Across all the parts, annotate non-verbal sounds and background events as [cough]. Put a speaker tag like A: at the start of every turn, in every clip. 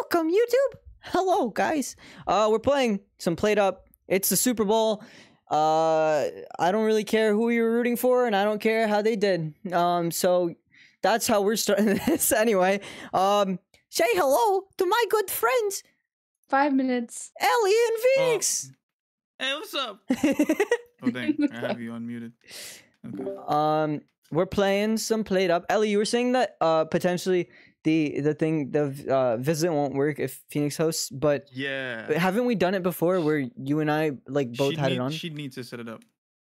A: welcome YouTube. Hello guys. Uh, we're playing some PlateUp. It's the Super Bowl. Uh, I don't really care who you're rooting for, and I don't care how they did. Um, so that's how we're starting [laughs] this anyway. Um, say hello to my good friends
B: Five minutes.
A: Ely and Phoenix.
C: Hey, what's up? [laughs] Oh dang, I [laughs] have you unmuted. Okay.
A: Um, we're playing some played up. Ely, you were saying that uh potentially the the thing the uh visit won't work if Phoenix hosts, but
C: Yeah.
A: but haven't we done it before where you and I like both
C: She'd
A: had
C: need,
A: it on?
C: She needs to set it up.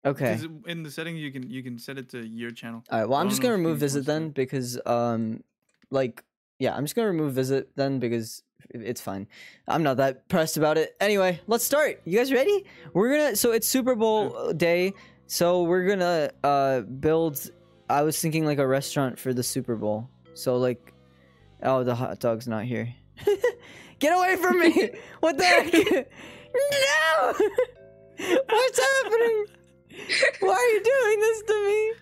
A: Okay.
C: In the setting, you can you can set it to your channel.
A: All right. Well, I'm just gonna remove visit then because um, like yeah, I'm just gonna remove visit then because it's fine. I'm not that pressed about it. Anyway, let's start. You guys ready? We're gonna. So it's Super Bowl day. So we're gonna uh build. I was thinking like a restaurant for the Super Bowl. So like, oh, the hot dog's not here. [laughs] Get away from me! [laughs] What the heck? no! [laughs] What's happening? Why are you doing this to me?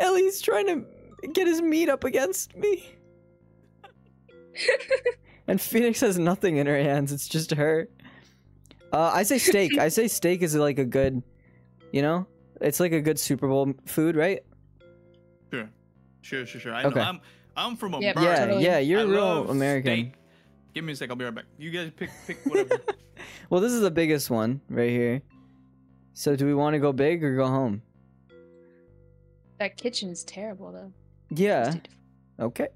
A: Ely's trying to get his meat up against me. and Phoenix has nothing in her hands. It's just her. Uh, I say steak. I say steak is like a good, you know, it's like a good Super Bowl food, right?
C: Sure, sure, sure, sure. I
A: Okay.
C: know. I'm I'm from
B: Yep.
C: America.
A: Yeah,
B: totally.
A: yeah. You're
C: I
A: a real American.
C: steak. Give me a sec. I'll be right back. You guys pick pick [laughs] whatever.
A: Well, this is the biggest one right here. So, do we want to go big or go home?
B: That kitchen is terrible though.
A: Yeah.
B: It's too diff-
A: Okay.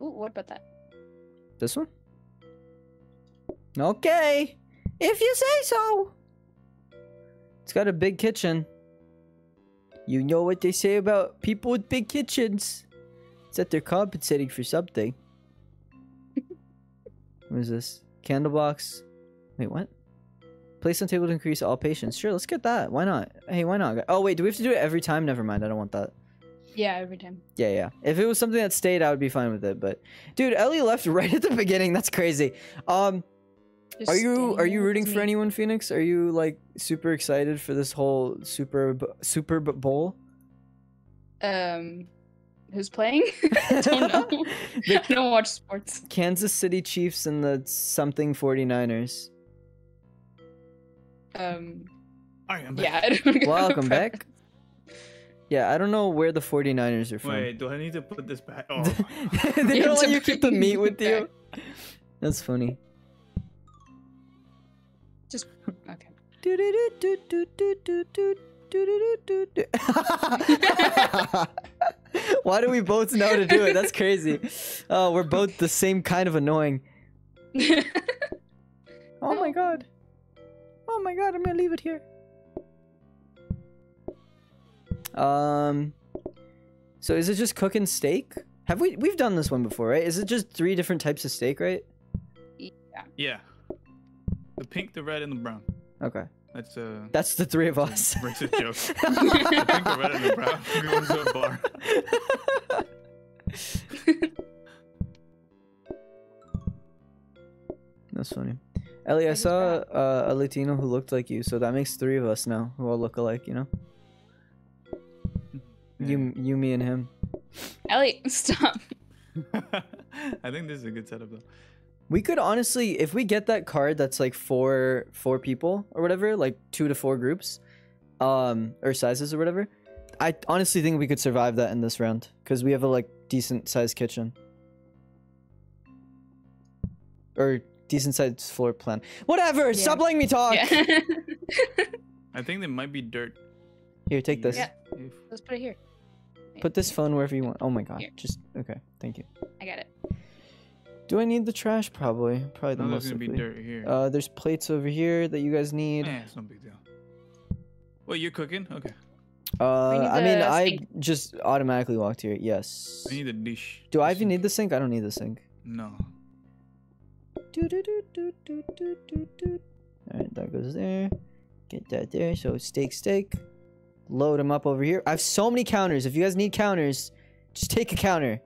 B: Ooh, what about that?
A: This one? Okay. If you say so. It's got a big kitchen. You know what they say about people with big kitchens. It's that they're compensating for something. [laughs] what is this? Candle box. Wait, what? Place on table to increase all patients. Sure, let's get that. Why not? Hey, why not? Oh, wait, do we have to do it every time? Never mind, I don't want that.
B: Yeah, every time.
A: Yeah, yeah. If it was something that stayed, I would be fine with it. But, dude, Ely left [laughs] right at the beginning. That's crazy. Um,
B: Just
A: are you are you rooting for anyone, Phoenix? Are you like super excited for this whole Super Super Bowl?
B: Um, who's playing? I don't know.
A: The
B: I don't watch sports.
A: Kansas City Chiefs and the something 49ers.
B: Um,
C: I'm back.
B: yeah. [laughs] I don't
A: Welcome back. Yeah, I don't know where the 49ers are from.
C: Wait, do I need to put this back? Oh, [laughs]
A: they don't
B: have
A: let you keep the meat
B: it
A: with you. That's funny.
B: Just okay. [laughs]
A: Why do we both know to do it? That's crazy. Oh, we're both the same kind of annoying. [laughs] Oh my god. Oh my god, I'm gonna leave it here. Um So is it just cooking steak? Have we we've done this one before, right? Is it just three different types of steak, right?
C: yeah. The pink, the red, and the brown.
A: Okay.
C: That's uh.
A: That's the three of us. [laughs]
C: Racist joke. [laughs] the pink, the red, and the brown. We went to a bar. [laughs]
A: That's funny. Ely, I saw uh, a Latino who looked like you, so that makes three of us now who all look alike, you know? You, you, me, and him.
B: Ely, stop.
C: I think this is a good setup though.
A: We could honestly, if we get that card that's like four four people or whatever, like two to four groups, um, or sizes or whatever, I honestly think we could survive that in this round because we have a like decent sized kitchen or decent sized floor plan. Whatever. Stop letting me talk.
B: Yeah. [laughs]
C: I think there might be dirt.
A: Here, take this.
B: Yeah. Let's put it here.
A: Put this phone wherever you want. Oh my god.
B: Here.
A: Just okay. Thank you.
B: I got it.
A: Do I need the trash? Probably. Probably the
C: No,
A: most.
C: there's gonna be
A: likely.
C: dirt here.
A: Uh, there's plates over here that you guys need.
C: Eh, it's no big deal. Wait, you're cooking? Okay.
A: Uh, I mean,
B: the
A: I just automatically walked here. Yes.
C: I need a dish.
A: Do I even
C: sink.
A: need the sink? I don't need the sink.
C: No.
A: Alright, that goes there. Get that there. So steak, steak. Load them up over here. I have so many counters. If you guys need counters, just take a counter.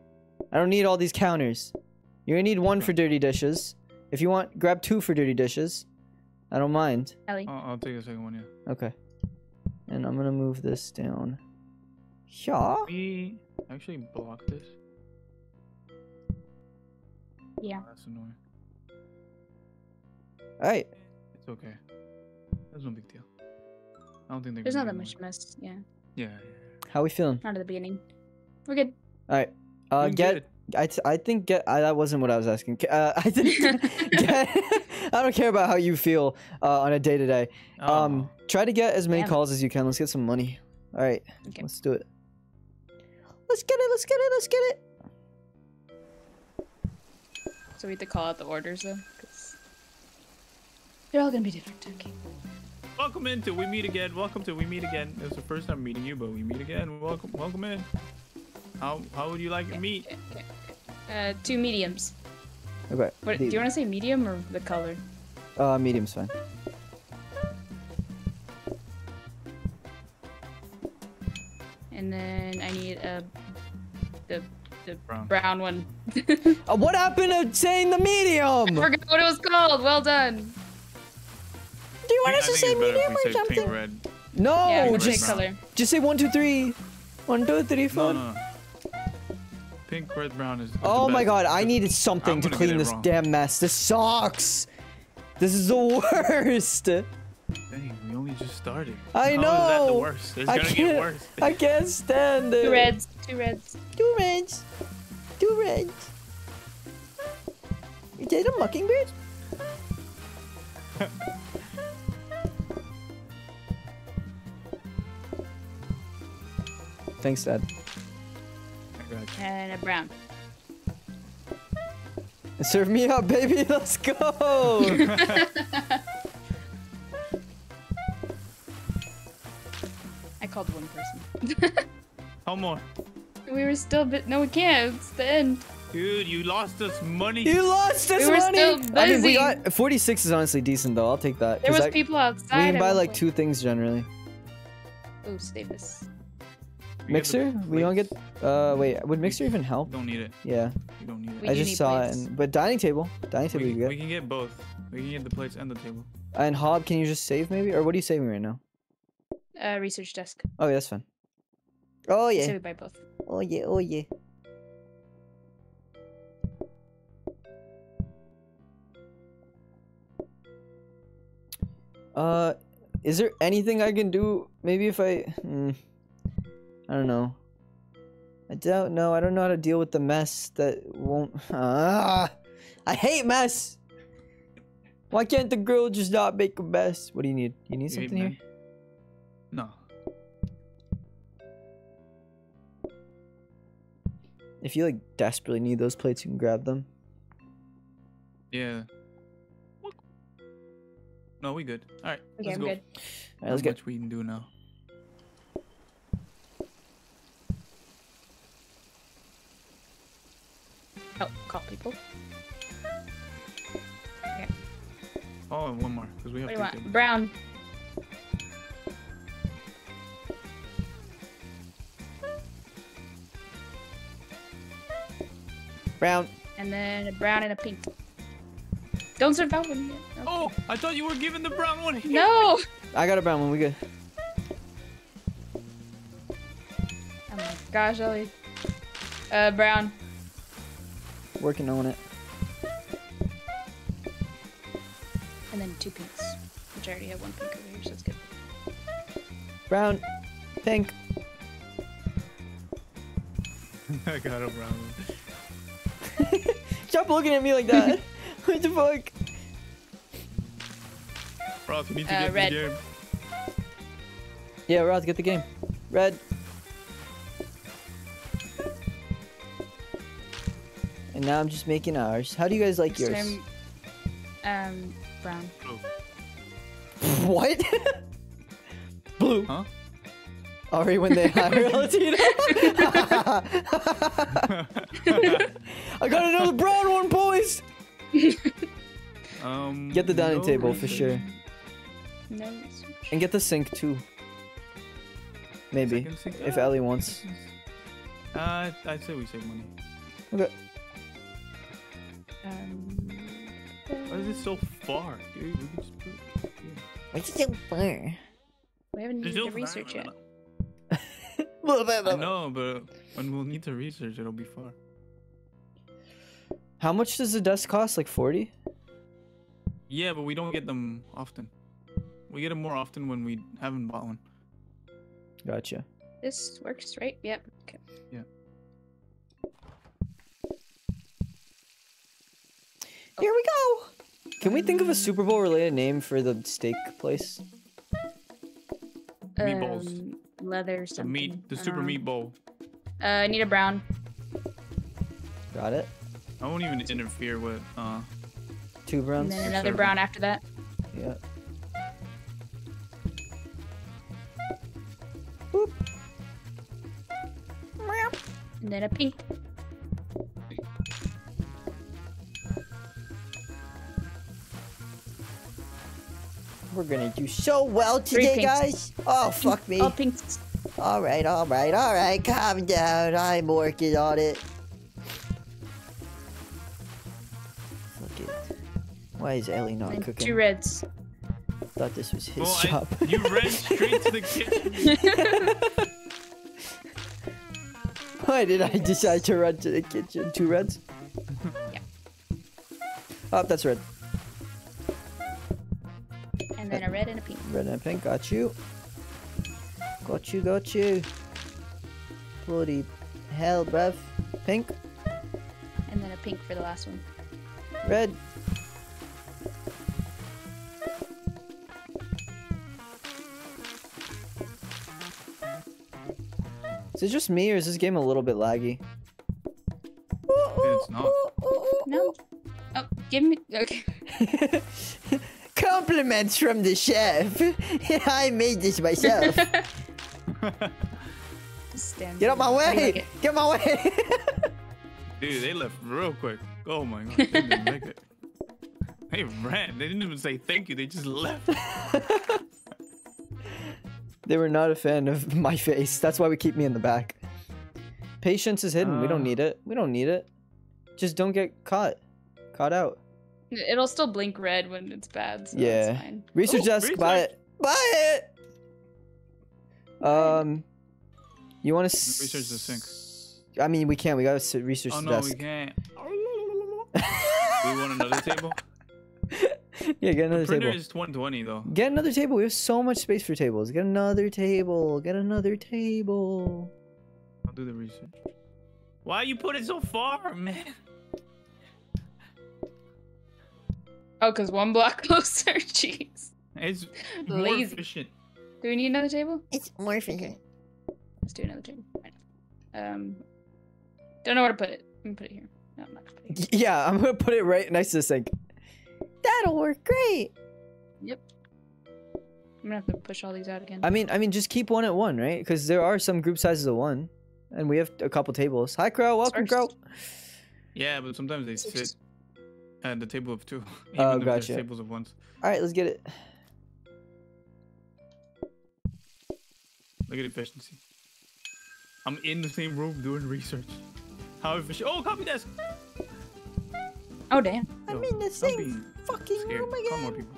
A: I don't need all these counters. You're gonna need one for dirty dishes. If you want, grab two for dirty dishes. I don't mind.
B: Ely.
C: I'll, I'll take a second one. Yeah.
A: Okay. And I'm gonna move this down. Yeah.
C: We actually block this.
B: Yeah.
C: Oh, that's annoying.
A: All right.
C: It's okay. That's no big deal. I don't think they're
B: There's not
C: gonna
B: that
C: be
B: much mess. Yeah,
C: annoying. Yeah, yeah.
A: How are we feeling?
B: not at the beginning. We're good.
A: All right. Uh,
C: Doing
A: get.
C: good.
A: I, t- I think get. I, that wasn't what I was asking. Uh, [laughs] I think [laughs] get. [laughs] I don't care about how you feel uh, on a day to day. Um,
C: Oh,
A: try to get as many
B: Damn.
A: calls as you can. Let's get some money. All right.
B: Okay.
A: Let's do it. Let's get it. Let's get it. Let's get it.
B: So we have to call out the orders though, because they're all gonna be different. Okay.
C: welcome into We Meet Again. Welcome to We Meet Again. It was the first time meeting you, but we meet again. Welcome, welcome in. How how would you like to meet?
B: Okay, okay, okay. Uh, two mediums.
A: Okay.
B: What, do you want to say medium or the color?
A: Uh, medium's fine.
B: And then I need a the the
C: Brown.
B: brown one. [laughs]
A: Uh, what happened to saying the medium?
B: I forgot what it was called. Well done.
A: Do you want
C: I
A: us to say medium or
C: say
A: something?
C: pink red.
A: No,
B: yeah,
A: just
B: color?
A: just say one, two, three. One, two, three,
C: No, no. Pink, red, brown is. is
A: Oh my god, I needed something
C: I'm
A: to clean this
C: wrong.
A: damn mess. This sucks. This is the [laughs] worst.
C: Dang, we only just started.
A: I
C: How is that the
A: know.
C: worst? It's
A: I
C: gonna
A: can't.
C: get worse.
A: I can't stand it.
B: Two reds. Two reds.
A: Two reds. Two reds. Is that a mockingbird? Thanks, Dad.
C: I got you.
B: And a brown.
A: Serve me up, baby. [laughs] Let's go. [laughs]
B: I called one person. [laughs]
C: How more?
B: we were still bit. No, we can't. It's the end.
C: Dude, you lost us money.
A: you lost us
B: We were
A: money.
B: still
A: I mean, we got 46 is honestly decent though. I'll take that.
B: There was
A: I-
B: people outside.
A: We can buy like
B: point.
A: two things generally.
B: Oh, save this.
C: We
A: Mixer? We don't get. Uh, wait. Would mixer even help?
C: Don't need it.
A: Yeah.
C: You don't need it.
B: We
A: I just
B: need
A: saw
B: plates.
A: it. And, but dining table. Dining table
C: we,
A: you
C: we can get both. We can get the plates and the table.
A: And Hob, can you just save maybe? Or what are you saving right now?
B: Uh, research desk.
A: Oh, yeah, that's fine. Oh
B: So
A: yeah.
B: we buy both.
A: Oh yeah. Oh yeah. Uh, is there anything I can do? Maybe if I, hmm, I don't know. I don't know. I don't know how to deal with the mess that won't. [laughs] Ah, I hate mess. Why can't the girl just not make a mess? What do you need? You need something here?
C: No.
A: If you like desperately need those plates, you can grab them.
C: Yeah. No, we good. All right.
B: Okay,
C: let's
B: I'm
C: go.
B: good.
A: All right, let's
C: Not
A: get.
C: much we can do now.
B: Oh, call people.
C: Oh, and one more because we have
B: What do you
C: two
B: want? Brown.
A: Brown.
B: And then a brown and a pink. Don't serve that one yet. Okay.
C: Oh, I thought you were giving the brown one. here.
B: No!
A: I got a brown one. We good.
B: Oh my gosh, Ely. Uh, brown.
A: Working on it.
B: And then two pinks. Which I already have one pink over here, so it's good.
A: Brown. Pink. [laughs]
C: I got a brown one. [laughs]
A: Stop looking at me like that. [laughs] what the fuck?
C: Ross, we need to
B: Uh,
C: get
B: red.
C: the game.
A: Yeah, we're to get the game. Red. And now I'm just making ours. How do you guys like
B: Next
A: yours?
B: time, um, brown. [laughs]
A: what? Blue.
C: Huh?
A: Already when they [laughs] hire Latino. [laughs] I got another brown one, boys.
C: um.
A: Get the dining
C: no
A: table for sure,
B: No.
A: and get the sink too. Maybe
C: sink?
A: if Ely wants.
C: Uh, I'd say we save money.
A: Okay.
B: Um,
C: Why is it so far, dude? We could just put. it here.
A: What's so far?
B: we haven't
C: There's
B: needed
C: no
B: to research yet.
C: I [laughs] know, but when we'll need to research, it'll be far.
A: How much does the dust cost? Like 40?
C: Yeah, but we don't get them often. We get them more often when we haven't bought one.
A: Gotcha.
B: This works, right? Yep. Okay.
A: Here we go. Can we think of a Super Bowl related name for the steak place?
C: Meatballs.
B: Um, leather
C: The meat, the super
B: don't
C: meat bowl.
B: Uh, I need a brown.
A: Got it.
C: I won't even interfere with. uh
A: Two browns.
B: And
C: then
B: another
C: sir.
B: brown after that.
A: Yeah. Boop.
B: And then a pink.
A: We're gonna do so well today, guys. Oh, fuck me.
B: All pinks.
A: All right, all right, all right. Calm down. I'm working on it. Fuck it. Why is Ely not
B: And
A: cooking?
B: two reds.
A: Thought this was his
C: Well, I-
A: job.
C: you ran straight to the kitchen. [laughs]
A: Why did I decide to run to the kitchen? Two reds?
B: Yeah.
A: Oh, that's red.
B: And then a red and a pink.
A: Red and pink. Got you. Got you, got you. Bloody hell, bruv. Pink,
B: And then a pink for the last one.
A: red. Is it just me or is this game a little bit laggy?
C: It's not.
B: No. Oh, give me. Okay. [laughs]
A: Compliments from the chef. [laughs] I made this myself.
B: Stand
A: Get out my
B: How do you
A: way!
B: like it?
A: Get my way! [laughs]
C: Dude, they left real quick. Oh my god, they [laughs] didn't make it. They ran. They didn't even say thank you. They just left.
A: they were not a fan of my face. That's why we keep me in the back. Patience is hidden. we don't
C: Ah.
A: need it. We don't need it. Just don't get caught. Caught out.
B: It'll still blink red when it's bad. So
A: Yeah.
B: That's fine.
A: Research
C: Oh,
A: desk, buy it. Buy it! Um, you want to
C: Research the sink.
A: I mean, we can't. We gotta s- research
C: Oh
A: the
C: no,
A: desk.
C: we can't. [laughs] we want another table.
A: yeah, get another
C: Printer
A: table.
C: is 120 though.
A: Get another table. We have so much space for tables. Get another table. Get another table.
C: I'll do the research. Why you put it so far, [laughs] man?
B: Oh, because one block [laughs] closer. Jeez.
C: It's more
B: Lazy.
C: efficient.
B: Do we need another table?
A: It's more efficient.
B: Let's do another table. Um, don't know where to put it. I'm gonna put it here. No, I'm not gonna put it here. [laughs]
A: Yeah, I'm gonna put it right next to the sink. That'll work great.
B: Yep. I'm gonna have to push all these out again.
A: I mean, I mean, just keep one at one, right? Because there are some group sizes of one, and we have a couple tables. Hi, Crow. Welcome, Crow.
C: Yeah, but sometimes they sit
B: just-
C: at the table of two. [laughs] Even
A: Oh, gotcha.
C: tables of ones.
A: All right, let's get it.
C: Look at efficiency. I'm in the same room doing research. How efficient? Oh, copy desk.
B: oh damn.
A: I'm
C: Yo,
A: in the same fucking
C: scared.
A: room
C: Call more
A: again.
C: people.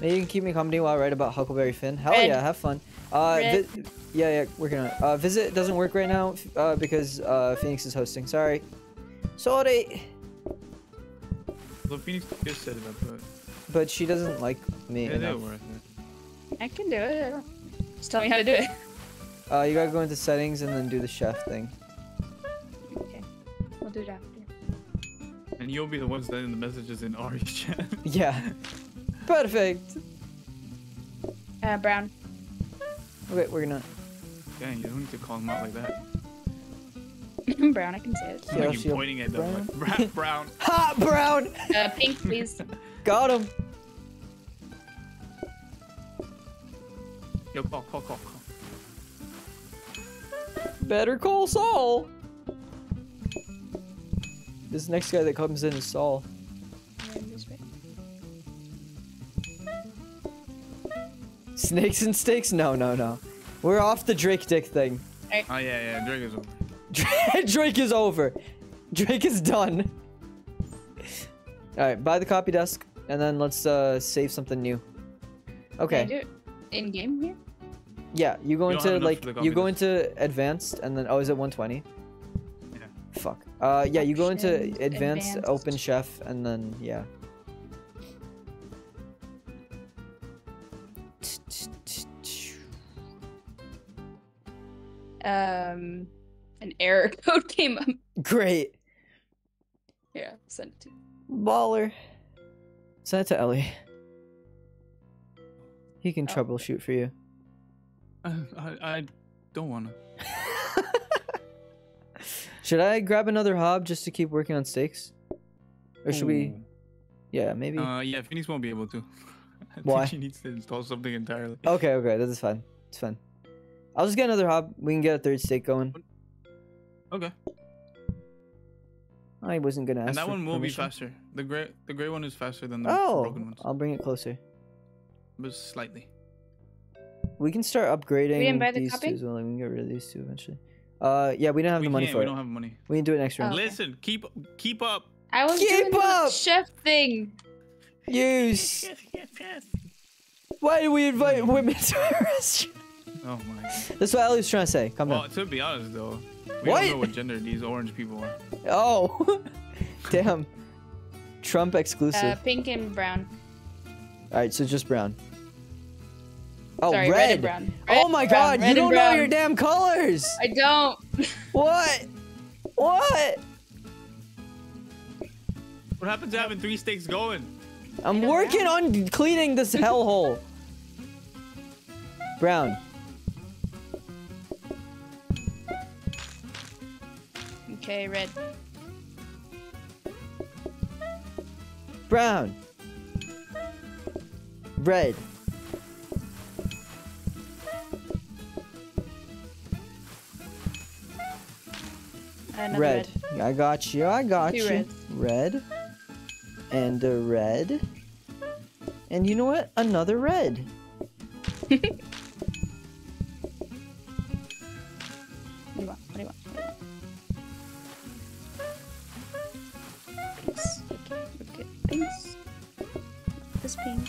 A: Maybe you can keep me company while I write about Huckleberry Finn. Hell
B: Red.
A: yeah, have fun. Uh, vi- yeah, yeah, working on it. Uh, visit doesn't work right now uh, because uh, Phoenix is hosting. Sorry. Sorry.
C: Well, Phoenix just set it up, but
A: But she doesn't like me
C: yeah, they're
A: enough.
C: worth.
B: I can do it. Just tell me how to do it.
A: Uh, you gotta go into settings and then do the chef thing.
B: Okay. We'll do it after.
C: And you'll be the one sending the messages in Aary's chat. [laughs]
A: Yeah. Perfect.
B: Uh, brown.
A: Okay, we're gonna.
C: Dang, you don't need to call him out like that. [laughs]
B: brown, I can see it.
A: Yeah,
C: like you
A: she'll-
C: pointing at them like, brown. [laughs] brown. [laughs]
A: Hot brown.
B: Uh, pink, please.
A: Got him.
C: Yo, call, call, call, call.
A: Better call Saul. This next guy that comes in is Saul. Snakes and steaks? No, no, no. We're off the Drake Dick thing.
C: Oh yeah, yeah, Drake is over. [laughs]
A: Drake is over. Drake is done. All right, buy the copy desk, and then let's uh, save something new.
B: Can I
A: Okay.
B: do it in game here?
A: Yeah, you go
C: You
A: into like you go
C: desk.
A: into advanced, and then oh, is it 120?
C: Yeah.
A: fuck. Uh, yeah, you go into advanced,
B: advanced.
A: open chef, and then yeah.
B: Um, an error [laughs] code came up.
A: Great,
B: Yeah, send it to. you.
A: baller. Send it to Ely. He can
B: Oh.
A: troubleshoot for you.
C: I, I, I don't wanna. [laughs]
A: Should I grab another hob just to keep working on steaks? Or should we? Yeah, maybe.
C: Uh, yeah, Phoenix won't be able to. [laughs] I
A: Why?
C: think she needs to install something entirely.
A: Okay, okay, that's fine. It's fine. I'll just get another hob. We can get a third steak going.
C: Okay.
A: I wasn't gonna ask.
C: And that
A: for
C: one will be faster. The gray, the gray one is faster than the
A: Oh,
C: broken ones,
A: I'll bring it closer.
C: but slightly.
A: We can start upgrading
B: didn't buy the
A: these
B: copy?
A: two as well. We can get rid of these two eventually. Uh, yeah, we don't have
C: we
A: the money
C: can't,
A: for
C: we
A: it.
C: don't have money.
A: We can do it next round.
B: Oh. Okay.
C: Listen, keep keep up.
B: I was
A: Keep
B: doing
A: up!
B: the chef thing.
A: Use.
C: Yes, yes, [laughs] yes.
A: Why do we invite women to our restaurant?
C: Oh my god.
A: That's what Ely's trying to say. Come
C: Well,
A: on.
C: to be honest though, we
A: What?
C: don't know what gender these orange people are.
A: Oh, [laughs] damn. Trump exclusive.
B: Uh, pink and brown.
A: All right, so just brown. Oh,
B: Sorry,
A: red.
B: red and brown.
A: oh my
B: brown,
A: god,
B: red
A: you don't know your damn colors.
B: I don't. [laughs]
A: What? What?
C: What happened to having three steaks going?
A: I'm working
B: know.
A: on cleaning this hellhole. Brown.
B: Okay, red.
A: Brown. Red.
B: Another
A: red.
B: red.
A: I got you. I got
B: Two
A: you.
B: reds.
A: Red. And a red. And you know what? Another red. [laughs]
B: pinks. This pink.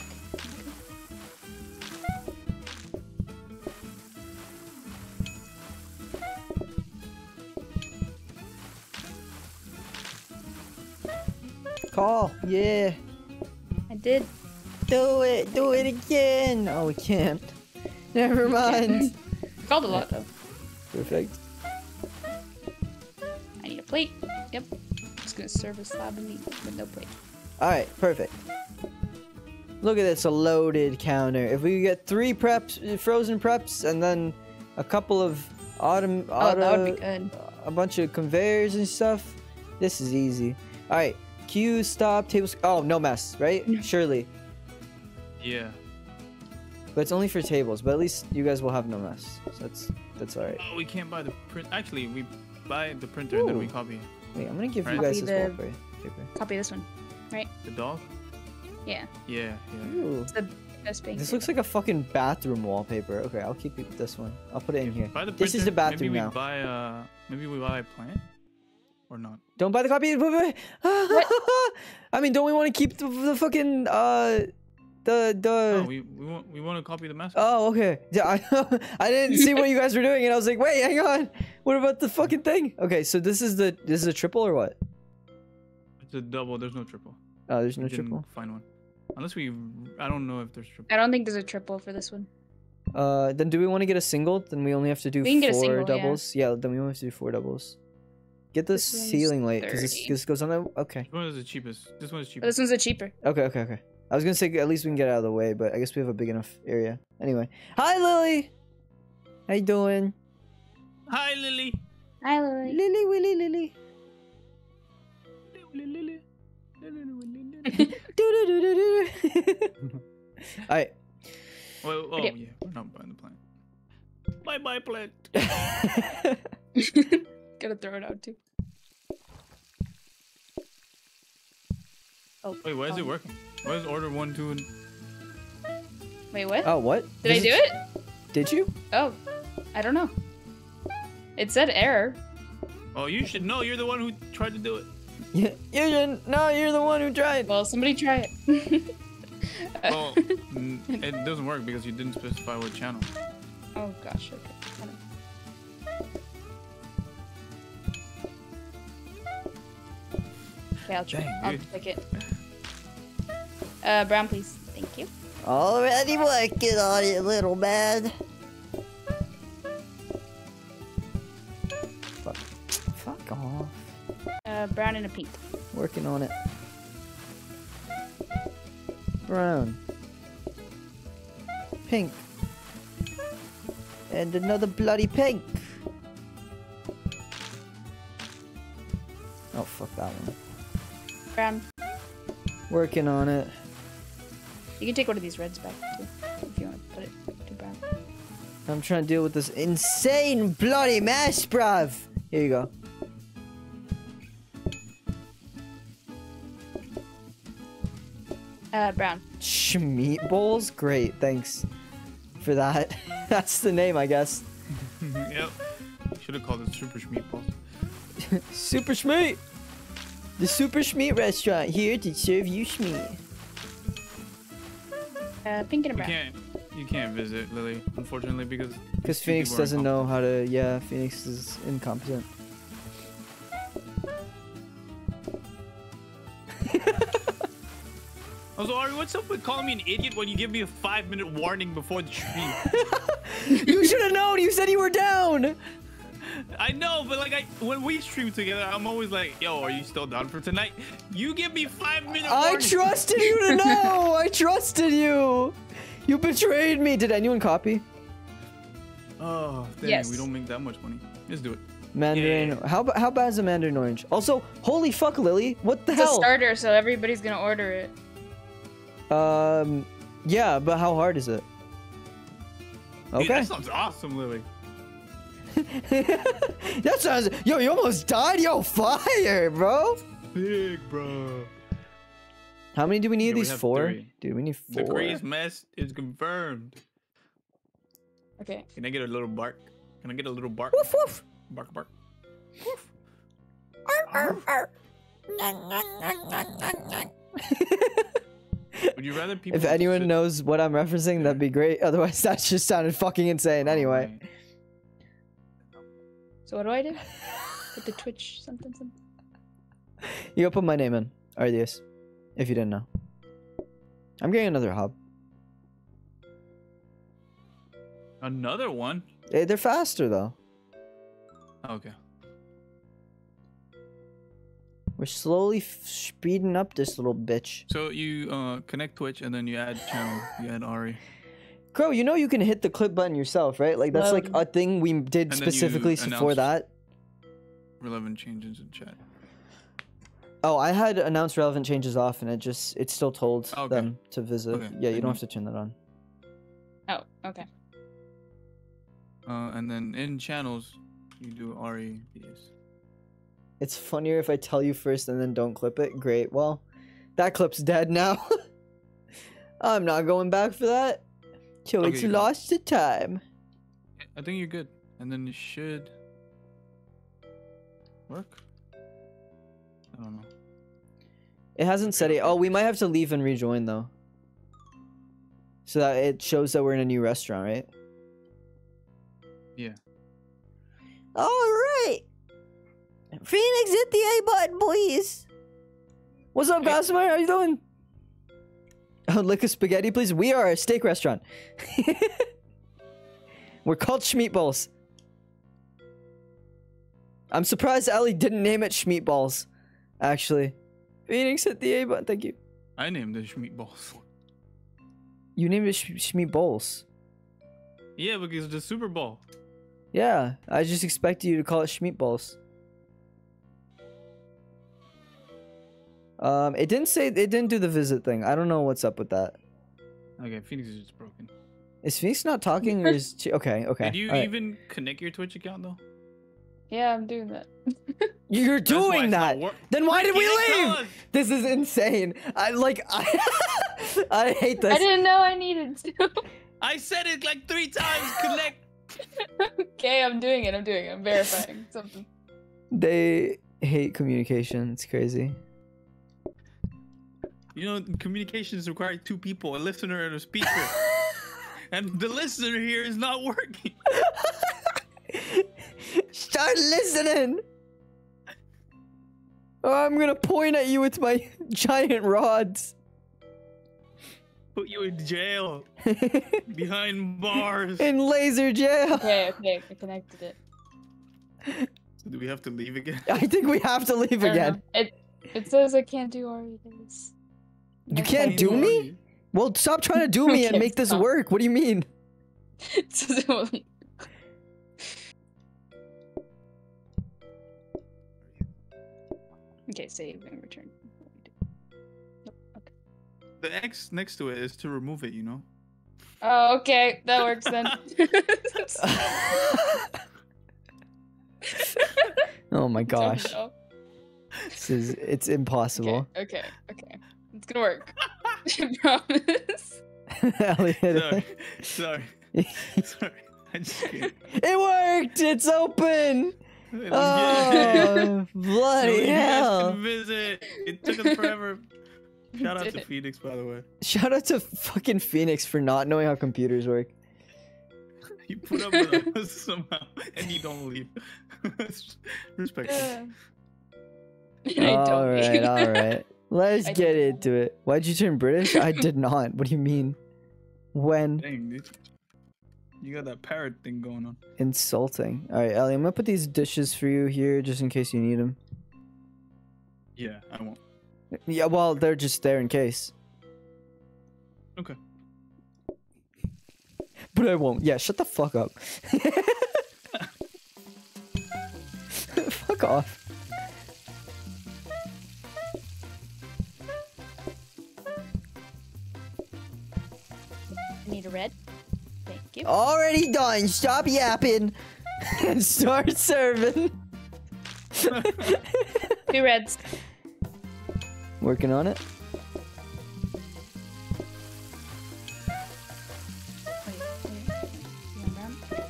A: Call. Yeah.
B: I did.
A: Do it. Do it again. Oh, we can't. [laughs] Never mind.
B: Called a lot though.
A: Perfect.
B: I need a plate. Yep. Just gonna serve a slab of meat with no plate.
A: All right. Perfect. Look at this, a loaded counter. If we could get three preps, frozen preps, and then a couple of autumn,
B: Oh,
A: auto,
B: that would be good.
A: a bunch of conveyors and stuff. This is easy. All right, queue, stop, tables. Oh, no mess, right? [laughs] Surely,
C: Yeah.
A: but it's only for tables. But at least you guys will have no mess. So that's that's all right.
C: Oh, we can't buy the print. Actually, we buy the printer and then we copy.
A: Wait, I'm gonna give you
C: Right.
A: guys
B: Copy
A: this
B: the-
A: wallpaper. paper.
B: Copy this one.
C: The dog.
B: Yeah.
C: Yeah. Yeah.
A: Ooh.
B: The best pink.
A: This looks like a fucking bathroom wallpaper. Okay, I'll keep this one. I'll put it in here.
C: Buy the
A: This is the bathroom
C: maybe
A: now.
C: we buy a, maybe we buy a plant or not.
A: Don't buy the copy. Wait, wait. [laughs] I mean, don't we want to keep the, the fucking uh the the?
C: No, we we want we want to copy the mask.
A: Oh, okay. [laughs] Yeah, I, [laughs] I didn't see what you guys were doing, and I was like, wait, hang on. What about the fucking thing? Okay, so this is the this is a triple or what?
C: It's a double. There's no triple.
A: Oh, there's
C: We
A: no
C: didn't
A: triple.
C: Find one. Unless we, I don't know if there's triple.
B: I don't think there's a triple for this one.
A: Uh, then do we want to get a single? Then we only have to do
B: We can get a
A: four
B: single,
A: doubles. Yeah. then we only have to do four doubles. Get the
B: This
A: ceiling light because this, this goes on. The, okay.
C: This one is the cheapest. This one is
B: But
C: cheapest.
B: this one's a cheaper.
A: Okay. Okay. Okay. I was gonna say at least we can get out of the way, but I guess we have a big enough area. Anyway, hi Lily. How you doing?
C: Hi, Lily.
B: Hi, Lily.
A: Lily, Willy, Lily. All right.
C: Well, oh
B: Yep.
C: yeah, we're not buying the plant. Bye, bye, plant. [laughs]
B: Gotta throw it out too. Oh.
C: Wait, why is it
B: um,
C: working? Why is order one, two, and
B: Wait, what?
A: oh, what?
B: Did I do
A: is-
B: it?
A: Did you?
B: Oh, I don't know. It said error.
C: oh, you should know. You're the one who tried to do it.
A: Yeah, you didn't. No, you're the one who tried.
B: Well, somebody try it. [laughs]
C: Well, [laughs] it doesn't work because you didn't specify what channel.
B: oh gosh. Okay. Okay, I'll try.
C: Dang,
B: I'll
C: dude.
B: take it. Uh, brown, please. Thank you.
A: Already working on it, little man. Fuck. Fuck off.
B: Brown and a pink.
A: Working on it. Brown. Pink. And another bloody pink. Oh, fuck that one.
B: Brown.
A: Working on it.
B: You can take one of these reds back too, if you want to put it to brown.
A: I'm trying to deal with this insane bloody mess, bruv. Here you go.
B: Uh, brown.
A: Schmeat bowls? Great, thanks for that. [laughs] That's the name, I guess. [laughs]
C: yep. Should have called it Super Meatballs. [laughs]
A: Super Schmeat! The Super Schmeat restaurant here to serve you schmeat.
B: Uh, pink and a
C: We
B: brown.
C: can't. You can't visit Lily, unfortunately, because
A: Because Phoenix doesn't know how to. Yeah, Phoenix is incompetent.
C: Also, Aary, what's up with calling me an idiot when you give me a five minute warning before the stream? [laughs]
A: you should have known! You said you were down!
C: I know, but like, I when we stream together, I'm always like, "Yo, are you still down for tonight?" You give me five minute
A: I trusted you to [laughs] know! I trusted you! You betrayed me! Did anyone copy?
C: Oh, dang,
B: Yes.
C: we don't make that much money. Let's do it.
A: Mandarin.
C: Yeah.
A: How, how bad is a Mandarin orange? Also, holy fuck, Lily. What the hell?
B: It's a starter, so everybody's gonna order it.
A: Um, yeah, but how hard is it?
C: Dude,
A: Okay.
C: that sounds awesome, Lily. [laughs]
A: that sounds. Yo, you almost died. Yo, fire, bro.
C: Big, bro.
A: How many do we need?
C: Yeah,
A: of
C: we
A: these four.
C: three.
A: Dude, we need four.
C: The
A: four.
C: greatest mess is confirmed.
B: Okay.
C: Can I get a little bark? Can I get a little bark?
A: Woof woof.
C: Bark, bark. Would you rather people?
A: If anyone
C: sit-
A: knows what I'm referencing, that'd be great. [laughs] Otherwise, that just sounded fucking insane. Anyway,
B: So what do I do? [laughs] Put the Twitch something something.
A: you go put my name in, Ardius, if you didn't know. I'm getting another hob.
C: Another one.
A: They're faster though.
C: Okay.
A: We're slowly f- speeding up this little bitch.
C: So you uh, connect Twitch and then you add channel. You add Aary.
A: Crow, you know you can hit the clip button yourself, right? Like that's like
B: Um,
A: a thing we did
C: then
A: specifically for that.
C: Relevant changes in chat.
A: Oh, I had announced relevant changes off, and it just it still told
C: Okay.
A: them to visit.
C: Okay,
A: Yeah, you
C: then
A: don't have to turn that on.
B: Oh, okay.
C: Uh, and then in channels, you do Ari PS.
A: It's funnier if I tell you first and then don't clip it. Great. Well, that clip's dead now. [laughs] I'm not going back for that. So
C: Okay,
A: it's lost to time.
C: I think you're good. And then it should work. I don't know.
A: It hasn't said it. Oh, we might have to leave and rejoin though. So that it shows that we're in a new restaurant, right?
C: Yeah.
A: All. Phoenix, hit the A button, please. What's up,
C: Hey.
A: Gossamer? How you doing? Oh, lick a spaghetti, please. We are a steak restaurant. [laughs] We're called Schmeatballs. I'm surprised Ely didn't name it Schmeatballs. Actually, Phoenix hit the A button. Thank you.
C: I named it meatballs.
A: You named it Sch- Schmeatballs.
C: Yeah, because it's the Super Bowl.
A: Yeah, I just expected you to call it Schmeatballs. Um, it didn't say it didn't do the visit thing. I don't know what's up with that.
C: Okay, Phoenix is just broken.
A: Is Phoenix not talking or is she, okay? Okay.
C: Did you
A: alright.
C: even connect your Twitch account though?
B: Yeah, I'm doing that. [laughs]
A: You're doing that. Then why did we leave?
C: us.
A: This is insane. I like [laughs] I I hate this.
B: I didn't know I needed to. [laughs]
C: I said it like three times. Connect.
B: okay, I'm doing it. I'm doing it. I'm verifying something.
A: They hate communication. It's crazy.
C: You know, communications require two people, a listener and a speaker. [laughs] and the listener here is not working.
A: Start listening. Oh, I'm gonna point at you with my [laughs] giant rods.
C: Put you in jail. [laughs] Behind bars.
A: In laser jail.
B: Okay, okay, I connected it.
C: So do we have to leave again?
A: I think we have to leave again.
B: know. It it says I can't do Arias.
A: You can't do me? Well, stop trying to do [laughs] me and
B: Okay,
A: make this
B: stop.
A: work. What do you mean?
B: It says it won't- okay, save and return. Okay.
C: The X next to it is to remove it, you know?
B: Oh, okay, that works then. [laughs] [laughs]
A: oh my gosh. This is it's impossible.
B: Okay, okay, okay. It's gonna work. [laughs] I promise.
A: Elliot.
C: Sorry. Sorry. [laughs] Sorry. I just [laughs] can't.
A: it worked! It's open! Oh, bloody
C: you guys
A: hell.
C: can visit. It took us forever. Shout out to
B: it.
C: Phoenix, by the way.
A: Shout out to fucking Phoenix for not knowing how computers work.
C: You put up with us somehow, and you don't leave. Respect.
B: Yeah. I don't
A: Alright,
B: leave.
A: Alright. Let's
B: I
A: get
B: don't.
A: into it. Why'd you turn British? I did [laughs] not. What do you mean? When?
C: Dang, dude. You got that parrot thing going on.
A: Insulting. Alright, Ely, I'm gonna put these dishes for you here just in case you need them.
C: Yeah, I won't.
A: Yeah, well, they're just there in case.
C: Okay.
A: But I won't. Yeah, shut the fuck up. [laughs] [laughs] fuck off.
B: I need a red. Thank you.
A: Already done. Stop yapping [laughs] and start serving.
B: Two reds.
A: Working on it.
B: Wait, wait. You want brown? Thank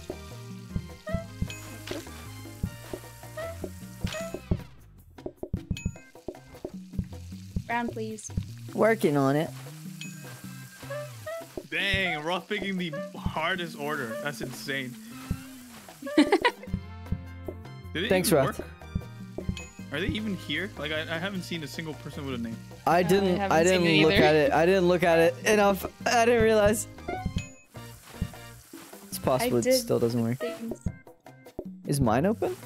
B: you. Brown, please.
A: Working on it.
C: Dang, Roth picking the hardest order. That's insane. [laughs] Did it
A: Thanks,
C: even
A: Roth.
C: work? Are they even here? Like, I, I haven't seen a single person with a name.
A: I
B: I
A: didn't. I,
B: haven't
A: didn't look at it. I didn't look at it enough. I didn't realize. It's possible it still doesn't work.
B: Things.
A: Is mine open? [laughs]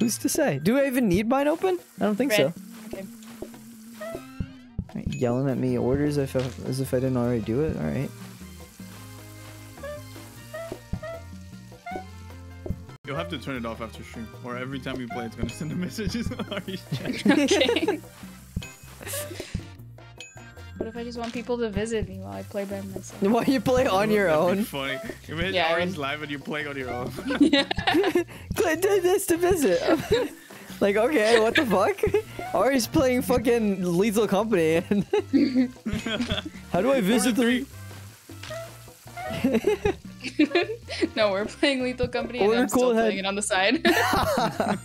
A: Who's to say? Do I even need mine open? I don't think
B: Red.
A: so.
B: Okay.
A: Right, Yelling at me orders if I, as if I didn't already do it. All right.
C: You'll have to turn it off after stream, or every time you play, it's gonna send a message. Are you checking?
B: okay. what if I just want people to visit me while I play by myself?
A: Why you play on your
C: That'd
A: own?
C: Funny. Imagine
B: Yeah, I Aary's
C: live and you're playing on your own. [laughs] [laughs]
A: Clint did this to visit. [laughs] like, okay, what the fuck? Aary's playing fucking Lethal Company, and [laughs] how do I visit the? [laughs]
B: no, we're playing Lethal Company and
A: Order
B: I'm still
A: cool head.
B: playing it on the side. [laughs]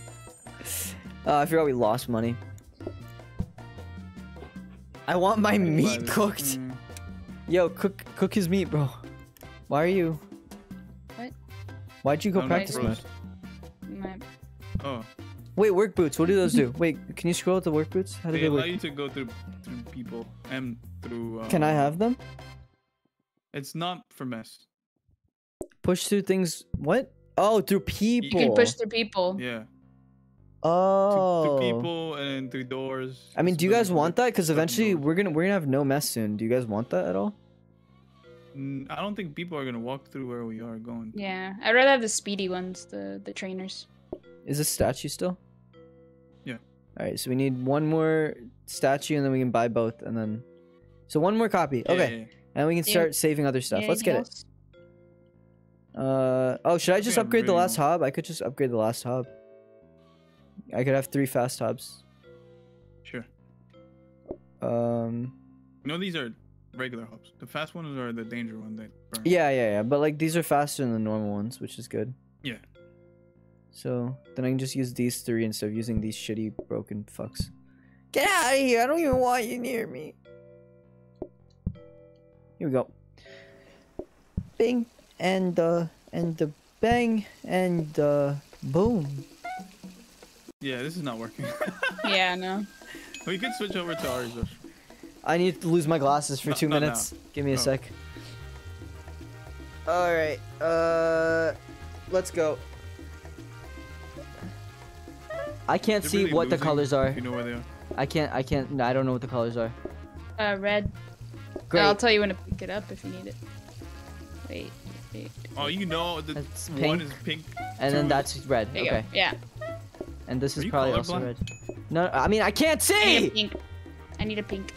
A: Uh, I forgot we lost money. I want my meat cooked.
C: mm,
A: Yo, cook cook his meat, bro. Why are you?
B: What?
A: Why'd you go
C: I'm
A: practice mode?
C: Roast.
B: My-
A: Wait, work boots. What do those do? Wait, can you scroll to work boots? How do
C: they
A: they
C: allow
A: work?
C: you to go through through people and through. Uh,
A: Can I have them?
C: It's not for mess.
A: Push through things. What? Oh, through people.
B: you can push through people.
C: Yeah.
A: Oh.
C: Through, to people and through doors.
A: I mean, do you guys want that? Because eventually
C: doors.
A: we're gonna we're gonna have no mess soon. Do you guys want that at all?
C: I don't think people are gonna walk through where we are going.
B: Yeah, I'd rather have the speedy ones, the the trainers.
A: Is this statue still?
C: Yeah.
A: All right, so we need one more statue, and then we can buy both, and then so one more copy.
C: Yeah,
A: Okay,
C: yeah, yeah.
A: and we can
B: Yeah.
A: start saving other stuff.
B: Yeah,
A: Let's get
B: anything
A: it. Uh oh, should I just upgrade the last hob? I could just upgrade the last hob. I could have three fast hobs.
C: Sure.
A: Um.
C: You know these are regular hobs. The fast ones are the danger one that burn.
A: Yeah, yeah, yeah. But like these are faster than the normal ones, which is good.
C: Yeah.
A: So then I can just use these three instead of using these shitty broken fucks. Get out of here! I don't even want you near me. Here we go. Bing and uh and the bang and uh boom.
C: Yeah, this is not working. [laughs]
B: Yeah, no.
C: we could switch over to ours. Josh.
A: I need to lose my glasses for
C: No,
A: two
C: not now.
A: minutes. Give me a
C: Oh.
A: sec. All right. Uh, let's go. I can't
C: They're
A: see
C: really
A: what the colors are.
C: You know where they are.
A: I can't. I can't. no, I don't know what the colors are.
B: Uh, red.
A: Great.
B: I'll tell you when to pick it up if you need it. Wait, wait.
C: Oh, you know the
A: That's
C: one
A: pink.
C: is pink.
A: and then that's red.
B: There
A: Okay.
B: Yeah.
A: And this
C: Are
A: is probably also
C: colorblind?
A: red. No, I mean I can't
B: I need a
A: see.
B: pink. I need a pink.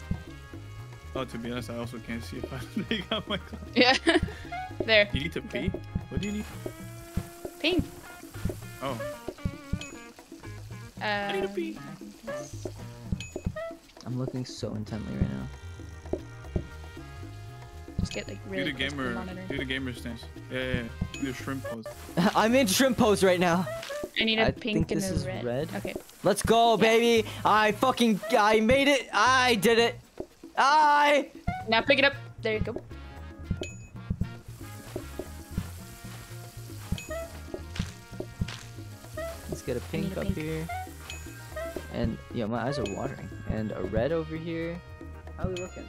C: Oh, to be honest, I also can't see if I [laughs] take out my clothes.
B: Yeah. [laughs] there.
C: You need to pee? What do you need?
B: Pink.
C: Oh,
B: Uh,
C: need a pink.
A: I'm looking so intently right now.
B: Just get like really
C: do the
B: close to the
C: gamer, do the gamer stance. Yeah, yeah, yeah. Do the shrimp pose. [laughs]
A: I'm in shrimp pose right now.
B: I need a
A: I
B: pink
A: think
B: and
A: this
B: a
A: is
B: red.
A: red.
B: Okay.
A: Let's go, baby. I fucking I made it. I did it. I.
B: Now pick it up. There you go.
A: Let's get a pink
B: a
A: up
B: pink.
A: here. And yeah, my eyes are watering. And a red over here. How are we looking?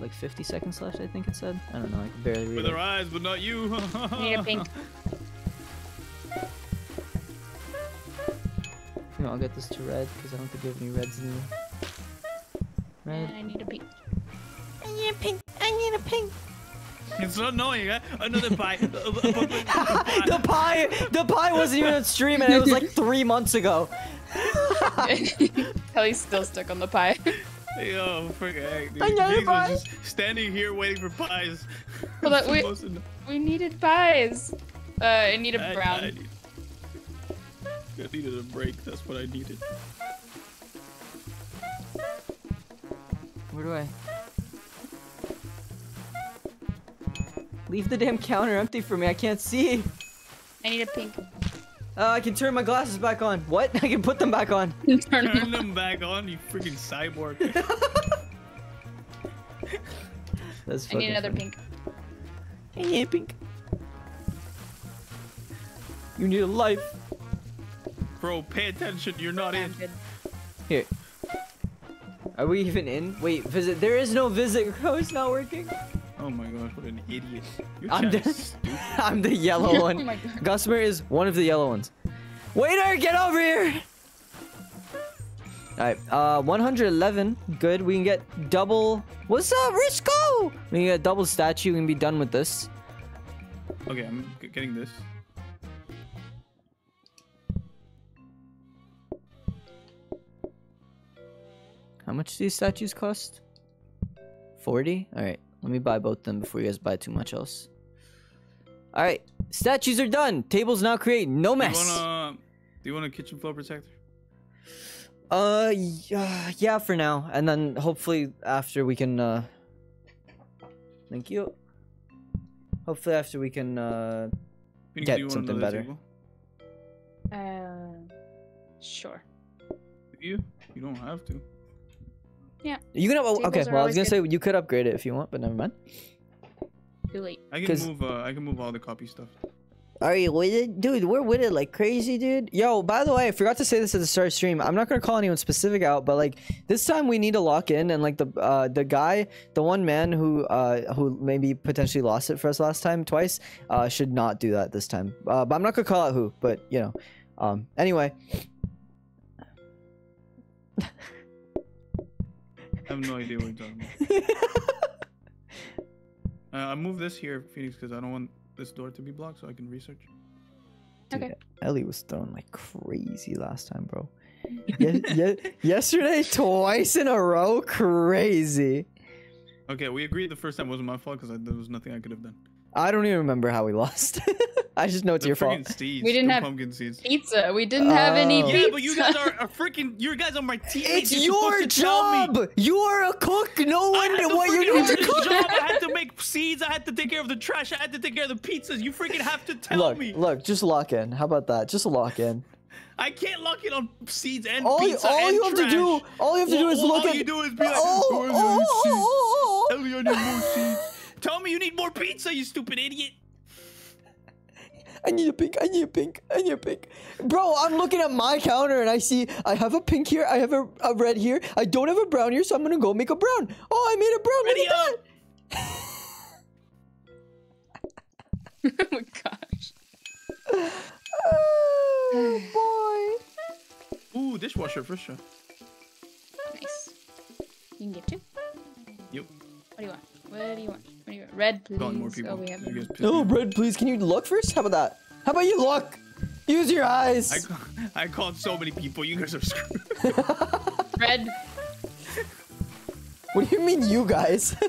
A: Like 50 seconds left, I think it said. I don't know. I can barely read
C: With
A: it.
C: our eyes, but not you.
B: I need a pink. [laughs]
A: You know, I'll get this to red because I don't think we have any reds in the
B: And
A: red.
B: I need a pink.
A: I need a pink. I need a pink.
C: It's so annoying, huh? [laughs] [laughs] Another pie.
A: the pie, the pie wasn't even on stream, and it was like three months ago. [laughs]
B: Kelly's still stuck on the pie.
C: Yo, frick heck, dude.
A: Another
C: These
A: pie.
C: just standing here waiting for pies.
B: Hold on, [laughs]
C: It's the
B: wait.
C: most anno-
B: we needed pies. Uh, I need a
C: I-
B: brown.
C: I, need- I needed a break. That's what I needed.
A: Where do I? Leave the damn counter empty for me. I can't see.
B: I need a pink.
A: Uh, I can turn my glasses back on. What? [laughs] I can put them back on. [laughs]
B: Turn
C: Turn
B: them.
C: them back on, you freaking cyborg. [laughs]
A: That's
B: I need
A: fucking
B: another
A: funny.
B: pink.
A: Yeah, pink. You need a life.
C: Bro, pay attention. You're not in.
A: Here. Are we even in? Wait, visit. There is no visit. Oh, it's not working.
C: Oh my gosh, what an idiot.
A: I'm the,
C: stupid. [laughs]
A: I'm the yellow [laughs] one.
B: my god.
A: Gossamer is one of the yellow ones. Waiter, get over here! Alright, uh, 111. Good. We can get double. What's up, Risco? We can get double statue. We can be done with this.
C: Okay, I'm getting this.
A: How much do these statues cost? 40? Alright, let me buy both them before you guys buy too much else. Alright, statues are done. Tables now create no
C: Do you
A: mess.
C: wanna, do you want a kitchen floor protector?
A: Uh, yeah, yeah, for now, and then hopefully after we can. uh... Thank you. Hopefully after we can. uh...
C: Phoenix,
A: Get
C: do you want
A: something better.
C: Table?
B: Uh, sure.
C: You? You don't have to.
A: You can. Oh, okay.
B: Tables are
A: Well, I was gonna
B: good.
A: say you could upgrade it if you want, but never mind.
B: Too late.
C: I can
A: 'Cause-
C: move. Uh, I can move all the copy stuff.
A: Are you with it, dude? We're with it like crazy, dude. Yo, by the way, I forgot to say this at the start of stream. I'm not gonna call anyone specific out, but like this time we need to lock in, and like the uh the guy, the one man who uh who maybe potentially lost it for us last time twice, uh should not do that this time. Uh, but I'm not gonna call out who, but you know, um. Anyway, [laughs]
C: I have no idea what you're talking about. [laughs] Uh, I moved this here, Phoenix, because I don't want this door to be blocked, so I can research.
A: Dude,
B: Okay.
A: Ely was thrown like crazy last time, bro. [laughs] Ye- ye- yesterday, twice in a row, crazy.
C: Okay, we agreed the first time wasn't my fault because there was nothing I could have done.
A: I don't even remember how we lost. [laughs] I just know it's
C: The
A: your fault.
C: Seeds,
B: We didn't
C: the
B: have-
C: pumpkin seeds.
B: Pizza. We didn't have any
A: Oh.
B: pizza.
C: Yeah, but you guys are, are freaking. You guys are my teammates.
A: It's
C: You're
A: your
C: supposed to tell me.
A: job. You are a cook. No
C: I
A: one knew what you
C: freaking
A: need to cook.
C: job. I had to [laughs] make seeds. I had to take care of the trash. I had to take care of the pizzas. You freaking have to tell
A: Look,
C: me.
A: look, just lock in. How about that? Just lock in.
C: I can't lock it on seeds and
A: All, you,
C: pizza
A: all
C: and
A: you have
C: trash.
A: to do, all you have to do is
C: well,
A: look
C: all
A: at.
C: you do is be oh, like,
A: oh,
C: oh,
A: "Oh, oh,
C: I need seeds.
A: oh, oh,
C: Ely, I need more seeds. Tell me you need more pizza, you stupid idiot.
A: I need a pink. I need a pink. I need a pink. Bro, I'm looking at my counter and I see I have a pink here. I have a, a red here. I don't have a brown here, so I'm gonna go make a brown. Oh, I made a brown.
C: Ready
A: Look at
C: up.
A: that. [laughs]
B: oh my gosh.
A: Oh boy.
C: Ooh, dishwasher for sure.
B: Nice. You can get two.
C: Yep.
B: What do you want? What do you want? What do you want? Red, please.
C: Calling more people.
B: Oh, we have
C: You guys pissed
A: boy.
C: me
A: Oh,
C: off.
A: red, please. Can you look first? How about that? How about you look? Use your eyes.
C: I, ca- I called so many people. You guys are screwed. [laughs] [laughs]
B: red.
A: What do you mean, you guys? [laughs]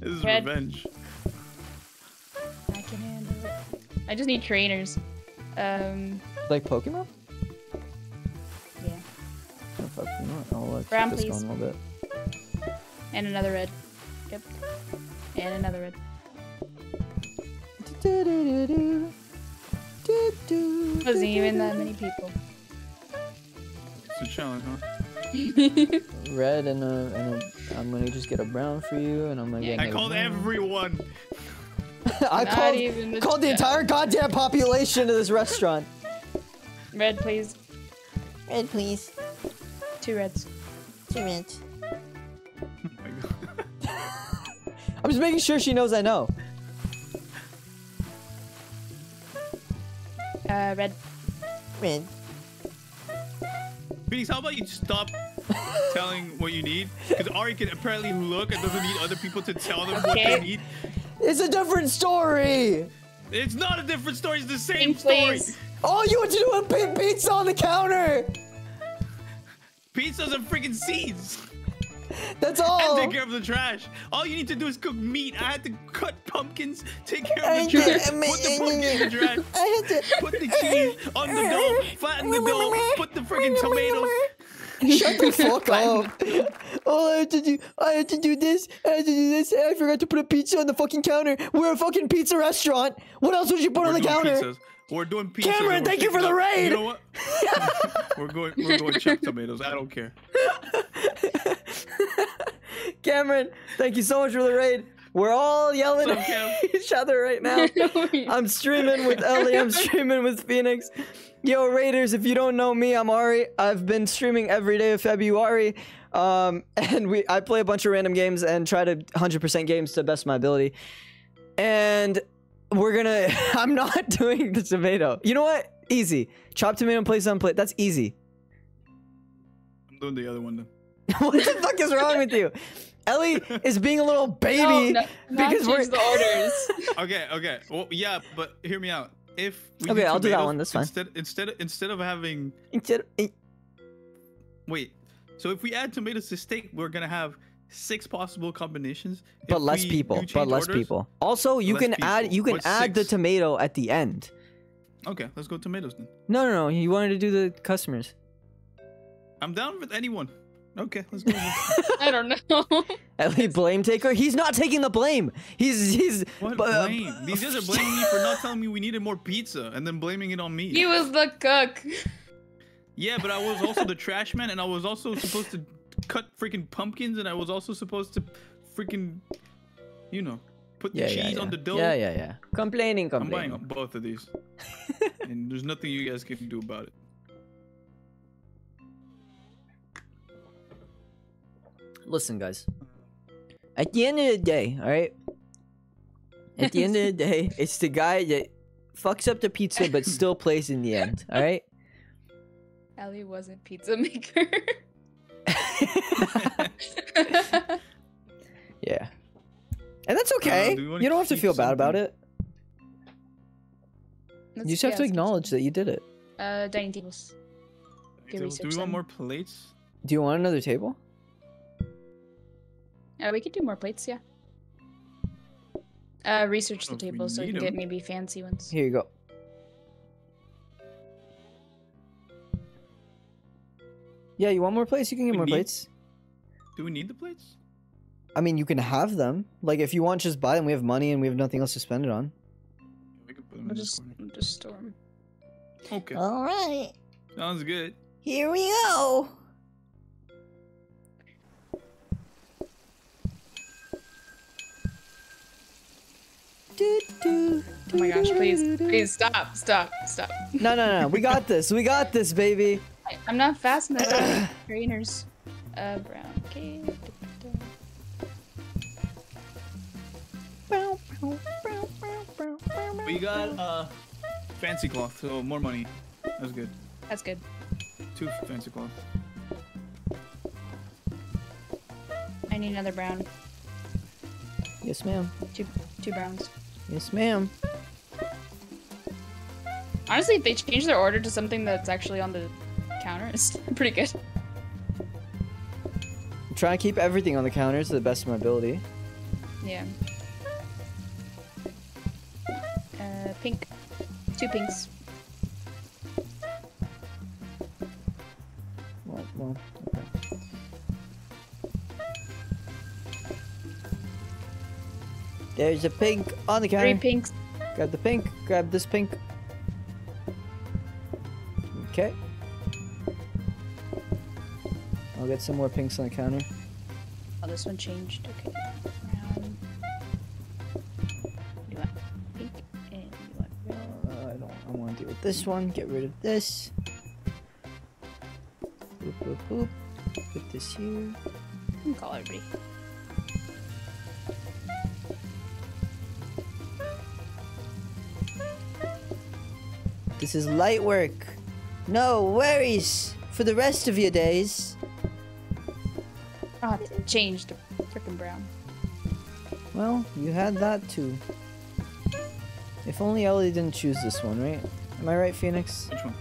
C: This is
B: Red.
C: revenge.
B: I can handle it. I just need trainers. Um,
A: like Pokemon?
B: yeah.
A: Oh, fuck, you know? I'll uh, keep
B: Brown,
A: this
B: please.
A: going a little bit.
B: And another red. Yep. And another red. Wasn't even that many people.
C: It's a challenge, huh? [laughs]
A: Red and a, and a, I'm gonna just get a brown for you, and I'm gonna
B: Yeah,
A: get.
C: I
A: another
C: called
A: brown.
C: everyone. [laughs]
A: I
B: Not
A: called,
B: even the
A: called the entire goddamn population of this restaurant.
B: Red, please.
D: Red, please.
B: Two reds.
D: Two reds.
C: My [laughs] god.
A: I'm just making sure she knows I know.
B: Uh, red.
D: Red.
C: Phoenix, how about you stop [laughs] telling what you need? Because Aary can apparently look and doesn't need other people to tell them what they need.
A: It's a different story.
C: It's not a different story. It's the same
B: Same
C: story.
B: place.
A: All you want to do is put pizza on the counter.
C: Pizzas and freaking seeds.
A: That's all.
C: And take care of the trash. All you need to do is cook meat. I had to cut pumpkins, take care of the trash, put the pumpkin in the trash, [laughs]
D: I had to.
C: put the cheese on the dough, flatten the dough, put the freaking tomatoes.
A: Shut the [laughs] fuck up. Oh, I had to do. I had to do this. I had to do this. and I forgot to put a pizza on the fucking counter. We're a fucking pizza restaurant. What else would you put on the
C: We're
A: counter?
C: pizzas. We're doing pizza.
A: Cameron,
C: we're
A: thank you for the raid.
C: You know what? [laughs] we're going. We're going chuck tomatoes. I don't care. [laughs]
A: Cameron, thank you so much for the raid. We're all yelling
C: up,
A: at each other right now. [laughs] I'm streaming with Ely. I'm [laughs] streaming with Phoenix. Yo, Raiders, if you don't know me, I'm Aary. I've been streaming every day of February. Um, and we I play a bunch of random games and try to 100% games to the best of my ability. And we're gonna. I'm not doing the tomato. You know what? Easy. Chop tomato and place on plate. That's easy.
C: I'm doing the other one then. [laughs]
A: what the fuck is wrong with you? Ely is being a little [laughs] baby
B: no, not
A: because we're.
B: change the orders. [laughs]
C: Okay, okay. Well, yeah, but hear me out. If we
A: Okay, I'll do that
C: tomatoes,
A: one, that's fine.
C: Instead, instead, instead of having
A: Instead-
C: wait, so if we add tomatoes to steak, we're gonna have six possible combinations.
A: But
C: If
A: less
C: we
A: people. But less
C: orders-
A: people. Also, you
C: Less
A: can add you can
C: What's
A: add the tomato at the end.
C: Okay, let's go tomatoes then.
A: No, no, no. You wanted to do the customers.
C: I'm down with anyone. Okay, let's go. [laughs]
B: I don't know. [laughs]
A: Ely, blame taker. He's not taking the blame. He's he's.
C: what
A: uh,
C: blame? These guys are blaming me for not telling me we needed more pizza and then blaming it on me.
B: he was the cook.
C: Yeah, but I was also the [laughs] trash man, and I was also supposed to cut freaking pumpkins, and I was also supposed to freaking, you know, put the
A: Yeah,
C: cheese
A: yeah, yeah.
C: on the dough.
A: Yeah, yeah, yeah. Complaining, complaining.
C: I'm buying both of these, and there's nothing you guys can do about it.
A: Listen, guys. At the end of the day, all right. At the end of the [laughs] day, it's the guy that fucks up the pizza but still plays in the end. All right.
B: Ely wasn't pizza maker. [laughs]
A: Yeah. And that's okay.
C: do
A: you don't have to
C: keep
A: feel bad about it.
B: Let's-
A: You just have
B: yeah,
A: to acknowledge that you did it.
B: Uh, dining tables. Can
C: Do,
B: research
C: do we want
B: them.
C: more plates?
A: Do you want another table?
B: Uh, we could do more plates, yeah. Uh, research the
C: know if we
B: tables so we can get maybe fancy ones.
A: Here you go. Yeah, you want more plates? You can get
C: We
A: more
C: need-
A: plates.
C: Do we need the plates?
A: I mean, you can have them. Like, if you want, just buy them. We have money and we have nothing else to spend it on.
C: We can put them
B: We'll
C: in this
B: just,
C: corner.
B: we'll just store 'em.
C: Okay,
D: All right.
C: sounds good.
D: Here we go.
A: Do, do,
B: Oh my gosh, please,
A: do, do.
B: please stop, stop, stop.
A: No, no, no. We got this. We got this, baby.
B: I, I'm not fast enough. Trainers. Uh, brown. Okay.
C: We got uh, fancy cloth, so more money. That's good.
B: That's good.
C: Two fancy cloth.
B: I need another brown.
A: Yes, ma'am.
B: Two, two browns.
A: Yes, ma'am.
B: Honestly, if they change their order to something that's actually on the counter, [laughs] it's pretty good.
A: I'm trying to keep everything on the counters to the best of my ability.
B: Yeah. Uh, pink. Two pinks.
A: Well, well, There's a pink on the counter.
B: Three pinks.
A: Grab the pink. Grab this pink. Okay. I'll get some more pinks on the counter.
B: Oh, this one changed. Okay. Brown. You want pink and you want red.
A: Uh, I don't. I want to deal with this one. Get rid of this. Boop boop boop. Put this here.
B: You can call everybody.
A: This is light work. No worries for the rest of your days.
B: Oh, it changed. Freaking brown.
A: Well, you had that too. If only Ely didn't choose this one, right? Am I right, Phoenix?
C: Which one?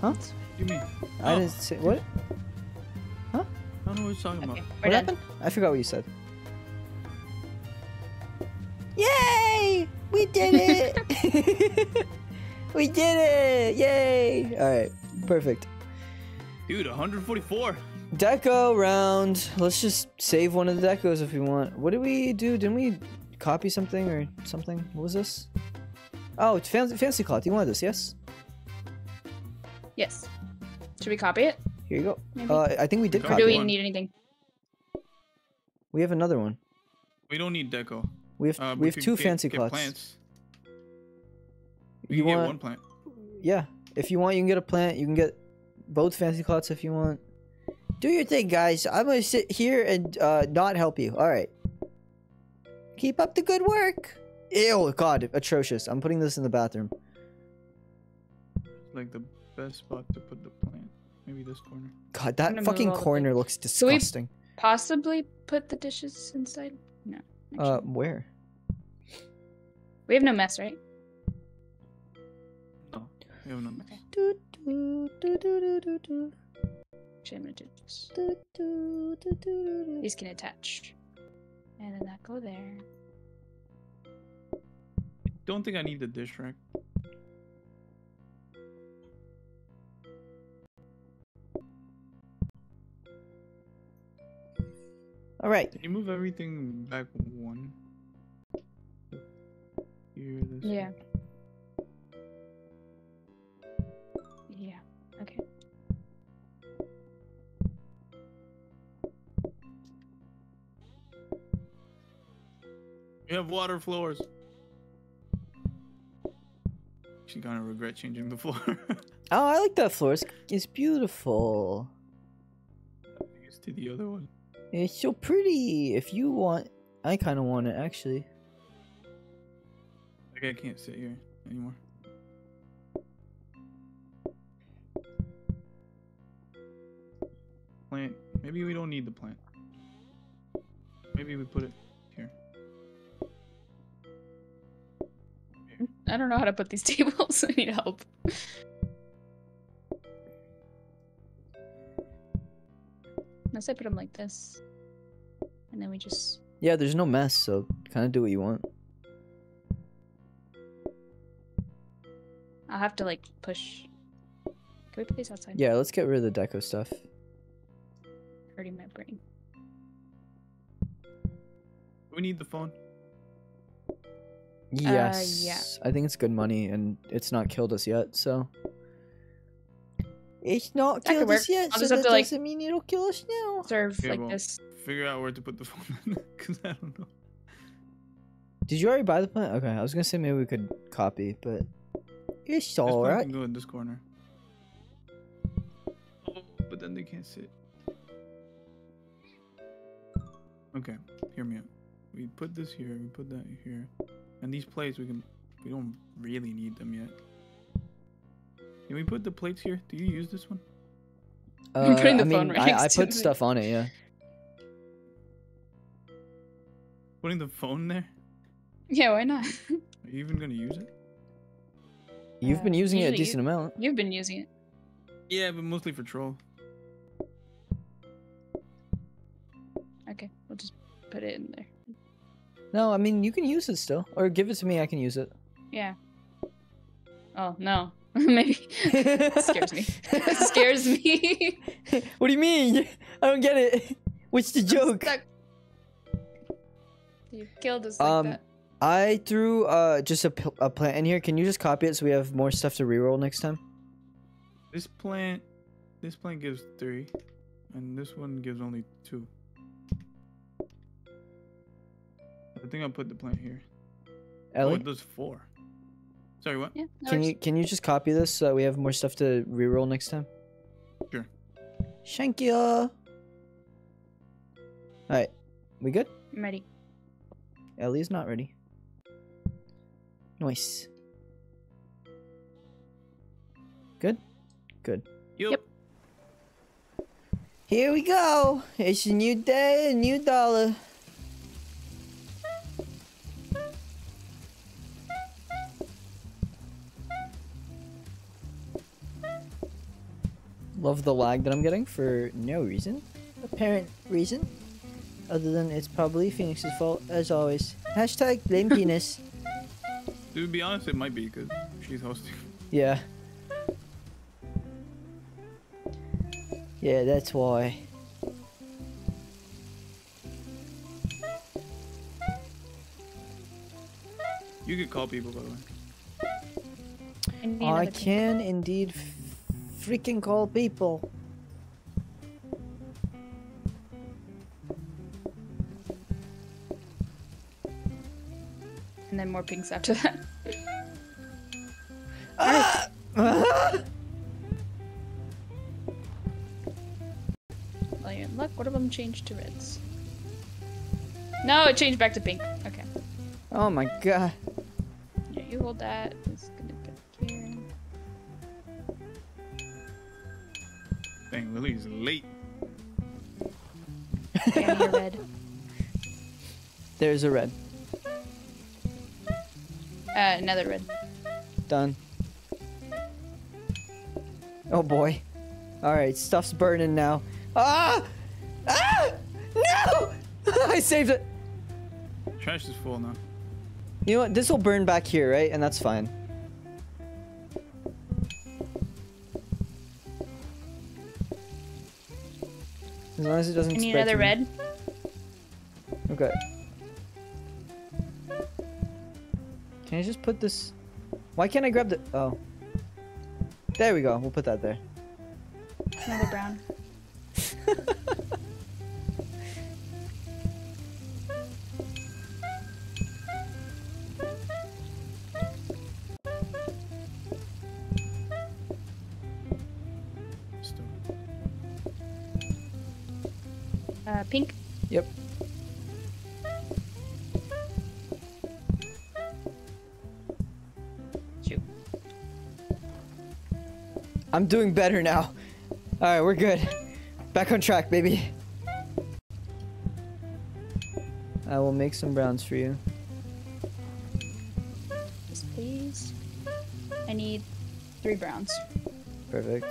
A: Huh?
C: What do you mean?
A: I
C: Oh.
A: didn't say what? Huh?
C: I don't know what you're talking
B: Okay,
C: about.
B: we're
A: what
B: done.
A: happened? I forgot what you said. Yay! We did it! [laughs] [laughs] we did it! Yay! All right, perfect.
C: Dude, 144.
A: Deco round. Let's just save one of the decos if we want. What did we do? Didn't we copy something or something? What was this? Oh, it's fancy, fancy cloth. You wanted this, yes?
B: Yes. Should we copy it?
A: Here you go.
B: Maybe?
A: Uh, I think we did
C: Or
B: or do we
A: one.
B: need anything?
A: We have another one.
C: We don't need deco.
A: We have
C: Uh,
A: we have two fancy
C: get
A: cloths.
C: Plants. We
A: You
C: can get
A: want-
C: one plant.
A: Yeah, if you want, you can get a plant. You can get both fancy cloths if you want. Do your thing, guys. I'm gonna sit here and uh, not help you. All right. Keep up the good work. Ew, God, atrocious. I'm putting this in the bathroom.
C: Like the best spot to put the plant. Maybe this corner.
A: God, that fucking corner
B: things.
A: looks
B: So we-
A: disgusting.
B: Possibly put the dishes inside? No.
A: Uh, where?
B: we have no mess, right?
C: No, we have no mess.
B: Okay.
A: Do, do, do, do, do, do, do,
B: Actually, I'm gonna do this.
A: do, do, do, do, do.
B: These can attach. And then that go there.
C: Don't think I need the dish rack.
A: All right.
C: Can you move everything back one? Here, this.
B: Yeah. Yeah.
C: You have water floors. She kind of regret changing the floor. [laughs]
A: Oh, I like that floor. It's, it's beautiful.
C: Used to the other one.
A: It's so pretty. If you want, I kind of want it actually.
C: Like I can't sit here anymore. Plant. Maybe we don't need the plant. Maybe we put it
B: I don't know how to put these [laughs] tables. I need help. Unless I put them like this. And then we just.
A: Yeah, there's no mess, so kind of do what you want.
B: I'll have to like push. Can we put these outside?
A: Yeah, let's get rid of the deco stuff.
B: Hurting my brain.
C: We need the phone.
A: Yes. Uh, I think it's good money, and it's not killed us yet. So. It's not
B: That
A: killed us yet,
B: I'll
A: so that
B: to, like-
A: doesn't mean it'll kill us now.
B: Serve
C: Okay,
B: like
C: well,
B: this.
C: Figure out where to put the [laughs] phone because I don't know.
A: Did you already buy the plant? Okay, I was gonna say maybe we could copy, but it's
C: This plant
A: alright.
C: can go in this corner. Oh, but then they can't sit. Okay, hear me out. We put this here. We put that here, and these plates we can. We don't really need them yet. Can we put the plates here? Do you use this one?
B: I'm
A: Uh,
B: putting
A: I
B: the phone
A: mean,
B: right
A: I, I put stuff on it. Yeah.
C: Putting the phone there?
B: Yeah, why not? [laughs]
C: Are you even gonna use it?
A: You've
B: Uh,
A: been using it a
B: usually you-
A: decent amount.
B: You've been using it.
C: Yeah, but mostly for troll.
B: Okay, we'll just put it in there.
A: No, I mean you can use it still, or give it to me. I can use it.
B: Yeah. Oh no, [laughs] maybe scares me. It scares me. [laughs] [laughs]
A: what do you mean? I don't get it. What's the joke?
B: Stuck. You killed us like
A: Um,
B: that.
A: I threw uh just a, a plant in here. Can you just copy it so we have more stuff to reroll next time?
C: This plant, this plant gives three, and this one gives only two. I think I'll put the plant here. Oh,
A: Ely,
C: it does four. Sorry, what?
B: Yeah. that
A: can
B: works.
A: you can you just copy this so that we have more stuff to reroll next time?
C: Sure.
A: Thank you. All right, we good?
B: I'm ready.
A: Ely's not ready. Nice. Good. Good.
C: Yep.
A: Here we go. It's a new day, a new dollar. Love the lag that I'm getting for no reason. Apparent reason. Other than it's probably Phoenix's fault, as always. Hashtag blame [laughs] penis.
C: To be honest, it might be because she's hosting.
A: Yeah. Yeah, that's why.
C: You could call people by the way.
B: I,
A: I can indeed f- freaking call people.
B: And then more pinks after that.
A: Ah!
B: While you're in luck, one of them changed to reds. No, it changed back to pink. Okay.
A: oh my god.
B: Yeah, you hold that.
C: Dang, late.
B: Okay, I a red. [laughs]
A: There's a red.
B: Uh, another red.
A: Done. Oh boy. Alright, stuff's burning now. Ah! Ah! No! [laughs] I saved it.
C: Trash is full now.
A: You know what? This will burn back here, right? And that's fine. As long as it doesn't
B: I need another
A: me.
B: red.
A: Okay. Can I just put this? Why can't I grab the? Oh. There we go. We'll put that there.
B: Another brown.
A: I'm doing better now. All right, we're good. Back on track, baby. I will make some browns for you.
B: Yes, please. I need three browns.
A: Perfect.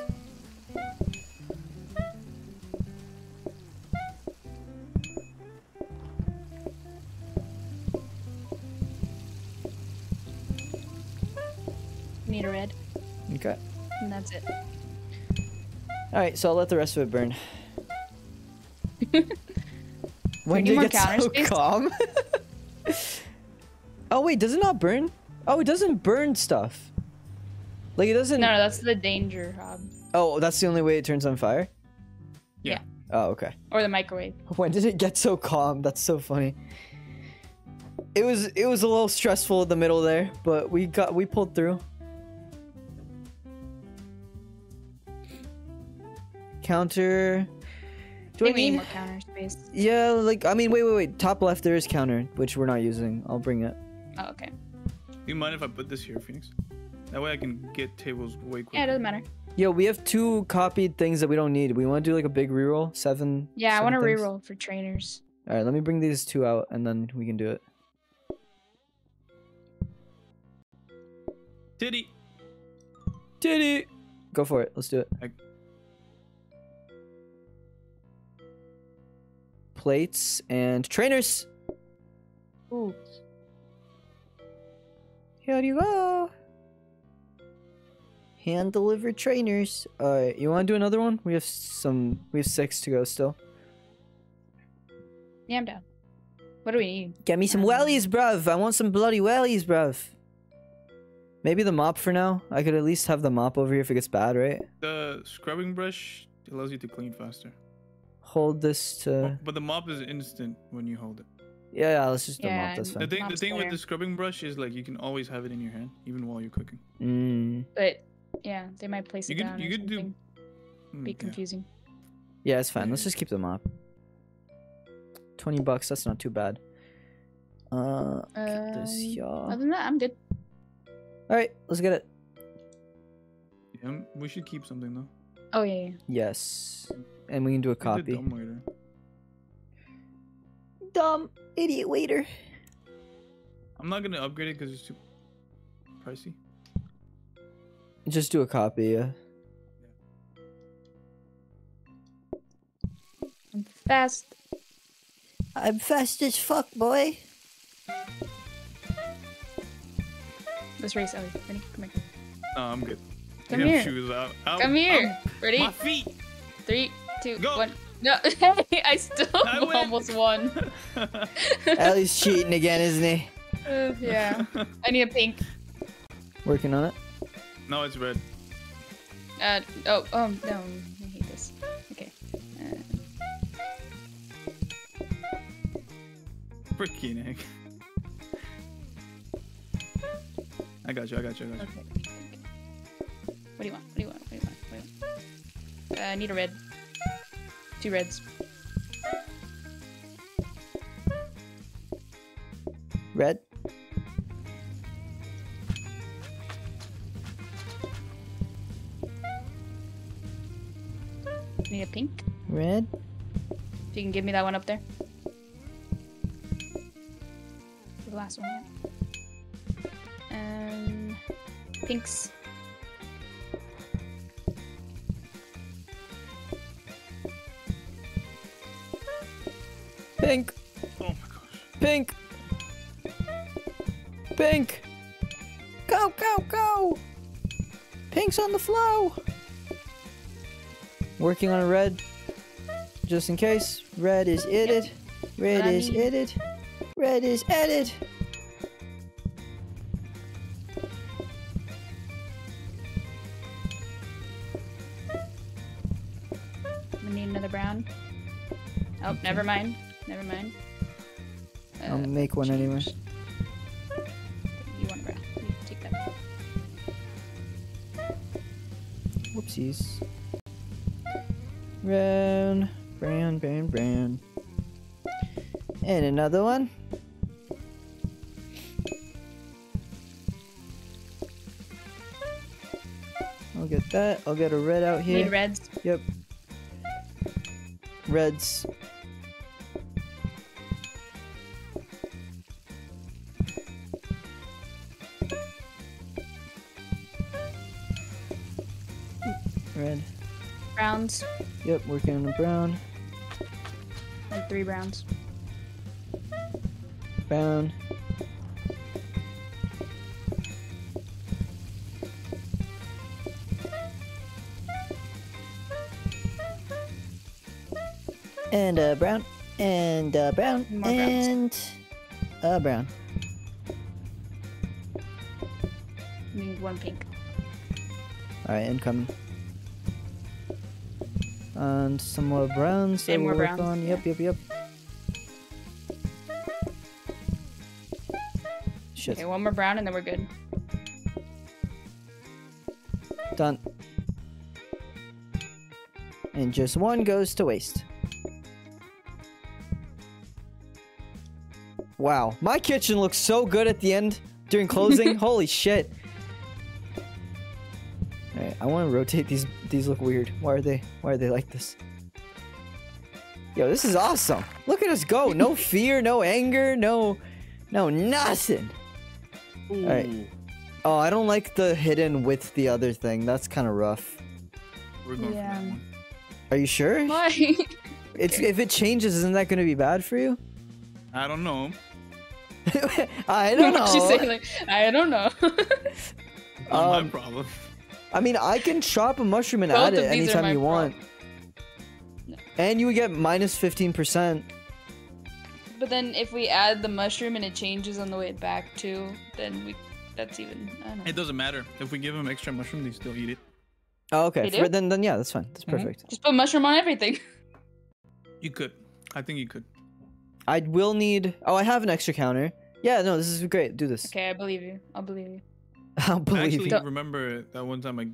B: That's it.
A: All right, so I'll let the rest of it burn. [laughs] when
B: need
A: did
B: more
A: it get so
B: space?
A: calm? [laughs] oh wait, does it not burn? Oh, it doesn't burn stuff. Like it doesn't.
B: No, no, that's the danger hob.
A: Oh, that's the only way it turns on fire.
C: Yeah.
A: Oh, okay.
B: Or the microwave. [laughs]
A: When did it get so calm? That's so funny. It was it was a little stressful in the middle there, but we got we pulled through. Counter. Do
B: I
A: I
B: need
A: need?
B: more counter space.
A: Yeah, like I mean, wait, wait, wait. Top left there is counter, which we're not using. I'll bring it.
B: Oh, okay.
C: Do you mind if I put this here, Phoenix? That way I can get tables way quicker.
B: Yeah, it doesn't matter.
A: Yo, we have two copied things that we don't need. We want to do like a big reroll, seven.
B: Yeah, I want to reroll for trainers.
A: All right, let me bring these two out, and then we can do it.
C: Titty.
A: Titty. Go for it. Let's do it.
C: I-
A: Plates and trainers.
B: Ooh.
A: Here you go. Hand delivered trainers. Alright, you want to do another one? We have some. We have six to go still.
B: Yeah, I'm down. What do we need?
A: Get me some
B: Um,
A: wellies, bruv. I want some bloody wellies, bruv. Maybe the mop for now. I could at least have the mop over here if it gets bad, right?
C: The scrubbing brush allows you to clean faster.
A: Hold this to.
C: But the mop is instant when you hold it.
A: Yeah, yeah. Let's just do
B: Yeah,
A: mop. That's
C: The thing, the
B: Mop's
C: thing with the scrubbing brush is like you can always have it in your hand, even while you're cooking.
A: Mm.
B: But yeah, they might place
C: You
B: it
C: could-
B: down.
C: you could do- Mm,
B: Be confusing.
A: Yeah, it's fine. Let's just keep the mop. Twenty bucks. That's not too bad. Uh, get this
B: Um,
A: here.
B: Other than that, I'm good.
A: All right, let's get it.
C: Yeah, um, we should keep something though.
B: Oh yeah, yeah.
A: Yes, and we can do a copy.
C: dumb waiter.
A: Dumb idiot waiter.
C: I'm not gonna upgrade it because it's too pricey.
A: Just do a copy. Yeah.
B: I'm fast.
D: I'm fast as fuck, boy.
B: Let's race, Ely. Ready? Come here.
C: No, I'm good.
B: Come
C: I have
B: here.
C: shoes out. Ow,
B: Come here.
C: ow,
B: Ready?
C: My feet.
B: Three, two,
C: Go.
B: one. No, hey, [laughs] I still
C: I
B: almost won. [laughs]
A: Ely's cheating again, isn't he?
B: Uh, yeah. I need a pink.
A: Working on it.
C: no, it's red.
B: Uh, oh, oh, no. I hate this. Okay. Uh,
C: Freaking heck. I got you. I got you. I got you.
B: okay. What do you want? What do you want? What do you want? What do you want? Uh, I need a red. Two reds.
A: Red.
B: Need a pink.
A: Red.
B: If you can give me that one up there. The last one, yeah. Um, pinks.
A: Pink.
C: Oh my gosh.
A: Pink. Pink. Go, go, go. Pink's on the flow. Working on a red. Just in case. Red is itted. Red is
B: need.
A: itted. Red is added.
B: We need another brown. Oh, never mind. Never mind.
A: I'll
B: Uh,
A: make one anyway.
B: change. You want. You take that.
A: Whoopsies. Brown, brown, brown, brown. And another one. I'll get that. I'll get a red out here.
B: Need reds.
A: Yep. Reds.
B: Browns.
A: Yep, working on the brown.
B: Like three browns.
A: Brown. And uh, brown. And uh, brown.
B: More browns.
A: and uh, brown.
B: Need one pink.
A: Alright, incoming. And some more browns
B: And more browns,
A: on. Yep, yep, yep. shit.
B: Okay, one more brown and then we're good.
A: Done. And just one goes to waste. Wow, my kitchen looks so good at the end during closing. [laughs] Holy shit. Alright, I want to rotate these. These look weird. Why are they? Why are they like this? Yo, this is awesome. Look at us go. No [laughs] fear, no anger, no, no nothing. Alright. Oh, I don't like the hidden with the other thing. That's kind of rough.
C: We're going
B: Yeah.
C: for that one.
A: Are you sure?
B: Why? [laughs] [laughs]
A: It's if it changes, isn't that going to be bad for you?
C: I don't know.
A: I don't know.
B: She's saying like, I don't know.
C: Not my
A: Um,
C: problem.
A: I mean, I can chop a mushroom and
B: Both
A: add it
B: these are
A: anytime you want,
B: No.
A: and you would get minus minus fifteen percent.
B: but then if we add the mushroom and it changes on the way back too, then we that's even I don't know.
C: It doesn't matter. If we give them extra mushroom, they still eat it.
A: Oh, okay. For- then, then yeah, that's fine. That's
C: Mhm.
A: perfect.
B: Just put mushroom on everything. [laughs]
C: You could. I think you could.
A: I will need. Oh, I have an extra counter. Yeah, no, this is great. Do this.
B: Okay, I believe you. I'll believe you. [laughs]
A: I'll
C: I
A: believe
C: actually
A: you.
C: remember that one time I,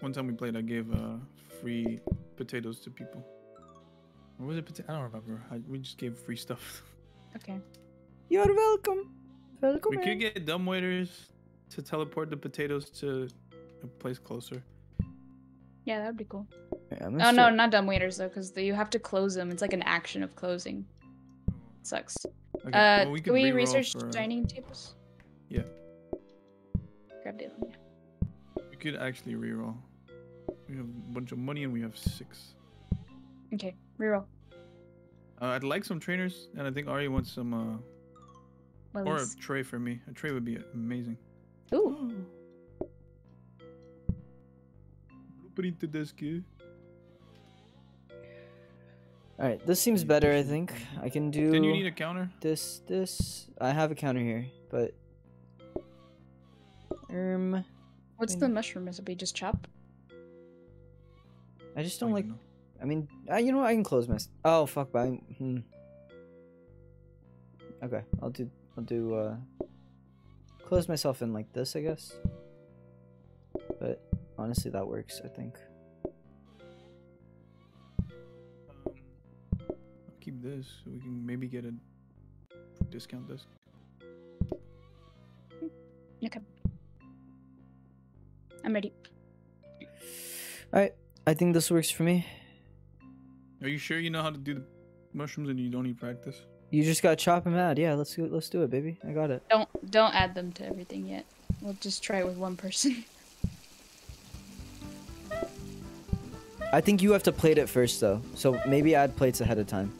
C: one time we played, I gave uh, free potatoes to people. Or was it potato? I don't remember. I, we just gave free stuff. [laughs]
B: Okay.
A: You're welcome. Welcome.
C: we
A: in.
C: could get dumb waiters to teleport the potatoes to a place closer.
B: Yeah, that'd be cool.
A: Yeah,
B: Oh
A: gonna
B: no, not dumb waiters though, because you have to close them. It's like an action of closing. sucks.
C: Okay,
B: uh,
C: well, we
B: can
C: could
B: we research
C: for-
B: dining tables?
C: Yeah.
B: Grab the other one.
C: We could actually reroll. We have a bunch of money and we have six.
B: Okay, reroll.
C: Uh, I'd like some trainers, and I think Aary wants some, uh, or a tray for me. A tray would be amazing.
B: Ooh.
C: Blueprint desk.
A: All right, this seems better. I think I can do.
C: Then you need a counter.
A: this. This. I have a counter here, but. Um,
B: What's the mushroom recipe? Just chop?
A: I just don't
C: don't
A: like.
C: know.
A: I mean, uh, you know, what? I can close my. Oh fuck, but I. Hmm. Okay, I'll do. I'll do. uh Close myself in like this, I guess. But honestly, that works. I think.
C: Um, I'll keep this so we can maybe get a discount desk.
B: Okay. I'm ready.
A: All right, I think this works for me.
C: Are you sure you know how to do the mushrooms and you don't need practice?
A: You just gotta chop them out. Yeah, let's do it. Let's do it, baby. I got it.
B: Don't don't add them to everything yet. We'll just try it with one person. [laughs]
A: I think you have to plate it first, though. So maybe add plates ahead of time.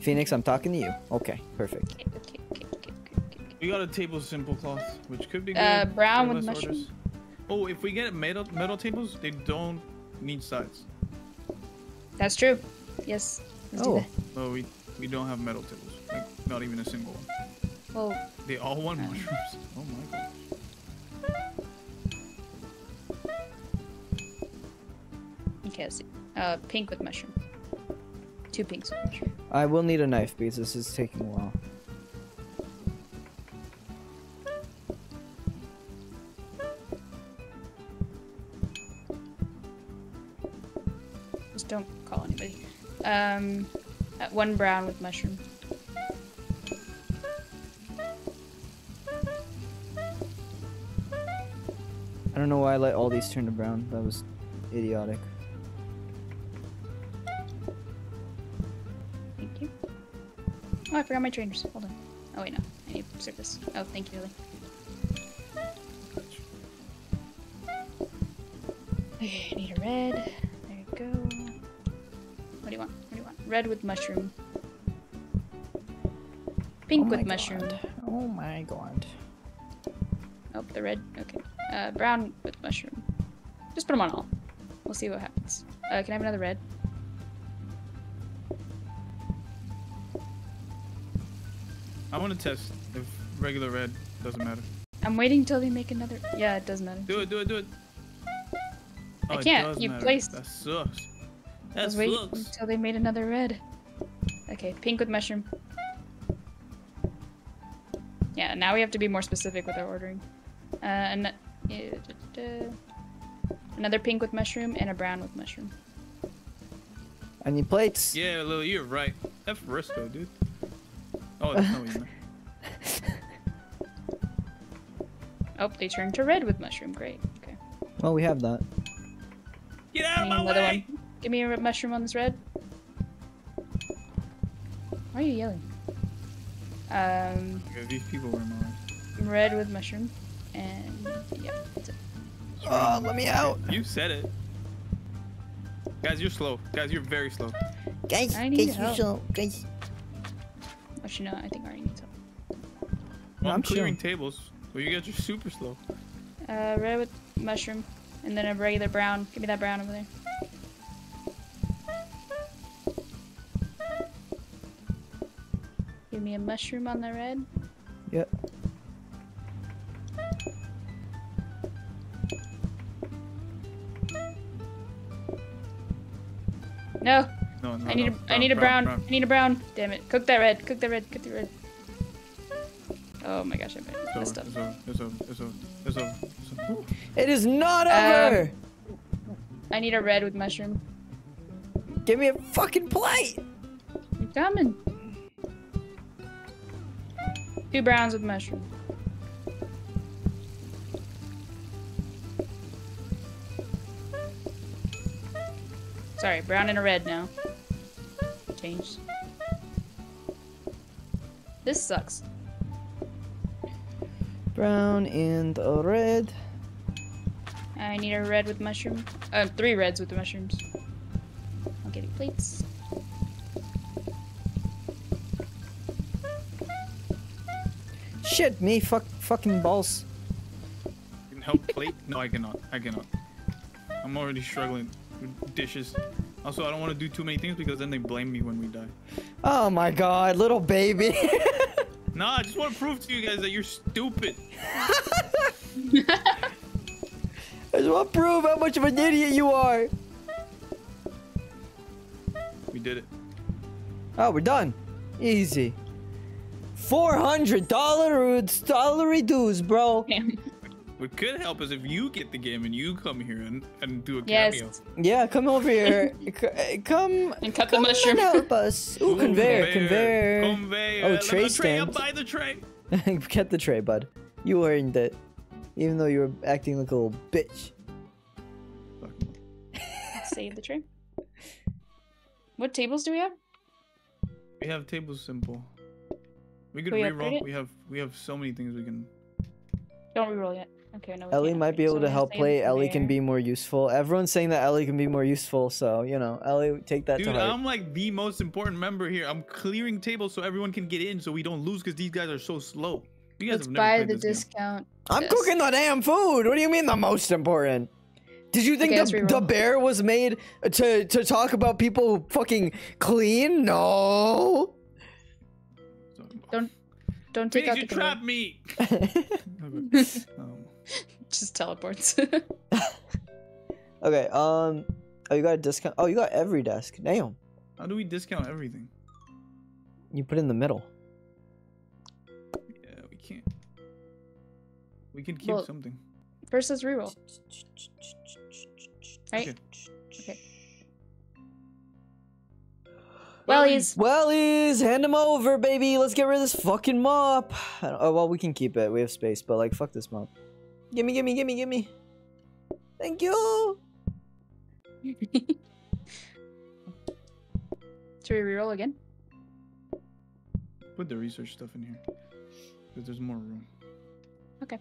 A: Phoenix, I'm talking to you. Okay, perfect.
B: Okay, okay.
C: We got a table simple cloth, which could be good.
B: Uh, brown with
C: less
B: mushroom?
C: orders. Oh, if we get metal metal tables, they don't need sides.
B: That's true. Yes. Let's
A: Oh.
B: do that.
C: So we we don't have metal tables, like not even a single one.
B: Well,
C: They all want
B: Um.
C: mushrooms. [laughs] Oh my god.
B: okay, let's see. Uh, pink with mushroom. Two pinks with mushroom.
A: I will need a knife because this is taking a while.
B: Um, one brown with mushroom.
A: I don't know why I let all these turn to brown. That was idiotic.
B: Thank you. Oh, I forgot my trainers. Hold on. Oh wait, no. I need service. Oh, thank you, Lily. Okay, I need a red. Red with mushroom. Pink
A: Oh
B: with mushroom.
A: God. Oh my god.
B: Oh, the red. Okay. Uh, brown with mushroom. Just put them on all. We'll see what happens. Uh, can I have another red?
C: I want to test if regular red doesn't matter.
B: I'm waiting till they make another. Yeah, it doesn't matter.
C: Do it, do it, do it.
B: I
C: Oh, it
B: can't,
C: does
B: you
C: matter.
B: placed-
C: That sucks.
B: I
C: That
B: was waiting
C: sucks.
B: until they made another red. Okay, pink with mushroom. Yeah, now we have to be more specific with our ordering. Uh, and yeah, da, da, da. another pink with mushroom and a brown with mushroom.
A: I need plates.
C: Yeah, Lil, you're right. F Risto, dude. Oh, that's not what you meant. [laughs]
B: Oh, they turned to red with mushroom. Great. Okay.
A: Well, we have that.
C: Get
B: I
C: out of my
B: another
C: way!
B: one. Give me a mushroom on this red. Why are you yelling? Um,
C: Because these people were mine.
B: red with mushroom, and yep, that's it.
A: Oh, let me out.
C: You said it. Guys, you're slow. Guys, you're very slow.
D: Guys,
B: I need
D: guys, you
B: help.
D: so, guys.
B: Actually, no, I think Arnie needs help.
C: Well, I'm,
A: I'm
C: clearing
A: chilling.
C: tables. Well, you guys are super slow.
B: Uh, red with mushroom, and then a regular brown. Give me that brown over there. Give me a mushroom on the red.
A: Yep.
B: No,
C: No, no,
B: I need
C: no.
B: a, I need a brown. I need a brown. Damn it! Cook that red. Cook that red. Cook the red. Oh my gosh, I messed up.
C: It's over. It's over. It's over. It's over. It's over.
A: It is not
B: Um. I need a red with mushroom.
A: Give me a fucking plate.
B: I'm coming. Two browns with mushroom. Sorry, brown and a red now. Changed. This sucks.
A: Brown and a red.
B: I need a red with mushroom. Uh, three reds with the mushrooms. I'll get you plates.
A: Shit, me fuck fucking balls.
C: You can help plate? No, I cannot. I cannot. I'm already struggling with dishes. Also, I don't want to do too many things because then they blame me when we die.
A: Oh my god, little baby. [laughs]
C: Nah, I just want to prove to you guys that you're stupid. [laughs]
A: I just want to prove how much of an idiot you are.
C: We did it.
A: Oh, we're done. Easy. Four hundred dollar dollar dues, bro.
B: Damn.
C: What could help is if you get the game and you come here and, and do a
B: Yes.
C: cameo.
A: Yeah, come over here. [laughs] C- uh, come.
B: And cut the
A: come
B: mushroom.
A: And help us. Ooh, conveyor, conveyor.
C: Conveyor.
A: Oh,
C: Let
A: tray
C: me tray up
A: stand.
C: by the tray. [laughs]
A: Get the tray, bud. You earned it. Even though you were acting like a little bitch.
B: Save the tray. [laughs] What tables do we have?
C: We have tables simple. We could
B: Can we upgrade
C: reroll.
B: it?
C: We have we have so many things we can.
B: Don't reroll yet. Okay, no. Ely
A: might be
B: upgrade, so
A: able to help play.
B: the
A: Ely can be more useful. Everyone's saying that Ely can be more useful, so you know, Ely, take that
C: Dude,
A: to.
C: I'm like the most important member here. I'm clearing tables so everyone can get in, so we don't lose because these guys are so slow. You guys
B: Let's
C: have never
B: buy the
C: this game.
B: discount.
A: I'm
B: Yes.
A: cooking the damn food. What do you mean the most important? Did you think
B: Okay,
A: the, the bear was made to to talk about people fucking clean? No.
C: So-
B: Don't don't take
C: Phoenix,
B: out
C: you
B: the
C: trapped
B: conveyor.
C: me. Um,
B: Just teleports.
A: okay. Um. Oh, you got a discount. Oh, you got every desk. Damn.
C: how do we discount everything?
A: You put in the middle.
C: Yeah, we can't. We can keep
B: Well,
C: something.
B: First, let's reroll. Right?
C: Okay.
B: Okay. Wellies.
A: Wellies, hand them over, baby. Let's get rid of this fucking mop. Oh well, we can keep it. We have space, but like, fuck this mop. Gimme, gimme, gimme, gimme. Thank you. [laughs]
B: Should we reroll again?
C: Put the research stuff in here. Because there's more room. Okay.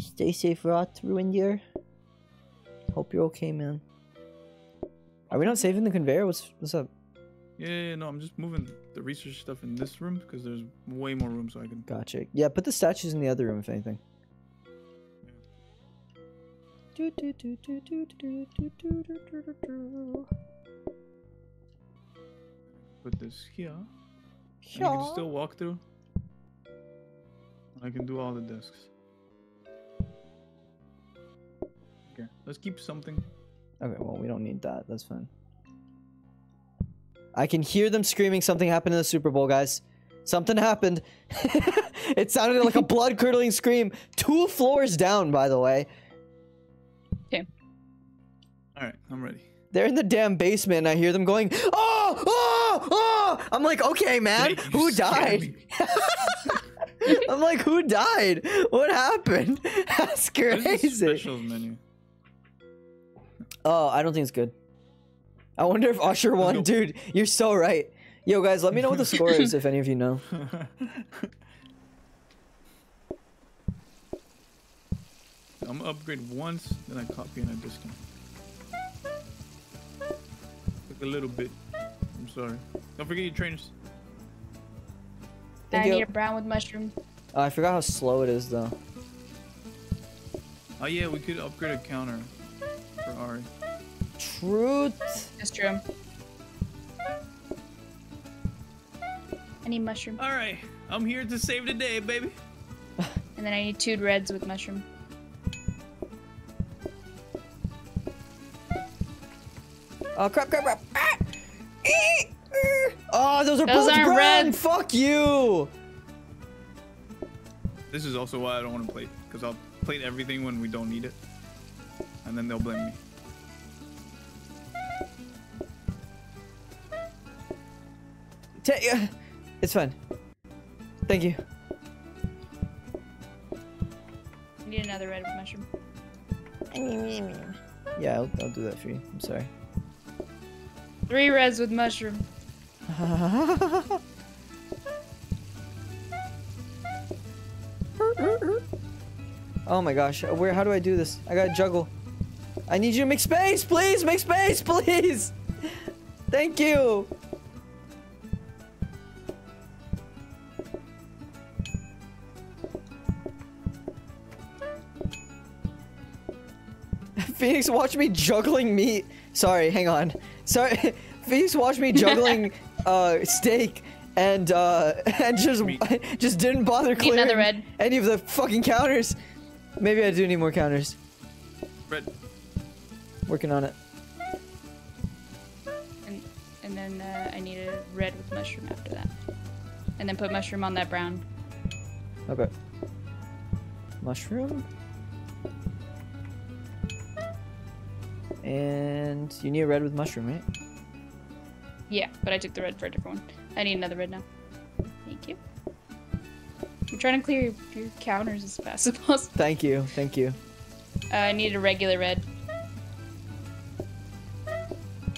A: Stay safe, Rot, Ruindeer. Hope you're okay, man. Are we not saving the conveyor? What's what's up?
C: Yeah, yeah, yeah, no, I'm just moving the research stuff in this room because there's way more room so I can.
A: Gotcha. Yeah, put the statues in the other room if anything.
C: Put this here. And you can still walk through. I can do all the desks. Okay, let's keep something.
A: Okay, well, we don't need that. That's fine. I can hear them screaming something happened in the Super Bowl, guys. Something happened. [laughs] it sounded like a [laughs] blood curdling scream. Two floors down, by the way.
B: Okay.
C: All right, I'm ready.
A: They're in the damn basement, and I hear them going, "Oh, oh, oh!" I'm like, "Okay, man,
C: Wait,
A: who died?" [laughs] I'm like, "Who died? What happened?" That's
C: What is this
A: crazy.
C: specials menu?
A: Oh, I don't think it's good. I wonder if Usher won,
C: go.
A: dude. You're so right. Yo, guys, let me know what the score is if any of you know. [laughs]
C: I'm gonna upgrade once, then I copy and I discount. Took a little bit. I'm sorry. Don't forget your trainers.
A: Thank
B: I
A: you.
B: need a brown with mushroom.
A: Oh, I forgot how slow it is, though.
C: Oh yeah, we could upgrade a counter for Aary.
A: Truth.
B: That's true. I need mushroom.
C: All right, I'm here to save the day, baby. [laughs]
B: And then I need two reds with mushroom.
A: Oh, crap, crap, crap. Ah! Eh, er. Oh, those are
B: Those
A: both
B: aren't
A: brown.
B: red.
A: Fuck you.
C: This is also why I don't want to plate, because I'll plate everything when we don't need it, and then they'll blame me.
A: Ta- uh, it's fine. Thank you.
B: I need another red with mushroom.
A: Yeah, I'll, I'll do that for you. I'm sorry.
B: Three reds with mushroom. [laughs]
A: oh my gosh, where? How do I do this? I gotta juggle. I need you to make space, please. Make space, [laughs] please. Thank you. Phoenix, watch me juggling meat. Sorry, hang on. Sorry, [laughs] Phoenix, watch me juggling [laughs] uh, steak and uh, [laughs] and just
C: Meat.
A: just didn't bother
B: Need
A: clearing
B: red.
A: any of the fucking counters. Maybe I do need more counters.
C: Red.
A: Working on it.
B: And, and then uh, I need a red with mushroom after that. And then put mushroom on that brown.
A: Okay. Mushroom. And you need a red with mushroom, right?
B: Yeah, but I took the red for a different one. I need another red now. Thank you. I'm trying to clear your, your counters as fast as [laughs] possible.
A: Thank you, thank you.
B: Uh, I need a regular red.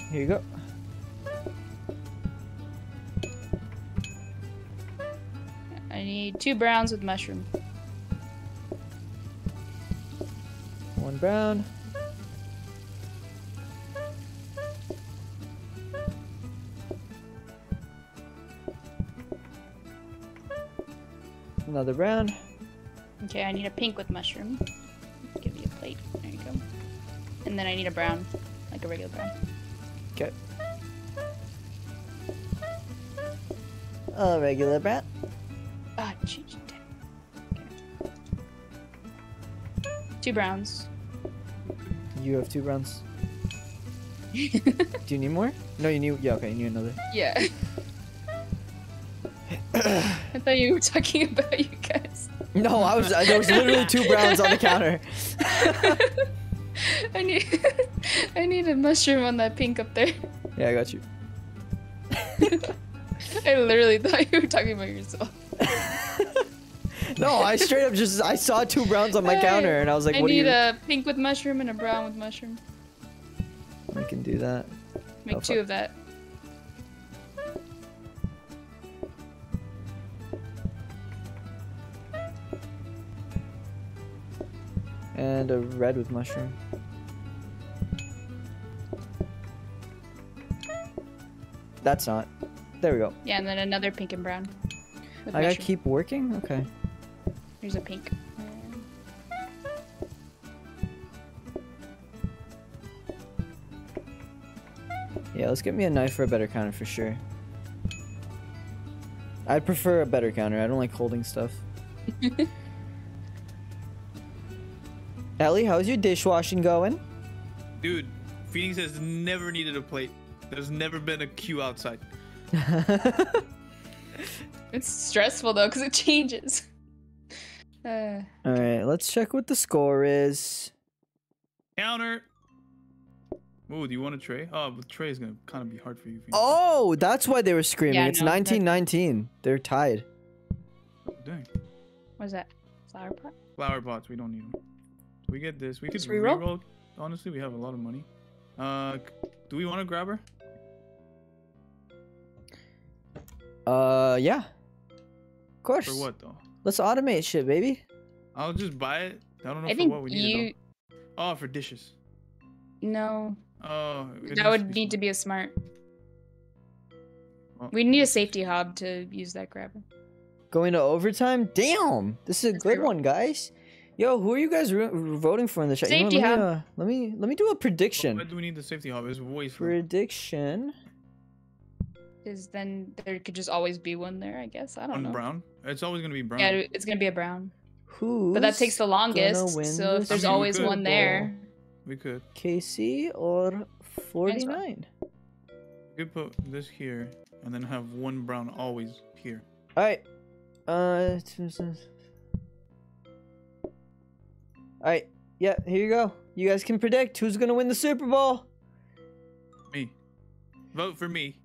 A: Here you go.
B: I need two browns with mushroom.
A: One brown. Another brown.
B: Okay, I need a pink with mushroom. Give you a plate. There you go. And then I need a brown, like a regular brown.
A: Okay. A regular brown.
B: Ah, change it. Okay. Two browns.
A: You have two browns. [laughs] Do you need more? No, you need. Yeah, okay, you need another.
B: Yeah. I thought you were talking about you guys.
A: No, I was. There was literally two browns on the counter. [laughs]
B: I need I need a mushroom on that pink up there.
A: Yeah, I got you. [laughs]
B: I literally thought you were talking about yourself. [laughs]
A: No, I straight up just I saw two browns on my
B: Hey,
A: counter and I was like,
B: I
A: "What do
B: need a pink with mushroom and a brown with mushroom.
A: I can do that.
B: Make
A: Oh,
B: two of that.
A: And a red with mushroom. That's not. There we go.
B: Yeah, and then another pink and brown.
A: I gotta keep working. Okay.
B: Here's a pink.
A: Yeah, let's get me a knife for a better counter for sure. I'd prefer a better counter. I don't like holding stuff. [laughs] Ely, how's your dishwashing going?
C: Dude, Phoenix has never needed a plate. There's never been a queue outside. [laughs]
B: It's stressful though because it changes. Uh,
A: All right, let's check what the score is.
C: Counter. Ooh, do you want a tray? Oh, but tray is gonna kind of be hard for you. if you-
A: Oh, that's why they were screaming.
B: Yeah,
A: it's
B: no, that-
A: 1919. They're tied.
C: Dang.
B: what is that? Flower pot?
C: Flower pots, we don't need them. We get this. We could
B: Just reroll?
C: reroll. Honestly, we have a lot of money. Uh, do we want to grab her?
A: Uh, yeah. Of course.
C: For what though?
A: Let's automate shit, baby.
C: I'll just buy it. I don't know
B: I
C: for
B: think
C: what we need
B: you.
C: it though. Oh, for dishes.
B: No,
C: Oh,
B: that would
C: be
B: need to be a smart.
C: small.
B: We need a safety hob to use that grabber.
A: Going to overtime? Damn! This is a
B: Let's
A: good one, guys. Yo, who are you guys ro- voting for in the chat? You know what,
B: Safety
A: let, me,
B: hob.
A: uh, let me let me do a
C: Why
A: prediction.
C: do we need the safety hob? It's way slow.
A: Prediction.
B: Because then there could just always be one there. I guess I don't
C: On
B: know.
C: brown. It's always gonna be brown.
B: Yeah, it's gonna be a brown.
A: Who?
B: But that takes the longest. So if there's
C: I mean,
B: always
C: could,
B: one there,
C: we could.
A: KC or 49?
C: We could put this here and then have one brown always here.
A: All right. Uh. All right. Yeah. Here you go. You guys can predict who's gonna win the Super Bowl.
C: Me. Vote for me.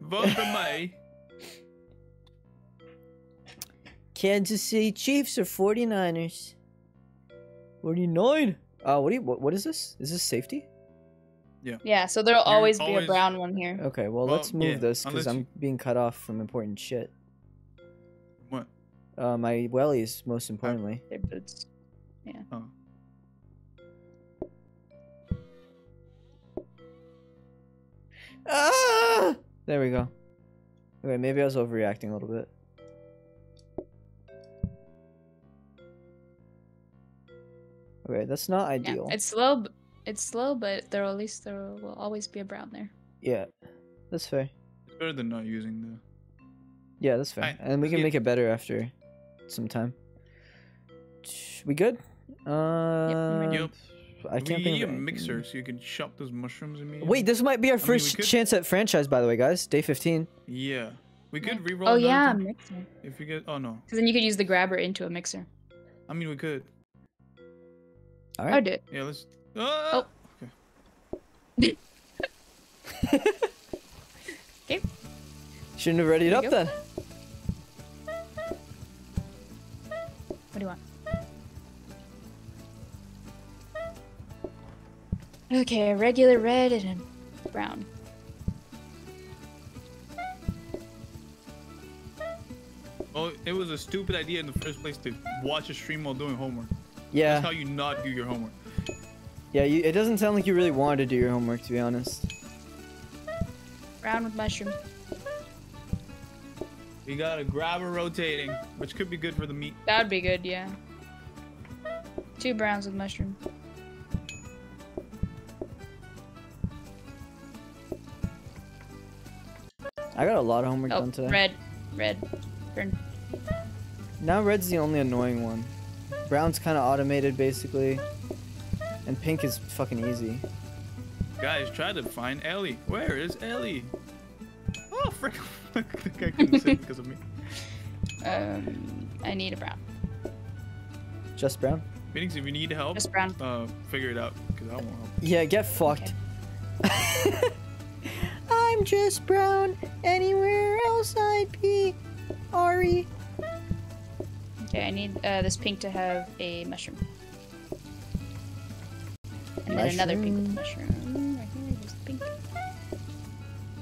C: Vote for me. [laughs]
A: Kansas City Chiefs or 49ers? 49. Uh, what do you? What, what is this? Is this safety?
B: yeah. Yeah, so there'll
C: You're
B: always, be a brown one here.
A: Okay. Well,
C: Well,
A: let's move
C: yeah,
A: this because I'm
C: you-
A: being cut off from important shit.
C: What?
A: Uh, my wellies, most importantly.
B: Their boots.
C: Oh.
A: Ah! There we go. Okay, maybe I was overreacting a little bit. Okay, that's not ideal.
B: Yeah,
A: ideal.
B: it's slow. It's slow, but there will at least there will always be a brown there.
A: Yeah, that's fair.
C: It's better than not using the.
A: Yeah, that's fair.
C: Alright,
A: and we can
C: get-
A: make it better after some time. We good? Uh,
B: ready.
A: I can't
C: need
A: think
C: a
A: of anything.
C: mixer so you can chop those mushrooms in me.
A: Wait, this might be our
C: mean, we
A: first
C: could-
A: chance at franchise, by the way, guys. Day 15.
C: Yeah. We could reroll.
B: Oh yeah,
C: time
B: mixer.
C: If you get. Oh no.
B: Because then you could use the grabber into a mixer.
C: I mean, we could.
A: All
B: I
A: right.
B: did.
C: Yeah. Let's. Ah!
B: Oh. Okay. [laughs] okay.
A: Shouldn't have readied
B: There
A: up
B: go.
A: then.
B: What do you want? Okay, a regular red and a brown.
C: Oh, it was a stupid idea in the first place to watch a stream while doing homework.
A: Yeah.
C: That's how you not do your homework.
A: Yeah, you, it doesn't sound like you really wanted to do your homework, to be honest.
B: Brown with mushroom.
C: We got a grabber rotating, which could be good for the meat.
B: That would be good, yeah. Two browns with mushroom.
A: I got a lot of homework
B: Oh,
A: done today.
B: red. Red. Turn.
A: Now red's the only annoying one. Brown's kind of automated, basically. And pink is fucking easy.
C: Guys, try to find Ely. Where is Ely? Oh, [laughs] frick. I couldn't [laughs] say because of me.
B: Um, I need a brown.
A: Just brown?
C: Phoenix, if you need help,
B: Just brown.
C: uh, figure it out, because I won't help.
A: Yeah, get fucked. [laughs] I'm just brown. Anywhere else I'd be Aary.
B: Okay, I need uh, this pink to have a mushroom. And then another pink with mushroom. Right here, here's the pink.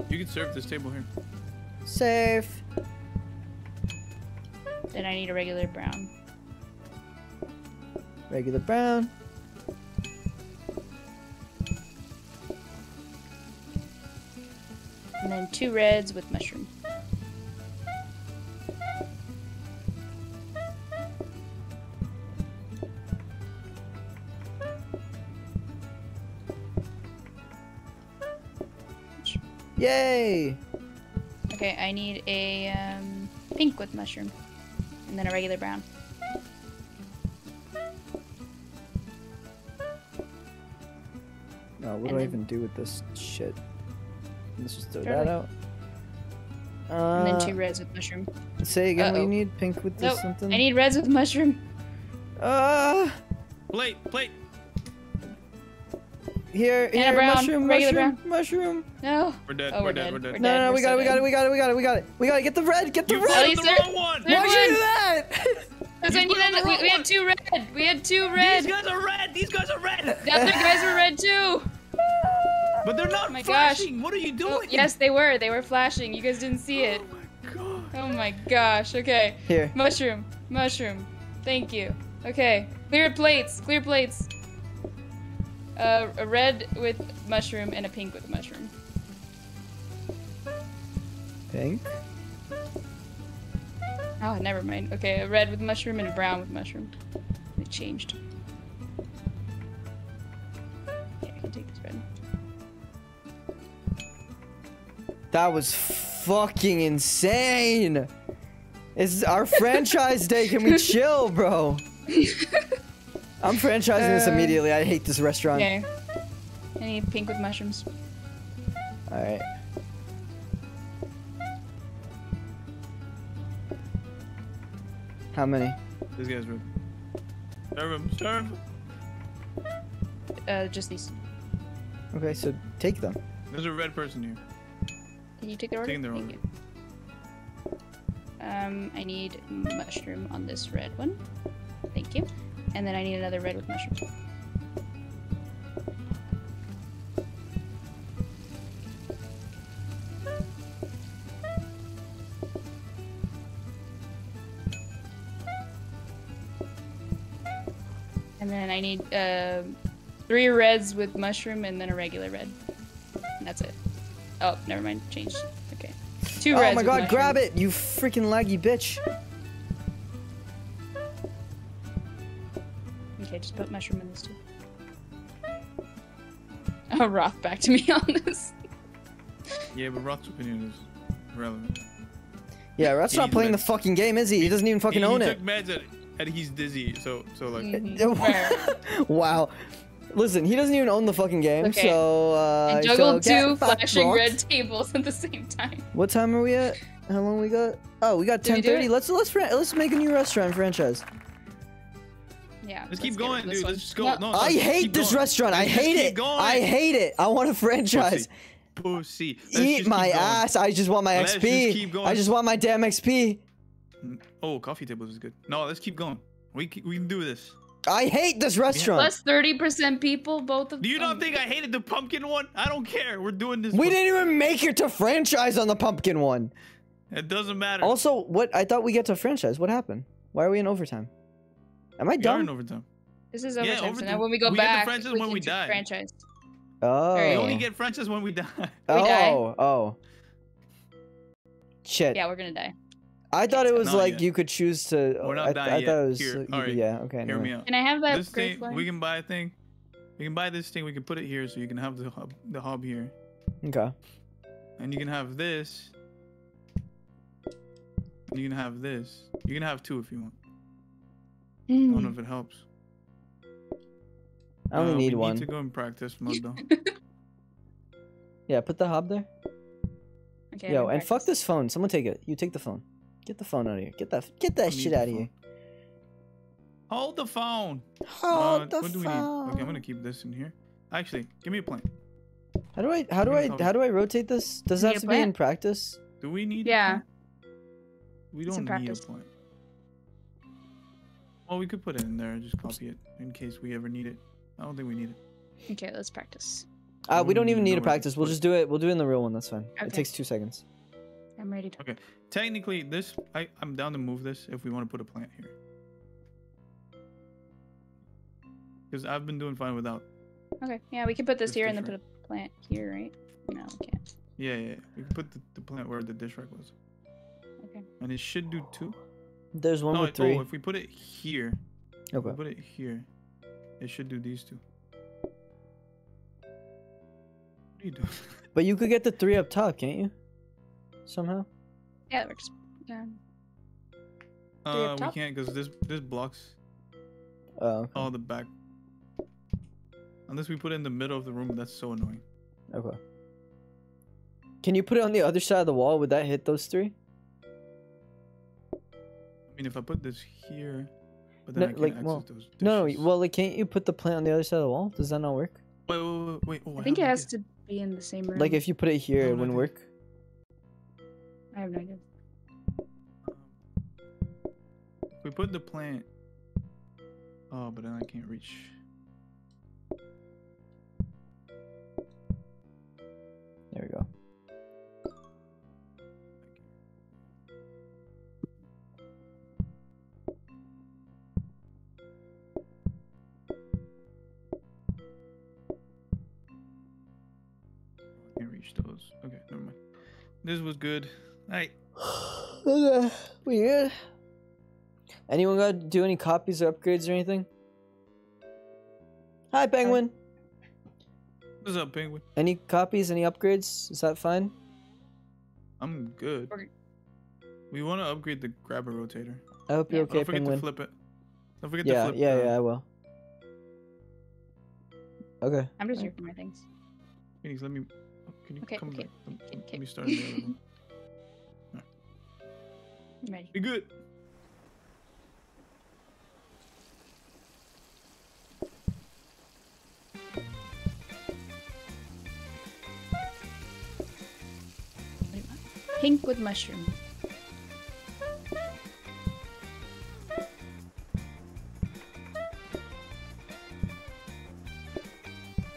C: You can serve this table here.
A: Serve.
B: Then I need a regular brown.
A: Regular brown.
B: And then two reds with mushroom.
A: Yay!
B: Okay, I need a um, pink with mushroom. And then a regular brown.
A: No, what
B: And
A: do I even do with this shit? Let's just throw
B: Throw
A: that
B: away.
A: out.
B: and then
A: Uh,
B: two reds with mushroom.
A: say again what you
B: Uh-oh.
A: need. Pink with this
B: Nope,
A: something.
B: I need reds with mushroom.
A: Uh,
C: Plate, plate.
A: here, here,
B: brown,
A: mushroom,
B: regular
A: mushroom, mushroom.
B: No.
C: We're dead.
B: Oh,
C: we're,
B: we're
C: dead.
B: dead.
C: We're dead.
B: We're
A: No, no, no,
B: We're
A: we got
B: so
A: it, we got it, we got it, we got it, we got it. We got it. Get the red, get the
C: You
A: red.
B: At
C: put
B: least
C: the wrong one.
A: Why'd you do that? [laughs]
B: Because I
C: put
B: needed,
C: on the
B: we, we had two red. We had two red.
C: These guys are red. These guys are red.
B: The other guys are red too.
C: But they're not
B: Oh my gosh.
C: flashing. What are you
B: Oh,
C: doing?
B: yes, they were. They were flashing. You guys didn't see it.
C: Oh my god.
B: Oh my gosh. Okay.
A: Here.
B: Mushroom. Mushroom. Thank you. Okay. Clear plates. Clear plates. Uh, a red with mushroom and a pink with mushroom.
A: Pink.
B: Oh, never mind. Okay, a red with mushroom and a brown with mushroom. It changed. Yeah, I can take this red.
A: That was fucking insane. It's our franchise day. Can we [laughs] chill, bro? I'm franchising this
B: Uh,
A: immediately. I hate this restaurant.
B: Okay. I need pink with mushrooms.
A: All right. How many?
C: This guy's red. Serve him. Serve him.
B: Uh, just these.
A: Okay, so take them.
C: There's a red person here.
B: Can you take the order?
C: Taking their
B: Thank
C: order.
B: you. Um, I need mushroom on this red one. Thank you. And then I need another red with mushroom. And then I need uh, three reds with mushroom and then a regular red. And that's it. Oh, never mind. Changed. Okay. Two
A: Oh
B: reds.
A: my god, grab it, you freaking laggy bitch.
B: Okay, just put mushroom in this too. Oh, Roth back to me [laughs] on this.
C: Yeah, but Roth's opinion is relevant.
A: Yeah, Rat's not
C: He's
A: playing the fucking game, is he? He doesn't even fucking
C: he,
A: own
C: he
A: it.
C: took meds and, and he's dizzy, so so like.
B: Mhm. [laughs]
A: Wow. Listen, he doesn't even own the fucking game,
B: Okay.
A: so uh
B: and
A: so
B: juggled
A: get
B: two
A: fucked,
B: flashing
A: Rot.
B: red tables at the same time.
A: What time are we at? How long we got? Oh, we got
B: Did we do
A: 10:30. Let's let's let's make a new restaurant franchise.
B: Yeah.
C: Let's keep
B: get rid
C: going, dude.
B: one.
C: Let's just go.
B: No,
C: No,
A: I
C: let's
A: hate this
C: going.
A: restaurant. I hate it.
C: Going.
A: I hate it. I want a franchise.
C: Pussy. Pussy.
A: Eat my ass. I just want my
C: Let's just
A: XP.
C: keep going.
A: I just want my damn XP.
C: Oh, coffee tables is good. No, let's keep going. We we can do this.
A: I hate this restaurant.
B: Plus 30% people, both of
C: Do you
B: them.
C: not think I hated the pumpkin one? I don't care. We're doing this.
A: we
C: one.
A: didn't even make it to franchise on the pumpkin one.
C: It doesn't matter.
A: Also, what I thought we get to franchise. What happened? Why are we in overtime? Am I
C: we are
A: dumb?
C: in overtime.
B: This is
C: Yeah,
B: overtime, so now when we go
C: We get the franchise
B: we
C: when
B: can
C: we die.
B: franchise.
A: oh.
C: We only get franchise when we die.
A: oh,
B: die.
A: oh. Shit.
B: Yeah, we're gonna die.
A: I thought it was
C: Not
A: like
C: yet.
A: you could choose to.
C: We're not
A: I,
C: dying
A: I
C: yet.
A: thought it was.
C: Here,
A: you could-
C: alright.
A: Yeah. Okay.
C: Hear
A: never
C: me out.
B: Can I have that
C: This thing,
B: flag?
C: we can buy a thing. We can buy this thing. We can put it here, so you can have the hob, the hob here,
A: Okay.
C: and you can have this. You can have this. You can have two if you want. I don't know if it helps.
A: I only
C: Uh,
A: need
C: we
A: one.
C: Need to go in practice mode though. [laughs]
A: Yeah. Put the hob there.
B: Okay,
A: Yo,
B: I'm
A: and fuck this phone. Someone take it. You take the phone. Get the phone out of here. Get that. Get that
C: don't
A: shit out of here.
C: Hold the phone.
A: Hold
C: Uh,
A: the
C: what do we
A: phone.
C: need? Okay, I'm gonna keep this in here. Actually, give me a plant.
A: How do I? How do I? How do I rotate this? Does that
B: need
A: have
B: a
A: to be in practice?
C: Do we need? a
B: Yeah.
C: We don't need a
B: practice.
C: plant. Well, we could put it in there and just copy it in case we ever need it. I don't think we need it.
B: Okay, let's practice.
A: Uh, we
C: don't
A: don't even
C: even
A: need
C: know
A: to practice. We'll just do it. We'll do it in the real one. That's fine. It takes two seconds.
B: I'm ready to. Okay.
C: Technically, this I I'm down to move this if we want to put a plant here. Because I've been doing fine without.
B: Okay, yeah, we can put this
C: It's
B: here and then
C: different.
B: put a plant here, right? No, we can't.
C: Yeah, yeah. yeah. We can put the, the plant where the dish rack was.
B: Okay.
C: And it should do two.
A: There's one
C: no,
A: with
C: it-
A: three.
C: oh, if we put it here,
A: okay.
C: put it here, it should do these two. What are you doing?
A: But you could get the three up top, can't you? Somehow.
B: Yeah, that works. Yeah.
C: Uh, we can't because this this blocks
A: Oh. Okay.
C: all the back. Unless we put it in the middle of the room, that's so annoying.
A: okay. Can you put it on the other side of the wall? Would that hit those three?
C: I mean, if I put this here, but then
A: No,
C: I can't
A: like,
C: access
A: well,
C: those
A: No, no. Well, like, can't you put the plant on the other side of the wall? Does that not work?
C: Wait, wait, wait, wait. Oh,
B: I think it has
C: idea.
B: to be in the same room.
A: Like, if you put it here,
C: No,
A: it wouldn't
C: no.
A: work.
B: I have no idea.
C: If we put the plant. Oh, but then I can't reach.
A: There we go.
C: I can't reach those. Okay, never mind. This was good. Hey,
A: okay, [sighs] we good. Anyone got to do any copies or upgrades or anything? Hi, Penguin.
C: what's up, penguin?
A: Any copies? Any upgrades? Is that fine?
C: I'm good.
B: Okay.
C: We want to upgrade the grabber rotator.
A: I hope you're
B: Yeah.
A: okay,
C: Don't forget
A: Penguin.
C: to flip it. Don't forget
A: yeah,
C: to flip.
A: yeah,
C: the-
A: yeah. I will. Okay.
B: I'm just here for my things.
C: Phoenix, let me. Can you
B: Okay,
C: come
B: okay,
C: back? Let,
B: okay,
C: let me start the one. [laughs]
B: I'm ready.
C: Be good.
B: Pink with mushroom.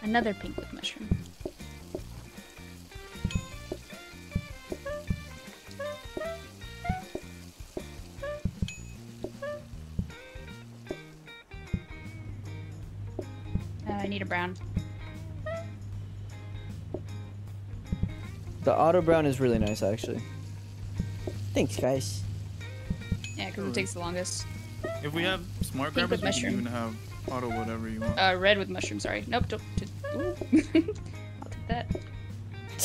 B: Another pink with mushroom. Brown.
A: The auto brown is really nice, actually. Thanks, guys.
B: Yeah, because it takes the longest.
C: If we have smart
B: Pink with
C: grabbers, we can even have auto whatever you want.
B: Uh, red with mushroom. Sorry. Nope. Don't. t- Ooh. [laughs] I'll take that.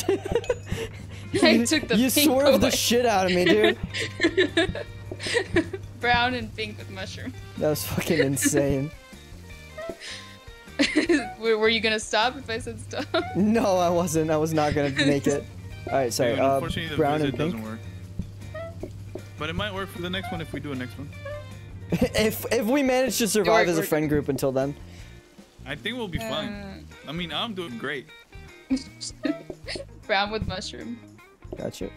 B: [laughs] I
A: you
B: took the
A: you
B: pink
A: swerved the shit out of me, dude. [laughs]
B: Brown and pink with mushroom.
A: That was fucking insane.
B: Were, were you gonna stop if I said stop? [laughs]
A: No, I wasn't. I was not gonna [laughs] make it. All right, sorry.
C: Dude,
A: Uh,
C: unfortunately, the
A: brown and pink.
C: doesn't work. But it might work for the next one if we do a next one. [laughs]
A: if if we manage to survive as a friend group until then.
C: I think we'll be fine. I mean, I'm doing great.
B: Uh, brown with mushroom.
A: Gotcha.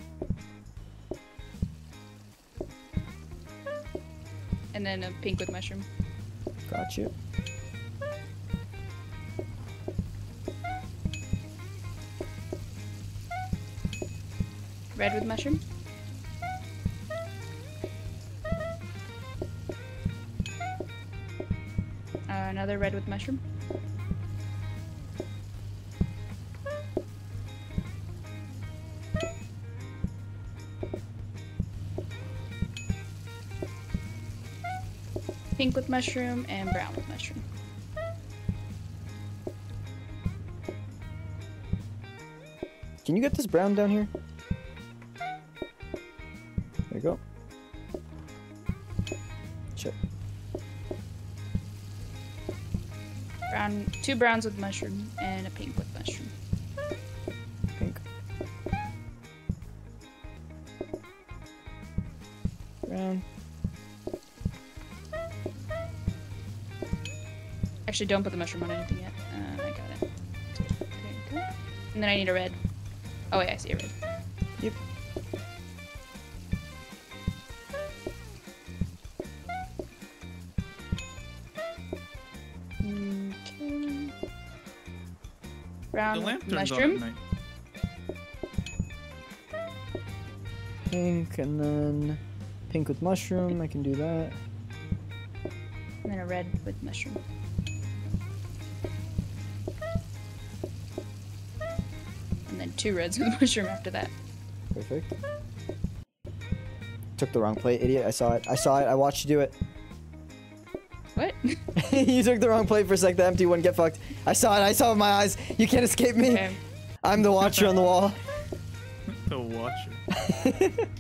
B: And then a pink with mushroom.
A: Gotcha.
B: Red with mushroom. Uh, another red with mushroom. Pink with mushroom and brown with mushroom.
A: Can you get this brown down here?
B: Two browns with mushroom and a pink with mushroom.
A: Pink. Brown.
B: Actually, don't put the mushroom on anything yet. Uh, I got it. There you go. And then I need a red. Oh wait, I see a red.
C: Turns
B: mushroom.
A: Pink and then pink with mushroom. I can do that.
B: And then a red with mushroom. And then two reds with [laughs] mushroom after that.
A: Perfect. Took the wrong plate, idiot. I saw it. I saw it. I watched you do it.
B: What? [laughs] [laughs]
A: you took the wrong plate for a sec. The empty one. Get fucked. I saw it. I saw it with my eyes. You can't escape me.
B: Okay.
A: I'm the watcher on the wall.
C: The watcher. [laughs]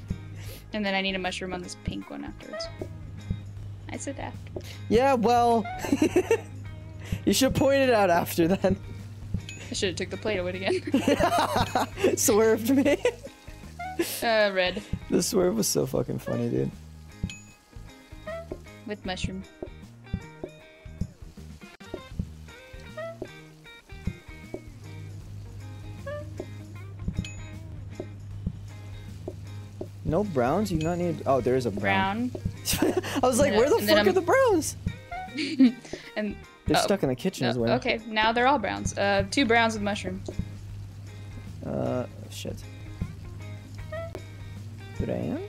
B: And then I need a mushroom on this pink one afterwards. I said that.
A: Yeah, well, [laughs] you should point it out after then.
B: I should have took the plate away again. [laughs]
A: Swerved me.
B: uh, red
A: the swerve was so fucking funny, dude.
B: with mushroom.
A: No browns? You not need. Oh, there is a brown.
B: Brown. [laughs]
A: I was like, where the fuck are the browns? [laughs]
B: and
A: They're
B: Oh,
A: stuck in the kitchen
B: no,
A: as well.
B: okay, now they're all browns. Uh, two browns with mushroom.
A: Uh, shit. Brown?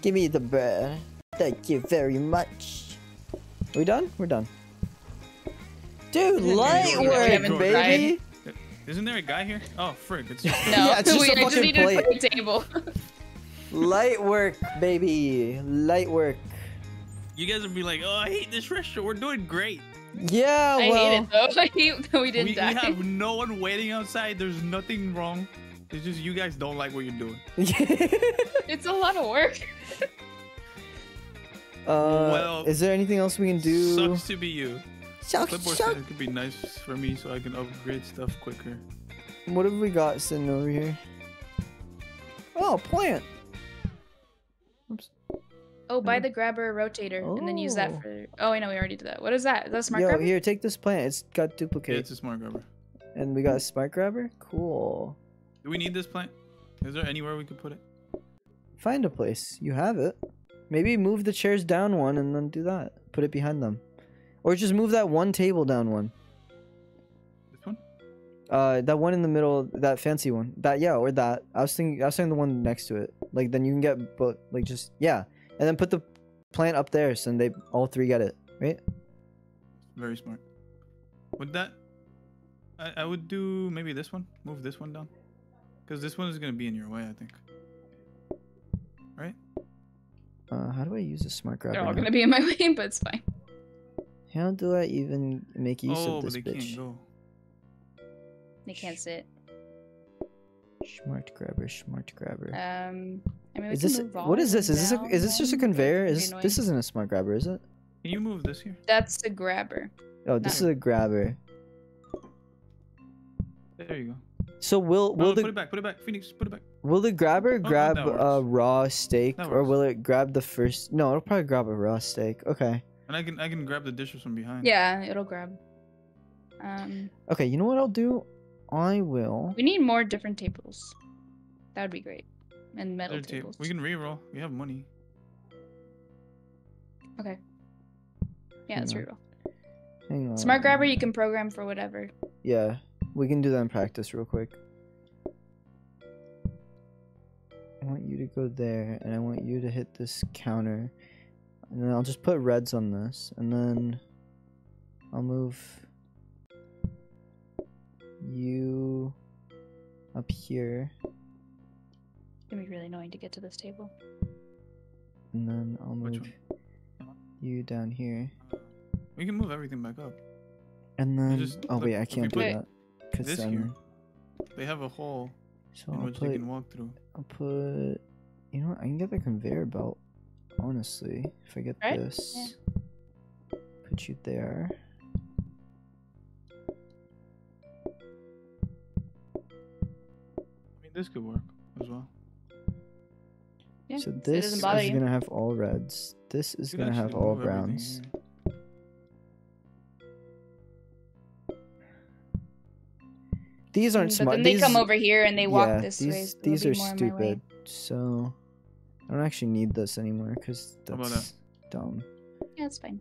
A: Give me the bread. Thank you very much. Are we done? We're done. Dude, [laughs] light work, baby.
C: Isn't there a guy here? Oh, frick! It's just [laughs]
B: No,
A: Yeah, it's just
B: we
A: a
B: I just
A: fucking
B: needed
A: plate.
B: a table.
A: Light work, baby. Light work.
C: you guys would be like, "Oh, I hate this restaurant. We're doing great.
A: Yeah,
B: I
A: well.
B: hate it though. [laughs] I hate that we didn't
C: we, we have no one waiting outside. There's nothing wrong. It's just you guys don't like what you're doing." [laughs]
B: It's a lot of work.
A: uh,
C: Well,
A: is there anything else we can do?
C: Sucks to be you.
A: Shucks,
C: Clipboard
A: shucks.
C: said it could be nice for me so I can upgrade stuff quicker.
A: What have we got sitting over here? Oh, plant. Oops.
B: Oh, buy the grabber rotator and then use that
A: Oh.
B: for. Oh, I know we already did that. What is that? Is that a smart
A: Yo,
B: grabber?
A: here, take this plant. It's got
C: Okay,
A: duplicate.
C: it's a smart grabber.
A: And we got a smart grabber? Cool.
C: Do we need this plant? Is there anywhere we could put it?
A: Find a place. You have it. Maybe move the chairs down one and then do that. Put it behind them. Or just move that one table down one.
C: This one?
A: Uh, that one in the middle, that fancy one. That yeah, or that. I was thinking, I was saying the one next to it. Like then you can get both. Like just yeah, and then put the plant up there, so they all three get it, right?
C: Very smart. Would that? I, I would do maybe this one. Move this one down, because this one is gonna be in your way. I think. Right?
A: Uh, how do I use a smart grabber?
B: They're all gonna be in my [laughs] way, but it's fine.
A: How do I even make use
C: oh,
A: of this
C: they
A: bitch?
C: can't go.
B: They can't sit.
A: Smart grabber, smart grabber.
B: Um, I mean, we
A: is this
B: move all
A: is this? Is this a, is this just a conveyor? Is this, this isn't a smart grabber, is it?
C: Can you move this here?
B: That's a grabber.
A: Oh, this
B: No.
A: is a grabber.
C: There you go.
A: So will
C: No,
A: will
C: put
A: the
C: it back. Put it back. Phoenix, put it back.
A: will the grabber
C: no,
A: grab
C: that
A: a raw steak or will it grab the first? No, it'll probably grab a raw steak. Okay.
C: And I can I can grab the dishes from behind.
B: Yeah, it'll grab. Um,
A: Okay. You know what I'll do? I will.
B: we need more different tables. That would be great. And metal
C: Third table.
B: tables.
C: We can re-roll. We have money.
B: Okay. Yeah, that's
A: Hang
B: reroll.
A: Hang on.
B: Smart grabber, you can program for whatever.
A: Yeah, we can do that in practice real quick. I want you to go there, and I want you to hit this counter, and then I'll just put reds on this, and then I'll move you up here,
B: It's gonna be really annoying to get to this table.
A: and then I'll move you down here,
C: We can move everything back up.
A: and then
C: just
A: oh
C: look,
A: wait, I can't do that because
C: this
A: then
C: here, They have a hole
A: so
C: in
A: I'll
C: which they can walk through.
A: I'll put. You know what? I can get the conveyor belt. Honestly, if I get
B: Right?
A: this, put you there.
C: I mean, this could work as well.
B: Yeah.
A: so this
B: doesn't
A: is
B: you.
A: gonna have all reds. This is gonna have all browns. These aren't
B: Mm,
A: smart.
B: But then they
A: these,
B: come over here and they walk
A: yeah,
B: this
A: these,
B: way. so
A: These are
B: be more in my way.
A: stupid. So I don't actually need this anymore because
C: How about
A: that's dumb.
B: Yeah, it's fine.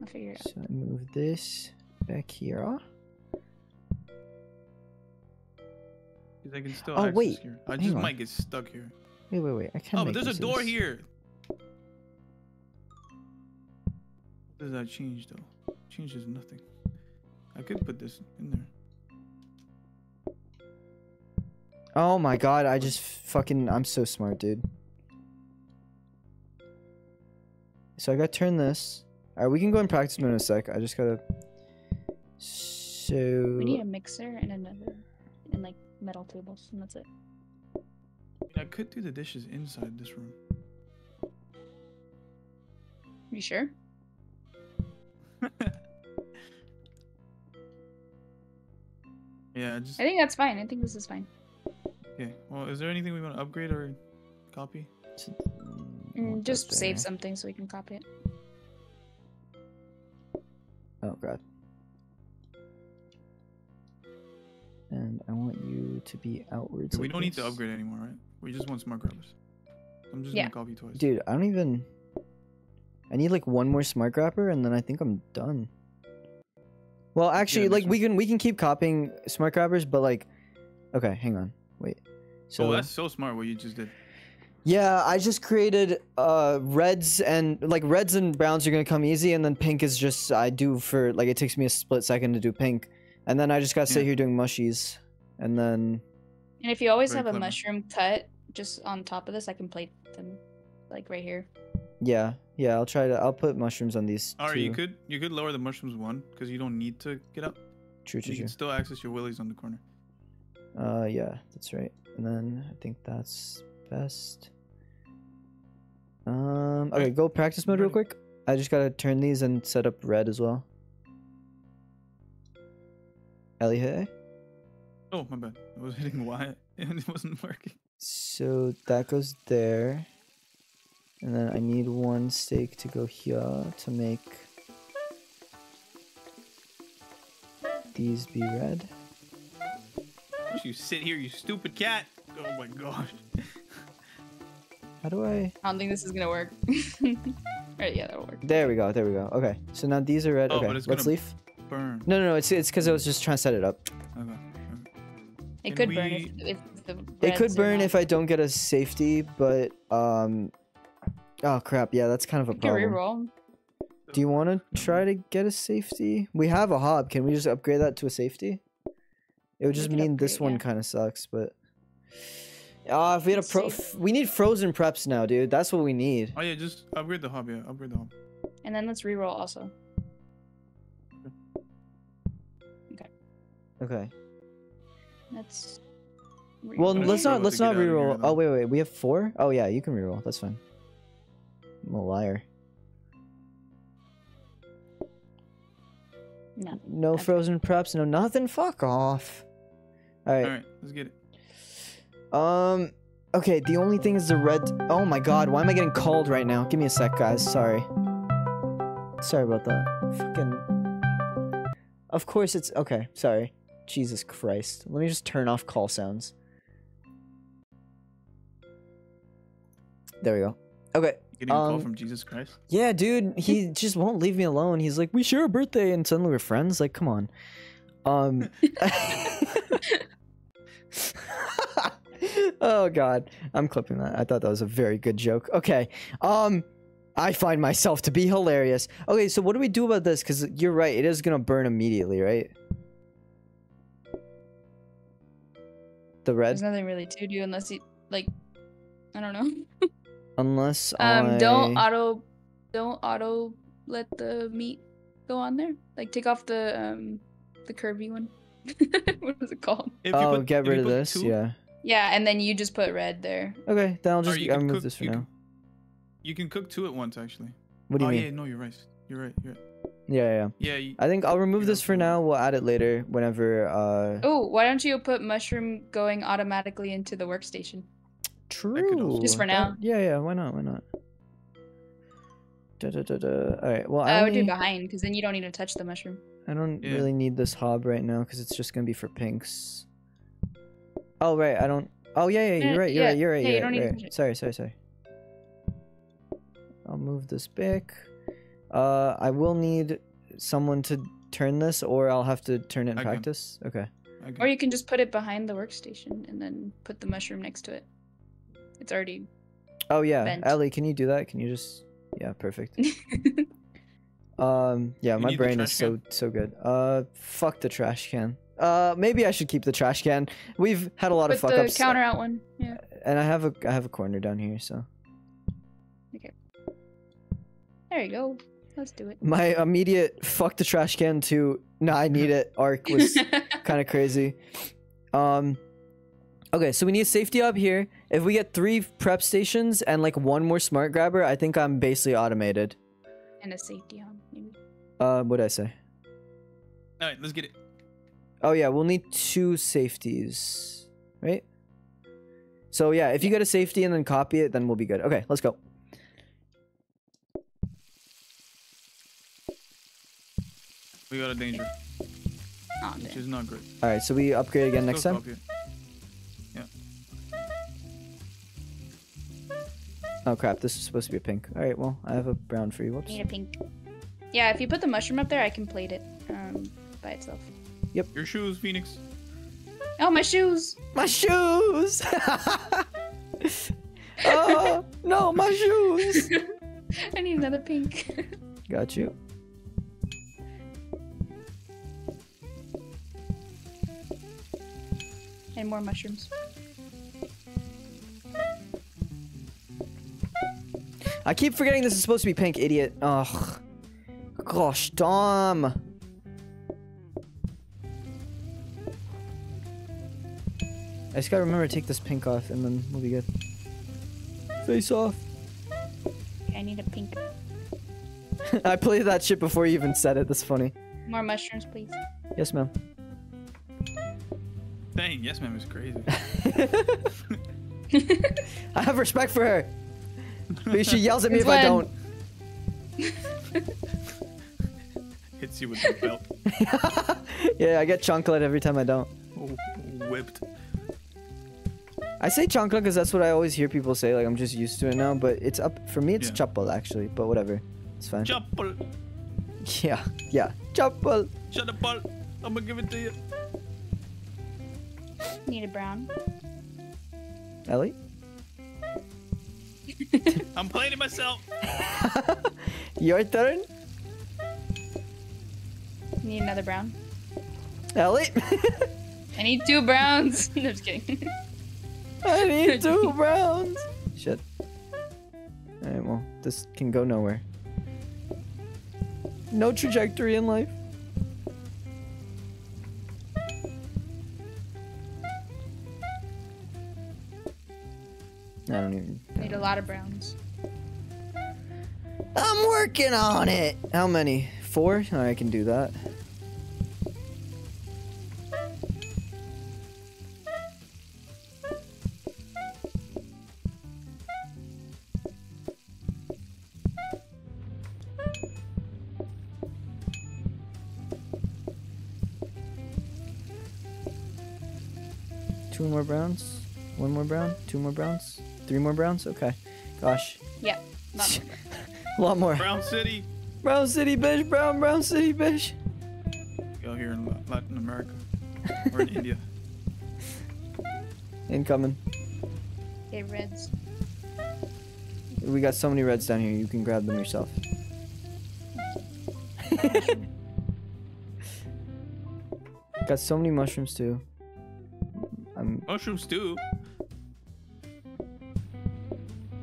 B: I'll figure it out.
A: So I move this back here.
C: 'Cause I can still
A: Oh,
C: access
A: wait,
C: here. I
A: hang
C: just
A: on.
C: might get stuck here.
A: Wait, wait, wait. I can't.
C: Oh, but there's a door
A: as-
C: here. What does that change though? Changes nothing. I could put this in there.
A: Oh my god! I just fucking. I'm so smart, dude. So I gotta turn this. Alright, we can go and practice in a sec. I just gotta... So...
B: We need a mixer and another... And like, metal tables, and that's it.
C: I could do the dishes inside this room.
B: You sure? [laughs]
C: yeah, I just...
B: I think that's fine. I think this is fine.
C: Okay, well, is there anything we want to upgrade or copy?
B: Mm, just save
A: there.
B: something so we can copy it.
A: Oh god. And I want you to be outwards.
C: we
A: like
C: don't need to upgrade anymore, right? We just want smart grabbers. I'm just
B: Yeah.
C: gonna copy twice.
A: Dude, I don't even. I need like one more smart grabber, and then I think I'm done. Well, actually,
C: next
A: like we can we can keep copying smart grabbers, but like, okay, hang on, wait. So
C: oh, that's so smart what you just did.
A: Yeah, I just created uh reds and like reds and browns are gonna come easy, and then pink is just I do for like it takes me a split second to do pink, and then I just gotta sit
C: Yeah.
A: here doing mushies, and then
B: And if you always
C: Very
B: have a mushroom cut just on top of this, I can plate them like right here.
A: yeah, yeah, I'll try to I'll put mushrooms on these.
C: All right,
A: two.
C: you could you could lower the mushrooms one because you don't need to get up.
A: True, true,
C: You
A: true.
C: can still access your willies on the corner.
A: Uh, yeah, that's right. And then I think that's best. Um, okay, go practice mode real quick. I just gotta turn these and set up red as well. Ely, hey.
C: Oh, my bad. I was hitting Y [laughs] and it wasn't working.
A: So that goes there. And then I need one steak to go here to make these be red.
C: You sit here, you stupid cat. Oh my gosh. [laughs]
A: How do I?
B: I don't think this is gonna work. [laughs] Alright, yeah, that'll work.
A: There we go. There we go. Okay. So now these are red.
C: Oh,
A: okay.
C: but it's
A: Let's
C: gonna- Burn.
A: No, no, no. It's it's because I was just trying to set it up.
C: Okay.
B: It
C: Can
B: could burn if, if the
A: It could burn
B: not-
A: if I don't get a safety, but um, oh crap, yeah, that's kind of a
B: You can
A: problem.
B: reroll.
A: Do you want to try to get a safety? We have a hob. Can we just upgrade that to a safety? It would just
B: could
A: mean this one
B: yeah.
A: kind of sucks, but ah, if we had a pro, we need frozen preps now, dude. That's what we need.
C: Oh yeah, just upgrade the hob. Yeah, upgrade the hob.
B: And then let's reroll also.
A: Okay. Okay.
B: Let's.
A: Well, let's not let's not
C: out of here,
A: reroll. Oh wait, wait, we have four. Oh yeah, you can reroll. That's fine. I'm a liar.
B: Nothing.
A: No
B: Okay.
A: frozen preps. No nothing. Fuck off. All right.
C: All right, let's get it.
A: Um. Okay. The only thing is the red. Oh my god. Why am I getting called right now? Give me a sec, guys. Sorry. Sorry about that. Fucking. Of course it's okay. Sorry. Jesus Christ. Let me just turn off call sounds. There we go. Okay.
C: Getting a call
A: Um,
C: from Jesus Christ.
A: Yeah, dude, he just won't leave me alone. He's like, "We share a birthday," and suddenly we're friends. Like, come on. Um. [laughs] [laughs] [laughs] oh God, I'm clipping that. I thought that was a very good joke. Okay. Um, I find myself to be hilarious. Okay, so what do we do about this? Because you're right, it is gonna burn immediately, right? The red,
B: There's nothing really to do unless you like. I don't know. [laughs]
A: unless
B: Um,
A: I
B: don't auto, don't auto let the meat go on there. Like take off the um, the curvy one. [laughs] what is it called?
C: If you
A: oh
C: put-
A: get
C: if you
A: rid of this.
C: two-
A: Yeah.
B: Yeah, and then you just put red there.
A: Okay, then I'll just I'll
C: can
A: remove
C: cook-
A: this for
C: you
A: now.
C: can- You can cook two at once, actually.
A: What do you
C: oh
A: mean?
C: yeah, no, you're right. You're right. You're right.
A: Yeah, yeah. yeah.
C: Yeah. You,
A: I think I'll remove this for
C: absolutely.
A: now. We'll add it later whenever. Uh,
B: Oh, why don't you put mushroom going automatically into the workstation?
A: true.
B: Just for
A: That-
B: now.
A: yeah, yeah. Why not? Why not? Da, da, da, da. All right. Well,
B: I
A: I,
B: would do behind because then you don't need to touch the mushroom.
A: I don't
C: Yeah.
A: really need this hob right now because it's just gonna be for pinks. Oh right, I don't. Oh yeah, yeah.
B: Yeah,
A: You're right. You're
B: yeah,
A: right. You're right.
B: yeah,
A: You're
B: you don't
A: right.
B: need to
A: you're right. Sorry, sorry, sorry. I'll move this back. Uh, I will need someone to turn this, or I'll have to turn it in
C: I can.
A: practice. Okay.
C: Can-
B: Or you can just put it behind the workstation and then put the mushroom next to it. It's already.
A: Oh yeah,
B: Bent.
A: Ely, can you do that? Can you just? Yeah, perfect. [laughs] Um, yeah,
C: You
A: my brain is
C: trash
A: so so good. Uh, fuck the trash can. Uh, maybe I should keep the trash can. We've had a lot of fuck
B: the
A: ups,
B: counter out one. Yeah.
A: and I have a I have a corner down here, so Okay.
B: There you go. Let's do it.
A: my immediate fuck the trash can to nah I need it arc was [laughs] kind of crazy. Um, okay, so we need a safety up here. If we get three prep stations and like one more smart grabber, I think I'm basically automated.
B: and a safety on, maybe.
A: Uh, what did I say?
C: All right, let's get it.
A: Oh yeah, we'll need two safeties, right? So yeah, if you get a safety and then copy it, then we'll be good. Okay, let's go.
C: We got a danger,
B: Oh,
C: which is not great.
A: All right, so we upgrade again next time.
C: copy it.
A: Oh crap, this is supposed to be a pink. All right, well I have a brown for you. Whoops.
B: Need a pink. Yeah, if you put the mushroom up there, I can plate it um, by itself.
C: Your shoes, Phoenix.
B: Oh, my shoes!
A: My shoes. [laughs] oh no, my shoes. [laughs]
B: I need another pink.
A: Got you.
B: and more mushrooms.
A: I keep forgetting this is supposed to be pink, idiot. Ugh. Gosh, Dom. I just gotta remember to take this pink off and then we'll be good. Face off.
B: Okay, I need a pink. [laughs]
A: I played that shit before you even said it. That's funny.
B: More mushrooms, please.
A: Yes, ma'am.
C: Dang, yes, ma'am is crazy. [laughs]
A: I have respect for her. But she yells at me if
B: Since
A: I don't. [laughs]
C: Hits you with the belt.
A: Yeah, I get chocolate every time I don't.
C: Oh, whipped.
A: I say chocolate because that's what I always hear people say. Like I'm just used to it now. But it's up for me. It's
C: Yeah.
A: chapel actually. But whatever, it's fine.
C: Chapel. [laughs]
A: Yeah, yeah, chapel.
C: Shut up, Paul. I'm gonna give it to you.
B: Need a brown.
A: Ely. [laughs]
C: I'm playing it myself. [laughs]
A: Your turn,
B: Need another brown.
A: Ely.
B: I need two browns. no, just kidding.
A: I [laughs] need two browns. Shit. Alright, well, this can go nowhere. No trajectory in life. I don't even.
B: need a lot of browns.
A: I'm working on it. How many? Four? Oh, I can do that. More browns. One more brown. Two more browns. Three more browns. Okay. Gosh,
B: Yeah. Not [laughs]
A: a lot more.
C: Brown City.
A: Brown City, bitch. Brown, brown city, bitch.
C: Go here in Latin America or in India. [laughs]
A: Incoming.
B: okay, reds.
A: We got so many reds down here. You can grab them yourself. [laughs] got so many mushrooms too. I'm.
C: Mushroom stew.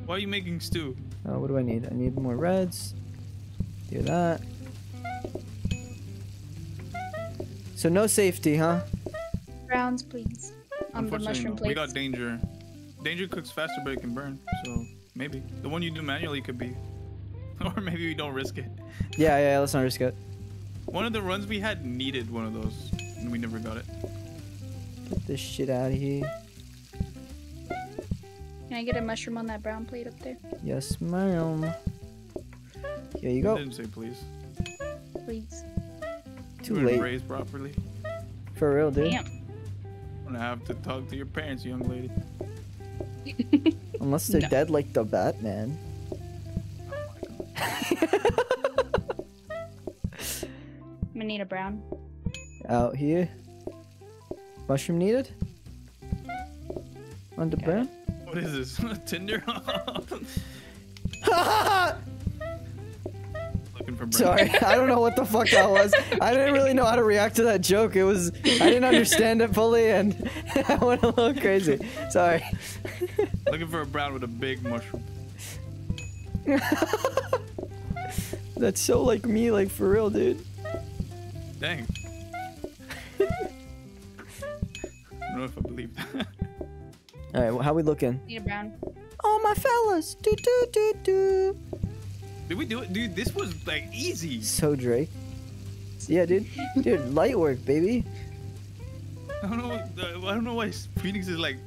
C: Why are you making stew?
A: Uh, what do I need? I need more reds. Do that. So no safety, huh?
B: Browns, please. On the mushroom
C: no.
B: plates.
C: we got danger. Danger cooks faster, but it can burn. So maybe the one you do manually could be, [laughs] or maybe we don't risk it.
A: Yeah, yeah. Let's not risk it.
C: One of the runs we had needed one of those, and we never got it.
A: Get this shit out of here.
B: Can I get a mushroom on that brown plate up there,
A: Yes, ma'am. Here you go.
C: I
A: go.
C: didn't say please.
B: please?
A: Too
C: You weren't
A: late.
C: raised properly.
A: For real, dude.
B: Damn.
C: I'm gonna have to talk to your parents, young lady. [laughs]
A: Unless they're
B: No.
A: dead like the Batman. [laughs]
B: I'm gonna need a brown.
A: Out here. Mushroom needed? On the
B: Got
A: brown?
C: What is this? [laughs] Tinder? [laughs] Looking for
A: Sorry, I don't know what the fuck that was. I didn't really know how to react to that joke. It was I didn't understand it fully and [laughs] I went a little crazy. Sorry.
C: Looking for a brown with a big mushroom.
A: That's so like me, like for real, dude.
C: Dang. I don't know if I believe that.
A: Alright, well, how we looking?
B: Need a brown.
A: Oh my fellas. Do do do do.
C: Did we do it? Dude, this was like easy.
A: So Drake. Yeah, dude. Dude, [laughs] light work, baby.
C: I don't know. I don't know why Phoenix is like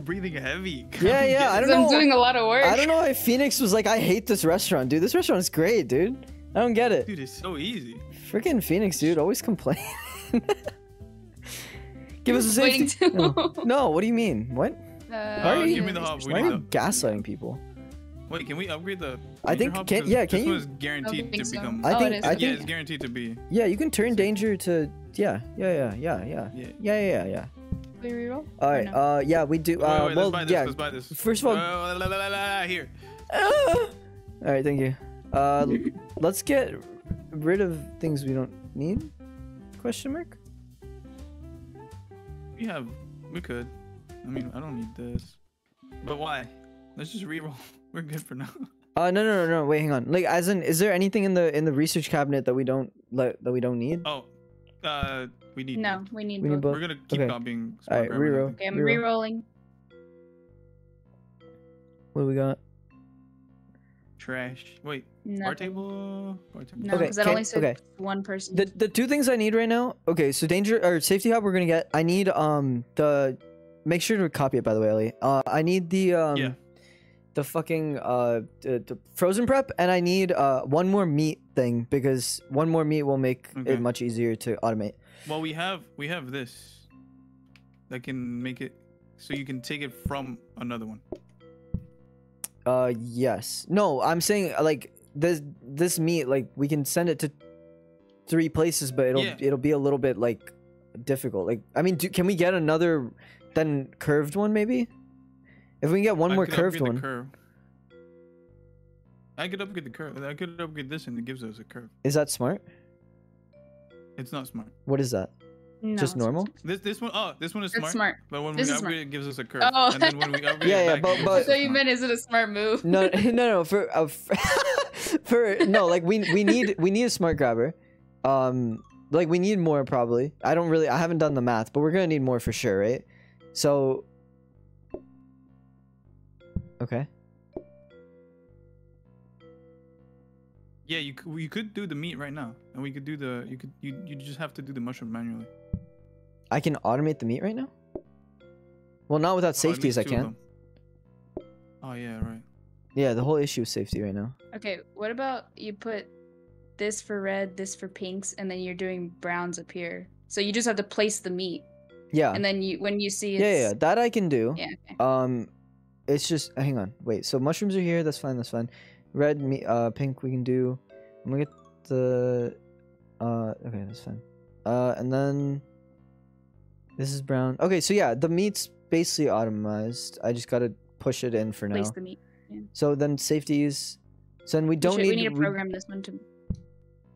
C: breathing heavy. [laughs]
A: Yeah, yeah, I don't
B: 'Cause I'm
A: know.
B: doing a lot of work.
A: I don't know why Phoenix was like, I hate this restaurant, dude. This restaurant is great, dude. I don't get it.
C: Dude, it's so easy.
A: Freaking Phoenix, dude, always complain. [laughs] Give us a
B: Waiting
A: safety.
B: too.
A: No. [laughs] no, what do you mean? What?
B: Uh,
A: Why are
C: Uh,
A: you-
C: give me the hob.
A: Why
C: need
A: are you
C: the.
A: gaslighting people?
C: Wait, can we upgrade the?
A: I think- can-
C: 'Cause
A: yeah,
C: This
A: can you-
C: one is guaranteed to
B: so.
C: become.
A: I
B: Oh,
A: think
B: it is.
A: I
C: yeah,
A: think
C: it's guaranteed to be.
A: yeah, you can turn danger to yeah, yeah, yeah, yeah, yeah.
C: Yeah.
A: Yeah, yeah, yeah.
B: we reroll?
A: All
B: Or
A: right.
B: no?
A: Uh yeah, we do uh
C: wait,
A: well
C: let's buy this.
A: yeah.
C: Let's buy this.
A: First of all-
C: Uh, la, la, la, la, la, here.
A: All right, thank you. Uh [laughs] let's get rid of things we don't need. Question mark?
C: We have. We could. I mean, I don't need this. But why? Let's just reroll. [laughs] We're good for now.
A: Uh no no no no wait hang on like as in is there anything in the in the research cabinet that we don't like that we don't need?
C: Oh, uh, we need.
B: no, we need
A: We need
B: both.
A: both.
C: We're gonna keep
A: Okay.
C: copying.
A: Alright,
C: smart grabber,
A: reroll.
B: Okay, I'm
A: Reroll.
B: rerolling.
A: What do we got?
C: Trash. Wait. Bar
B: Nothing.
C: table. Bar table.
B: No,
A: Okay,
B: because that
A: can-
B: only said
A: okay.
B: one person.
A: The the two things I need right now. Okay, so danger or safety hob we're gonna get. I need um the make sure to copy it by the way, Ely. Uh, I need the um
C: Yeah.
A: the fucking uh the, the frozen prep, and I need uh one more meat thing because one more meat will make
C: Okay.
A: it much easier to automate.
C: Well, we have we have this that can make it so you can take it from another one.
A: Uh, yes. No, I'm saying uh, like this this meat like we can send it to three places, but it'll
C: Yeah.
A: it'll be a little bit like difficult. Like I mean, do, can we get another then curved one maybe? If we can get one
C: I
A: more curved one,
C: curve. I could upgrade the curve. I could upgrade this, and it gives us a curve.
A: is that smart?
C: It's not smart.
A: What is that?
B: No,
A: Just normal?
C: This this one oh this one is
B: It's
C: smart.
B: smart.
C: But when
B: This
C: we
B: is smart.
C: upgrade, it gives us a curve.
B: Oh.
C: And then when we [laughs] upgrade,
A: Yeah, yeah,
C: back,
A: but- but-
B: I
C: us a
B: thought you
C: smart.
B: meant is it a smart move?
A: No, [laughs] no, no. For uh, for, [laughs] for no, like we we need we need a smart grabber. Um, like we need more probably. I don't really. I haven't done the math, but we're gonna need more for sure, right? So. Okay.
C: Yeah, you could, you could do the meat right now, and we could do the you could you you just have to do the mushroom manually.
A: I can automate the meat right now. Well, not without
C: Oh,
A: safety as I
C: needs two of
A: can.
C: Oh yeah, right.
A: Yeah, the whole issue is safety right now.
B: Okay, what about you put this for red, this for pinks, and then you're doing browns up here. So you just have to place the meat,
A: Yeah.
B: and then you when you see it's
A: yeah, yeah, yeah, that I can do.
B: yeah, okay.
A: Um, it's just hang on, wait. So mushrooms are here. That's fine. That's fine. Red, me, uh, pink. We can do. I'm gonna get the. Uh, okay, that's fine. Uh, and then. This is brown. Okay, so yeah, the meat's basically automized. I just gotta push it in for now.
B: place the meat.
A: So then safeties. So then we
B: We
A: don't
B: should-
A: need.
B: we need to program this one to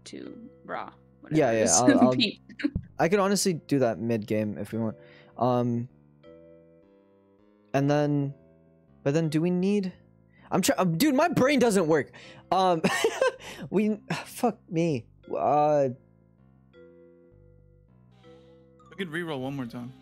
B: to raw.
A: Yeah, yeah. I'll- I'll- [laughs] I could honestly do that mid game if we want. Um and then but then do we need I'm trying dude, my brain doesn't work. Um [laughs] we fuck me. Uh
C: We could reroll one more time.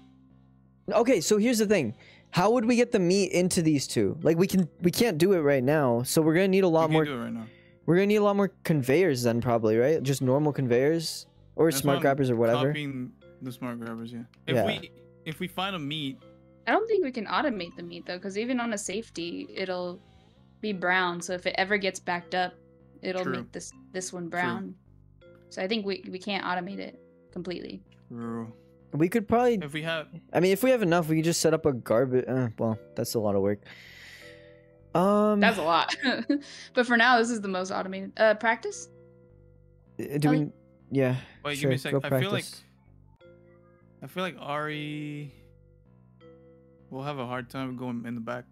A: okay, so here's the thing. How would we get the meat into these two? Like we can we can't do it right now. So we're going to need a lot more
C: do it right now.
A: we're going to need a lot more conveyors then probably, right? Just normal conveyors or
C: That's
A: smart grabbers or whatever.
C: Copying the smart grabbers, yeah. If
A: Yeah.
C: we if we find a meat,
B: I don't think we can automate the meat though, because even on a safety, it'll be brown. So if it ever gets backed up, it'll
C: True.
B: make this this one brown. So I think we we can't automate it completely.
A: We could probably
C: if we have
A: I mean, if we have enough, we could just set up a garbage. Uh, well, that's a lot of work. Um,
B: That's a lot. [laughs] but for now, this is the most automated. Uh, practice.
A: uh, do we? Yeah.
C: wait,
A: sure,
C: give me a sec.
A: go
C: I feel like. I feel like Aary will have a hard time going in the back,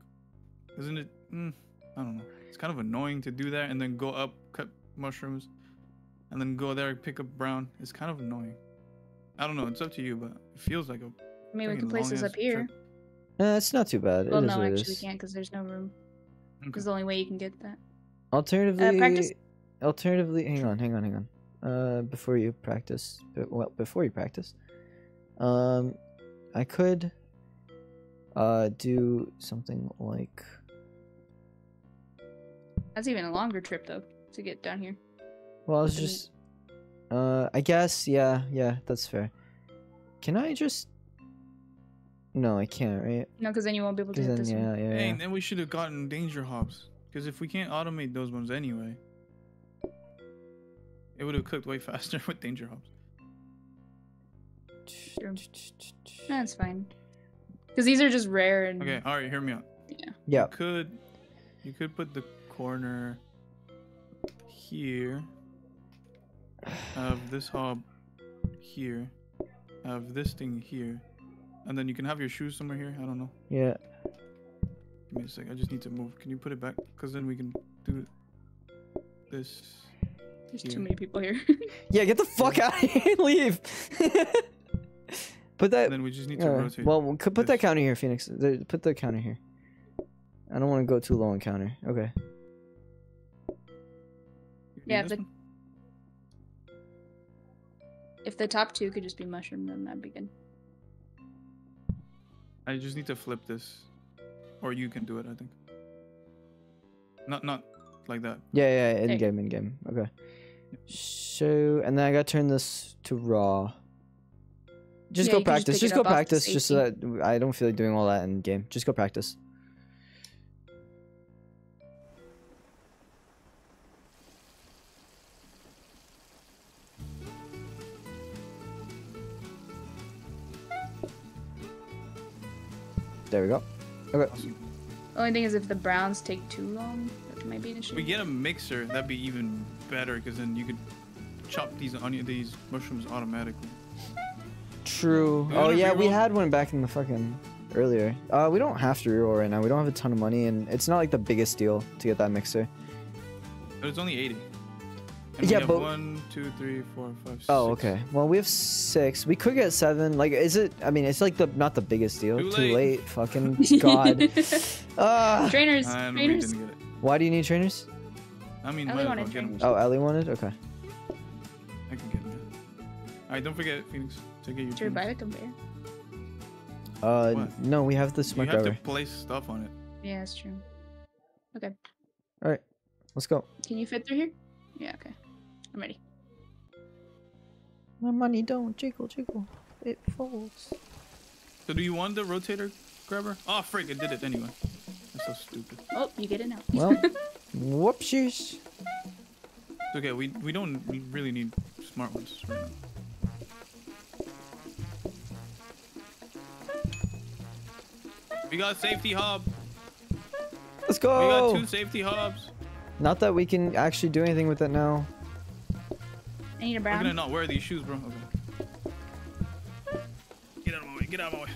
C: isn't it? Mm, I don't know. It's kind of annoying to do that and then go up, cut mushrooms, and then go there and pick up brown. It's kind of annoying. I don't know. It's up to you, but it feels like a.
B: I mean, we can place this up here.
C: trip.
A: Uh, it's not too bad.
B: Well,
A: it is
B: no,
A: what it
B: actually, we can't because there's no room.
C: Okay.
B: It's the only way you can get that.
A: Alternatively,
B: practice?
A: alternatively, hang on, hang on, hang on. Uh, before you practice, well, before you practice, um, I could, uh, do something like.
B: That's even a longer trip though to get down here.
A: Well, I was
B: Wouldn't-
A: just, uh, I guess, yeah, yeah, that's fair. Can I just No, I can't, right?
B: No, because then you won't be able to hit
A: then,
B: this
A: yeah,
B: one.
A: yeah,
C: Hey,
A: yeah.
C: then we should have gotten danger hobs. Because if we can't automate those ones anyway, it would have cooked way [laughs] faster with danger hobs.
B: True. That's fine. Because these are just rare and
C: Okay, all right, hear me out.
B: yeah.
A: Yeah.
C: You could, you could put the corner here. Have this hob here. Have this thing here. And then you can have your shoes somewhere here. I don't know.
A: Yeah.
C: Give me a sec. I just need to move. Can you put it back? Because then we can do this.
B: There's
C: Here.
B: too many people here. [laughs]
A: Yeah, get the fuck out of here. Leave. [laughs] put that.
C: And then we just need to
A: yeah,
C: rotate.
A: well, we could put that counter here, Phoenix. Put the counter here. I don't want to go too low on counter. Okay.
B: Yeah,
C: this
B: the-
C: one?
B: If the top two could just be mushroom, then that'd be good.
C: I just need to flip this, or you can do it. I think. Not not like that.
A: Yeah, yeah, in
B: There.
A: game, in game. Okay. So, and then I gotta turn this to raw. Just
B: Yeah,
A: go
B: you can just
A: practice. Just, go
B: up off the
A: practice, just so that I don't feel like doing all that in game. Just go practice. There we go. Okay.
C: Awesome.
B: Only thing is if the browns take too long, that might be an issue.
C: If we get a mixer, that'd be even better because then you could chop these onion these mushrooms automatically.
A: True. Oh yeah, we had one back in the fucking earlier. Uh, we don't have to reroll right now. We don't have a ton of money, and it's not like the biggest deal to get that mixer.
C: But it's only 80. And
A: Yeah,
C: we have
A: but-
C: one, two, three, four, five,
A: Oh,
C: six.
A: okay. Well, we have six. We could get seven. Like, is it? I mean, it's like the not the biggest deal.
C: Too
A: Too
C: late.
A: late. Fucking [laughs] god. [laughs] Ah.
B: trainers,
C: And we
B: trainers.
C: didn't get it.
A: Why do you need trainers?
C: I mean,
B: I
C: might as
B: wanted
C: well get 'em.
B: trainers.
A: Oh, Ely wanted. Okay.
C: I can get them. Alright, don't forget, Phoenix, to get your
B: Should we buy
C: trainers.
B: the conveyor?
A: Uh,
C: What?
A: no, we have the smart.
C: You have
A: driver.
C: to place stuff on it.
B: Yeah, that's true. Okay.
A: All right, let's go.
B: Can you fit through here? Yeah, okay. I'm ready.
A: My money don't jiggle jiggle. It folds.
C: So do you want the rotator grabber? Oh, frick, it did it anyway. That's so stupid.
B: Oh, you get it now.
A: Well, [laughs] whoopsies.
C: It's okay, we, we don't we really need smart ones right now. We got safety hob.
A: Let's go.
C: We got two safety hobs.
A: Not that we can actually do anything with it now.
B: I need a brown.
C: I'm gonna not wear these shoes, bro. Okay. Get out of my way. Get out of my way.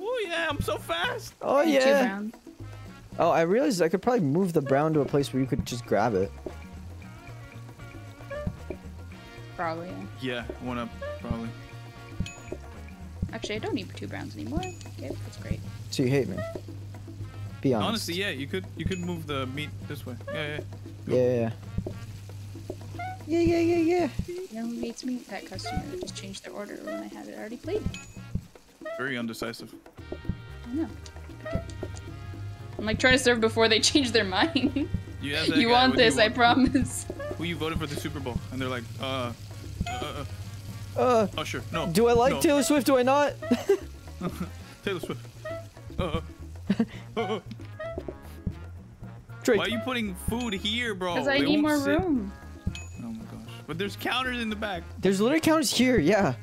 C: Oh yeah, I'm so fast.
A: Oh
B: I
A: yeah. Oh, I realized I could probably move the brown to a place where you could just grab it.
B: Probably. Yeah.
C: Yeah, one up probably.
B: Actually, I don't need two browns anymore. Okay, that's great.
A: So you hate me. Be honest.
C: Honestly, yeah, you could you could move the meat this way. Yeah, yeah.
A: Yeah, yeah, yeah. Yeah, yeah, yeah, yeah.
B: You know who hates me? That customer that just changed their order when I had it already played.
C: Very undecisive.
B: I know. I'm like trying to serve before they [laughs] change their mind.
C: You, asked
B: you
C: guy,
B: want
C: what do
B: this, I promise.
C: Who you voted for the Super Bowl? And they're like, uh, uh, uh,
A: Uh,
C: oh sure, no.
A: do I like
C: no.
A: Taylor Swift? Do I not? [laughs]
C: Taylor Swift? Uh, uh, [laughs] uh, why are you putting food here, bro?
B: Because I
C: They
B: need more
C: sit.
B: room.
C: My gosh! But there's counters in the back.
A: There's literally counters here. Yeah.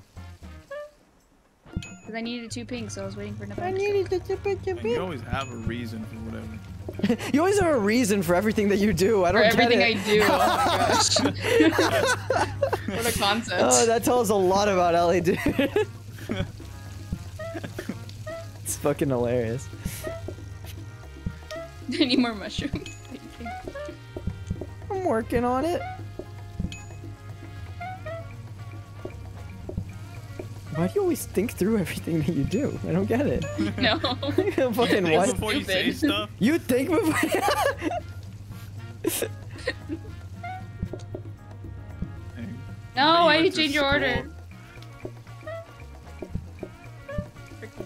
B: Because I needed two pinks, so I was waiting for another
A: I
B: one to
A: needed
B: cook.
A: to
C: And you always have a reason for whatever. [laughs]
A: You always have a reason for everything that you do. I
B: For
A: don't
B: everything I
A: get it.
B: do. Oh my [laughs] gosh. [laughs] what a concept.
A: Oh, that tells a lot about Ely, dude. it's fucking hilarious.
B: I need more mushrooms. Thank you.
A: I'm working on it. Why do you always think through everything that you do? I don't get it. [laughs]
B: No. [laughs]
A: fucking
C: Think
A: what?
C: Before you say stuff.
A: You think before? [laughs]
C: Hey,
B: No,
C: you
B: I
C: went
B: need
C: to
B: to change your order.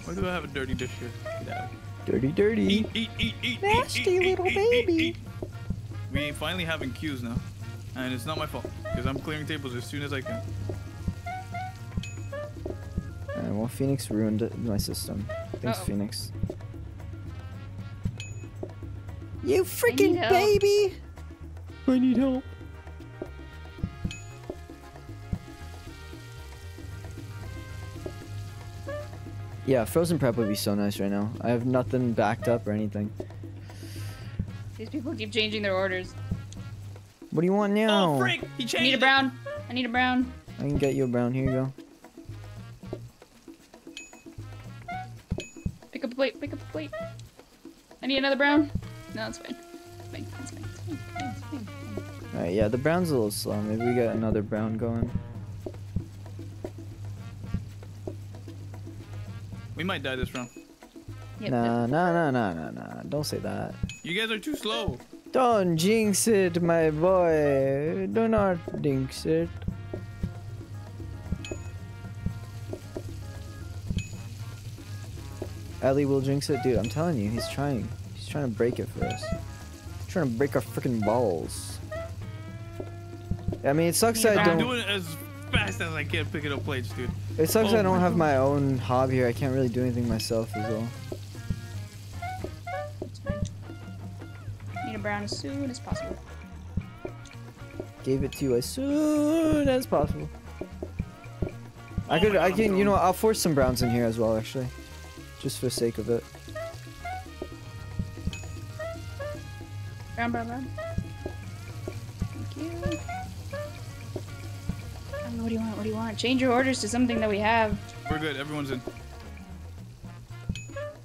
C: Why do I have a dirty dish here? Get out.
A: dirty, dirty.
C: Eat, eat, eat, eat,
A: Nasty
C: eat, eat,
A: little
C: eat, eat,
A: baby.
C: eat. We finally having queues now, and it's not my fault because I'm clearing tables as soon as I can.
A: Uh, well, well, Phoenix ruined my system. Thanks,
B: Uh-oh.
A: Phoenix. You freaking
B: help.
A: baby! I need help. Yeah, frozen prep would be so nice right now. I have nothing backed up or anything.
B: These people keep changing their orders.
A: What do you want now?
C: Oh, frick! He changed
B: I need a brown. I need a brown.
A: I can get you a brown. Here you go.
B: Pick up a plate. Pick up a plate. I need another brown. No, that's fine.
A: Alright, yeah, the brown's a little slow. Maybe we get another brown going.
C: We might die this round.
B: Yep,
A: Nah, nah, nah, nah, nah, nah. Don't say that.
C: You guys are too slow.
A: Don't jinx it, my boy. Do not jinx it. Ely will jinx it, dude. I'm telling you, he's trying. He's trying to break it for us. He's trying to break our freaking balls. I mean, it sucks that I
C: I'm
A: don't.
C: doing it as fast as I can picking up plates, dude.
A: It sucks
C: Oh
A: I don't
C: my
A: have
C: God.
A: my own hob here. I can't really do anything myself as well.
B: It's. Need a brown as soon as possible.
A: Gave it to you as soon as possible. I
C: Oh
A: could,
C: my
A: I can,
C: I'm
A: you know, I'll force some browns in here as well, actually, just for the sake of it.
B: Brown, brown, brown. Thank you. I what do you want? What do you want? Change your orders to something that we have.
C: We're good. Everyone's in.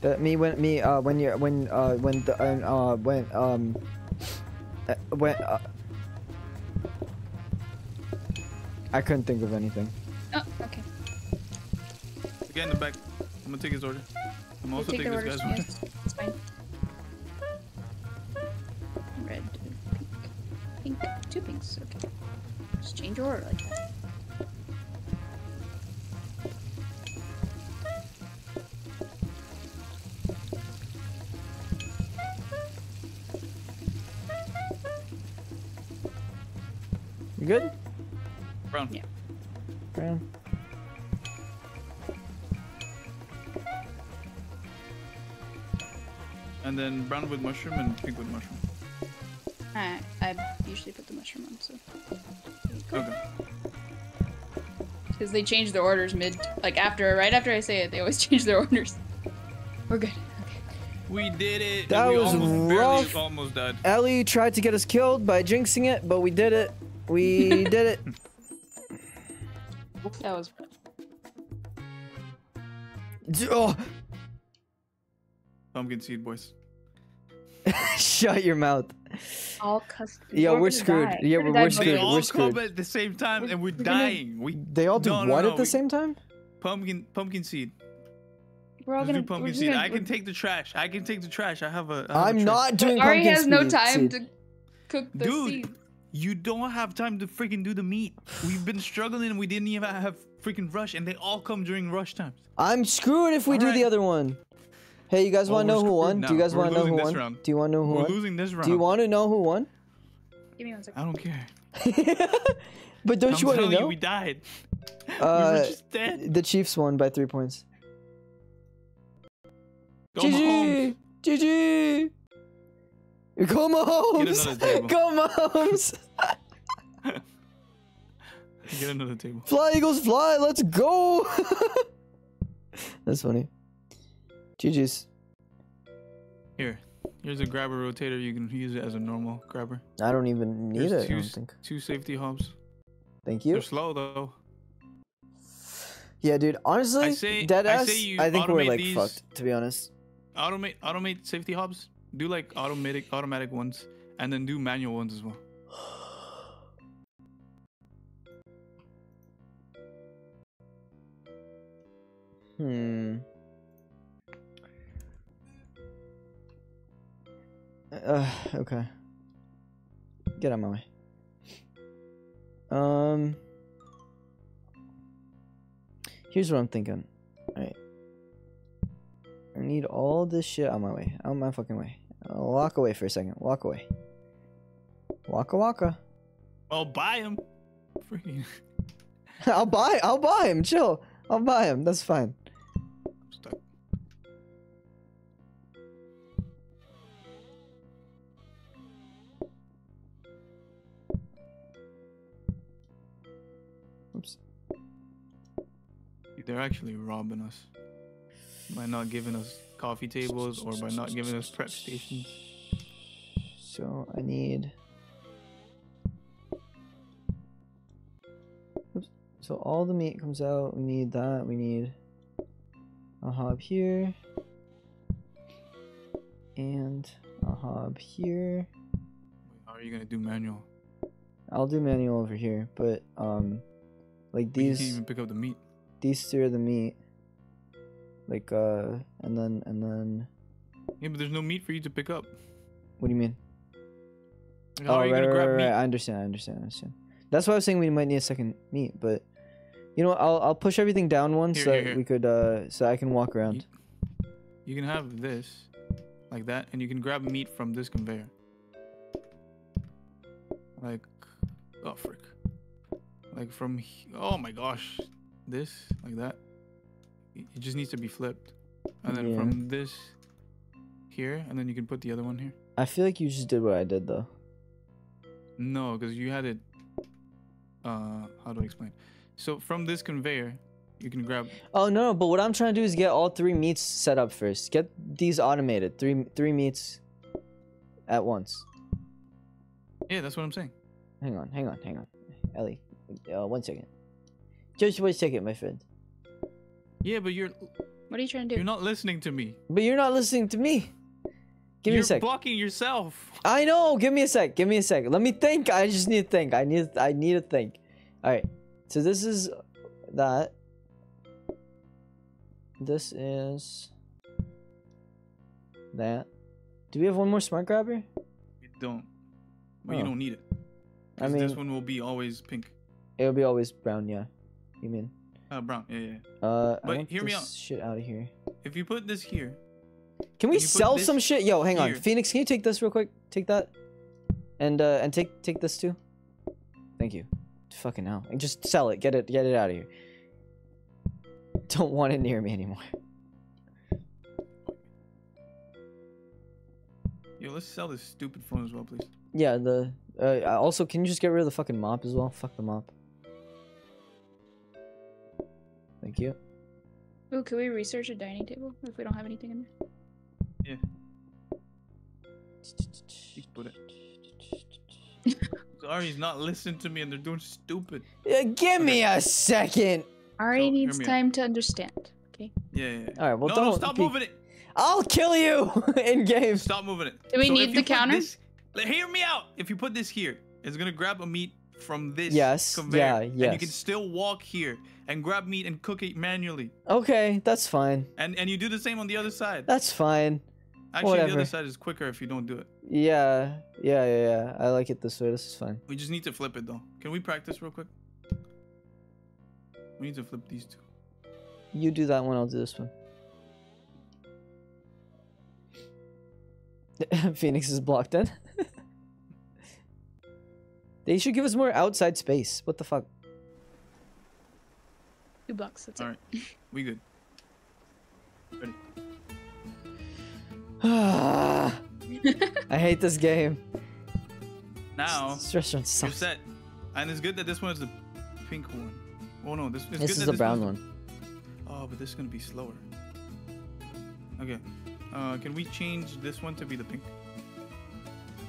A: That me when me uh when you're when uh when the uh, uh when um uh, when uh, I couldn't think of anything.
B: Oh, okay.
C: The guy in the back. I'm gonna take his order. I'm also
B: Take
C: taking
B: the
C: this guy's order.
B: It's fine. Red, pink, pink, two pinks. Okay. Just change your order like that.
A: You good?
C: Brown.
B: Yeah.
A: Brown.
C: And then brown with mushroom and pink with mushroom.
B: I, I usually put the mushroom on, so.
C: Okay.
B: Because they change their orders mid, like after, right after I say it, they always [laughs] change their orders. We're good. Okay.
C: We did it.
A: That
C: we
A: was
C: almost,
A: rough.
C: Barely almost died.
A: Ely tried to get us killed by jinxing it, but we did it. We [laughs] did it.
B: That was.
A: D- Oh,
C: Pumpkin seed boys. [laughs]
A: shut your mouth.
B: All custody.
A: Yo, we're screwed. Yeah, we're, we're screwed.
C: They all
A: We're
C: come at the same time and we're
B: we're gonna-
C: dying. We
A: They all do
C: No, no,
A: what
C: no,
A: at the
C: we-
A: same time?
C: pumpkin pumpkin seed.
B: We're all
C: Let's
B: gonna.
C: do pumpkin
B: we're
C: seed.
B: gonna-
C: I can take the trash. I can take the trash. I have a. I have a
A: I'm
C: tray.
A: not doing
B: Aary
A: pumpkin
B: has no
A: seed-
B: time
A: seed.
B: to cook the
C: Dude.
B: seed.
C: You don't have time to freaking do the meat. We've been struggling and we didn't even have freaking rush, and they all come during rush times.
A: I'm screwed if we do the other one. Hey, you guys
C: Oh,
A: want to know who
C: screwed
A: won? Do you guys want to know who won?
C: round.
A: Do you want to know who
C: We're
A: won?
C: losing this round.
A: Do you want to know who won?
B: Give me one second.
C: I don't care. [laughs]
A: but don't
C: I'm
A: you want to
C: telling you,
A: know?
C: we died. [laughs] we
A: Uh,
C: were just dead.
A: the Chiefs won by three points.
C: Go Mahomes.
A: GG! GG! Go Mahomes!
C: another table. [laughs]
A: Go Mahomes!
C: Get another table.
A: fly Eagles fly! Let's go! That's funny. GG's.
C: Here, here's a grabber rotator. You can use it as a normal grabber.
A: I don't even need
C: Here's
A: it. I
C: two,
A: don't think.
C: two safety hobs.
A: Thank you.
C: They're slow though.
A: Yeah, dude. Honestly,
C: I say-
A: dead
C: I
A: ass.
C: you
A: I think we're like
C: these-
A: fucked. To be honest.
C: Automate automate safety hobs. Do like automatic automatic ones, and then do manual ones as well. [sighs]
A: Hmm. Uh, okay. Get out of my way. Um. Here's what I'm thinking. Alright. I need all this shit out of my way. Out of my fucking way. I'll walk away for a second. Walk away. Waka waka.
C: I'll buy him. Freaking. [laughs]
A: I'll buy. I'll buy him. Chill. I'll buy him. That's fine.
C: They're actually robbing us by not giving us coffee tables or by not giving us prep stations.
A: So I need. Oops. So all the meat comes out. We need that. We need a hob here. And a hob here.
C: How are you gonna do manual?
A: I'll do manual over here, but um, like
C: But You can't even pick up the meat.
A: These are the meat. Like uh, and then and then
C: Yeah, but there's no meat for you to pick up.
A: what do you mean?
C: How
A: oh
C: you
A: right,
C: gonna
A: right,
C: grab
A: right,
C: meat?
A: right. I understand. I understand. I understand. That's why I was saying we might need a second meat, but you know, what, I'll I'll push everything down one
C: Here,
A: so
C: here, here.
A: we could uh so I can walk around.
C: You can have this, like that, and you can grab meat from this conveyor. Like, oh frick. Like from, oh my gosh, this, like that. It just needs to be flipped. And then
A: Yeah.
C: from this here, and then you can put the other one here.
A: I feel like you just did what I did though.
C: No, because you had it, uh, how do I explain? So from this conveyor, you can grab,
A: Oh no, no, but what I'm trying to do is get all three meats set up first. Get these automated. Three three meats at once.
C: yeah, that's what I'm saying.
A: Hang on, hang on, hang on. Ely, uh, one second. Just one second, my friend.
C: Yeah, but you're,
B: What are you trying to do?
C: you're not listening to me.
A: But you're not listening to me. Give me
C: you're
A: a sec.
C: blocking yourself.
A: I know. Give me a sec. Give me a sec. Let me think. I just need to think. I need. I need to think. All right. So this is that. This is that. Do we have one more smart grabber?
C: You don't. But
A: Oh.
C: you don't need it.
A: I
C: 'Cause this one will be always pink.
A: It'll be always brown. Yeah. You mean?
C: Uh, brown. Yeah, yeah.
A: Uh, I
C: But
A: want
C: hear me out.
A: shit out of here.
C: If you put this here,
A: Can we sell some shit? Yo, hang on. Phoenix, can you take this real quick? Take that. And uh and take take this too. Thank you. Fucking hell. And just sell it. Get it get it out of here. Don't want it near me anymore.
C: yo, let's sell this stupid phone as well, please.
A: Yeah, the uh also can you just get rid of the fucking mop as well? Fuck the mop. Thank you.
B: Ooh, can we research a dining table if we don't have anything in there?
C: Just put it. [laughs] Aary's not listening to me, and they're doing stupid.
A: Yeah, give me a second.
B: Aary
C: So,
B: needs
C: hear out.
B: time to understand. Okay.
C: Yeah, yeah. yeah.
A: All right, well
C: no,
A: don't
C: no, stop
A: be-
C: moving it.
A: I'll kill you [laughs] in game.
C: Stop moving it.
B: Do we
C: So
B: need the
C: you
B: counter?
C: This, hear me out. If you put this here, it's gonna grab a meat from this
A: Yes,
C: conveyor,
A: yeah,
C: and you can still walk here and grab meat and cook it manually.
A: Okay, that's fine.
C: And and you do the same on the other side.
A: That's fine.
C: Actually, the other side is quicker if you don't do it.
A: Yeah, yeah, yeah, yeah. I like it this way. This is fine.
C: We just need to flip it though. Can we practice real quick? We need to flip these two.
A: You do that one, I'll do this one. [laughs] Phoenix is blocked in. [laughs] they should give us more outside space. What the fuck?
B: Two bucks. That's
C: All
B: it.
C: right, we good. Ready? [sighs]
A: I hate this game.
C: Now
A: This restaurant
C: you're set, and it's good that this one is the pink one. Oh no, this, it's
A: This
C: good
A: is the brown
C: one's
A: one.
C: Oh, but this is gonna be slower. Okay. Uh, can we change this one to be the pink?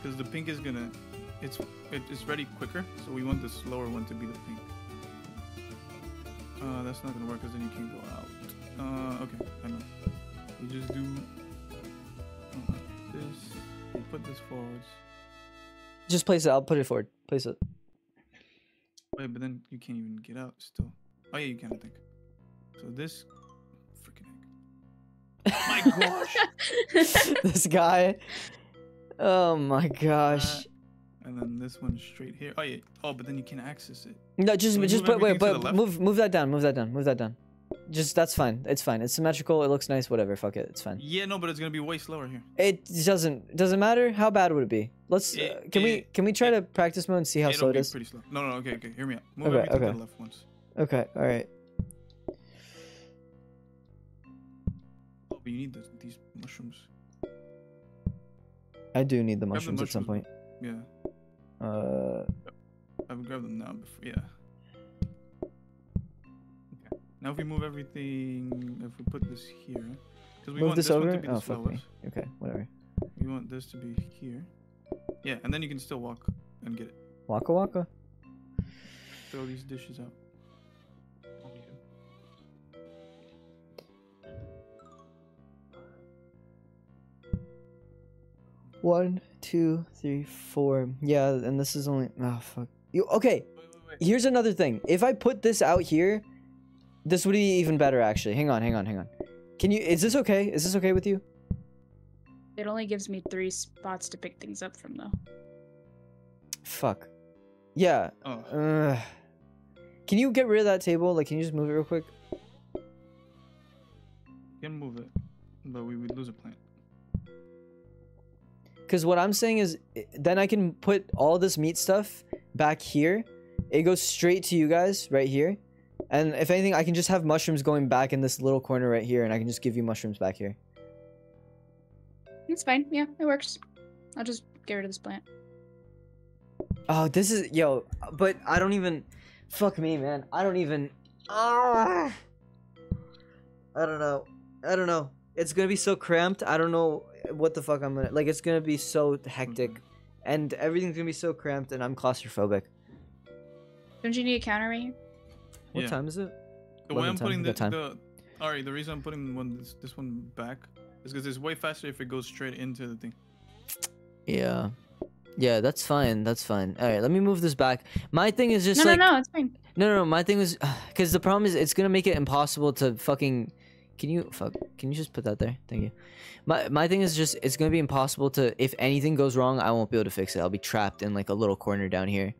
C: Because the pink is gonna, it's it, it's ready quicker, so we want the slower one to be the pink. Uh, that's not gonna work because then you can't go out. Uh, okay, I know. We just do uh, this. We put this forwards.
A: Just place it. I'll put it forward. Place it.
C: Wait, but then you can't even get out still. Oh yeah, you can. I think. So this, freaking egg. [laughs] My gosh. [laughs]
A: this guy. Oh my gosh.
C: And then this one straight here. Oh yeah. Oh, but then you can't access it.
A: No, just
C: Can
A: just put wait,
C: everything to the
A: but move move that down. Move that down. Move that down. Just that's fine. It's fine. It's symmetrical. It looks nice. Whatever. Fuck it. It's fine.
C: Yeah, no, but it's gonna be way slower here.
A: It doesn't doesn't matter. How bad would it be? Let's. Uh,
C: It-
A: can we can we try to practice mode and see how slow it
C: be pretty slow. No, no, okay, okay. Hear me out. Move
A: Okay,
C: everything to
A: okay.
C: the left once.
A: Okay. All right.
C: Oh, but you need the, these mushrooms.
A: I do need the
C: Grab the
A: mushrooms at some point.
C: Yeah,
A: Uh.
C: I would grab them now. Before, yeah. Okay. Now Now if we move everything, if we put this here, because we
A: Move
C: want
A: this
C: this, one
A: over.
C: to be the
A: Oh fuck me. Okay, whatever.
C: We want this to be here. Yeah, and then you can still walk and get it.
A: Waka waka.
C: Throw these dishes out.
A: One, two, three, four. Yeah, and this is only. Oh fuck. You okay?
C: Wait, wait, wait.
A: Here's another thing. If I put this out here, this would be even better actually. Hang on, hang on, hang on. Can you? Is this okay? Is this okay with you?
B: It only gives me three spots to pick things up from, though.
A: Fuck. Yeah.
C: Oh,
A: Uh, can you get rid of that table? Like, can you just move it real quick?
C: you can move it, but we would lose a plant.
A: Because what I'm saying is, then I can put all this meat stuff back here. It goes straight to you guys right here. And if anything, I can just have mushrooms going back in this little corner right here, and I can just give you mushrooms back here.
B: It's fine. Yeah, it works. I'll just get rid of this plant.
A: Oh, this is yo, but I don't even. Fuck me, man. I don't even. Ah. I don't know. I don't know. It's gonna be so cramped. I don't know what the fuck I'm gonna like. It's gonna be so hectic, mm-hmm. and everything's gonna be so cramped, and I'm claustrophobic.
B: Don't you need a counter right here?
A: What
C: Yeah.
A: time is it?
C: The way I'm
A: time,
C: putting the,
A: time.
C: the Alright, the reason I'm putting one this, this one back is because it's way faster if it goes straight into the thing.
A: Yeah. Yeah, that's fine. That's fine. All right, let me move this back. My thing is just
B: no,
A: like
B: no, no, it's fine.
A: No, no, no. My thing was because [sighs] the problem is it's gonna make it impossible to fucking. Can you fuck? Can you just put that there? Thank you. My my thing is just it's gonna be impossible to. If anything goes wrong, I won't be able to fix it. I'll be trapped in like a little corner down here.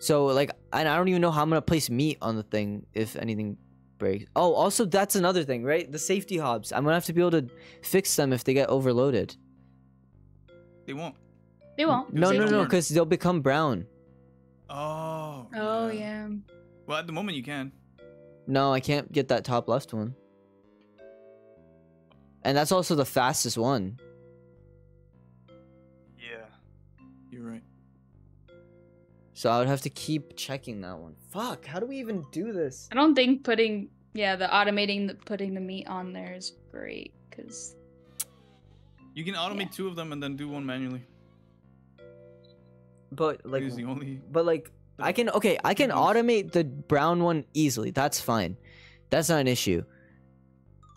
A: So like, and I don't even know how I'm gonna place meat on the thing if anything breaks. Oh, also that's another thing, right? The safety hobs. I'm gonna have to be able to fix them if they get overloaded.
C: They won't.
B: They won't.
A: No, no, no,
C: burn.
A: because they'll become brown.
C: Oh.
B: Oh yeah.
C: Well, at the moment you can.
A: No, I can't get that top left one. And that's also the fastest one.
C: Yeah. You're right.
A: So I would have to keep checking that one. Fuck, how do we even do this?
B: I don't think putting yeah the automating the putting the meat on there is great because
C: You can automate
B: Yeah.
C: two of them and then do one manually.
A: But like
C: the only.
A: but like I can okay, I can automate the brown one easily. That's fine. That's not an issue.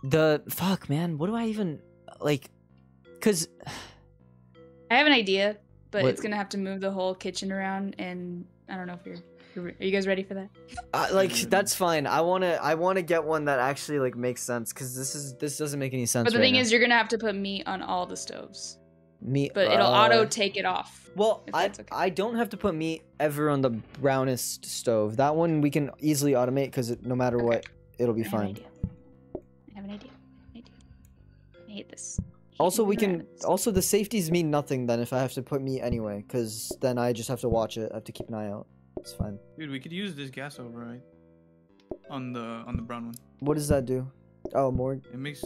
A: The fuck, man, what do I even like cuz [sighs]
B: I have an idea, but
A: What-
B: it's gonna have to move the whole kitchen around, and I don't know if you're. you're you guys ready for that?
A: uh, like that's fine. I want to I want to get one that actually like makes sense cuz this is this doesn't make any sense
B: But the
A: right
B: thing
A: now.
B: is, you're gonna have to put meat on all the stoves,
A: Meat,
B: but it'll
A: uh,
B: auto take it off.
A: Well, I
B: okay.
A: I don't have to put meat ever on the brownest stove. That one we can easily automate because no matter
B: Okay.
A: what, it'll be
B: I
A: fine.
B: Idea. I have an idea. An idea. I hate this. Hate
A: Also, we can
B: around.
A: also the safeties mean nothing then if I have to put meat anyway, because then I just have to watch it. I have to keep an eye out. It's fine.
C: Dude, we could use this gas override on the on the brown one.
A: What does that do? Oh, more.
C: It makes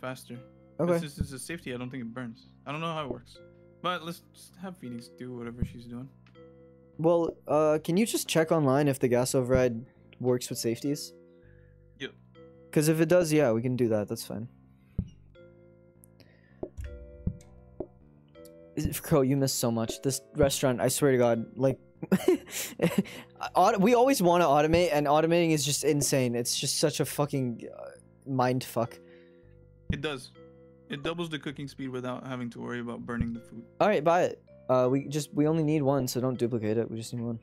C: faster.
A: Okay.
C: This is a safety. I don't think it burns. I don't know how it works. But let's have Phoenix do whatever she's doing.
A: Well, uh, can you just check online if the gas override works with safeties? Because if it does, yeah, we can do that. That's fine. Crow, you missed so much. This restaurant, I swear to God, like, [laughs] we always want to automate, and automating is just insane. It's just such a fucking uh, mind fuck.
C: It does. It doubles the cooking speed without having to worry about burning the food.
A: All right, buy it. Uh, we just we only need one, so don't duplicate it. We just need one.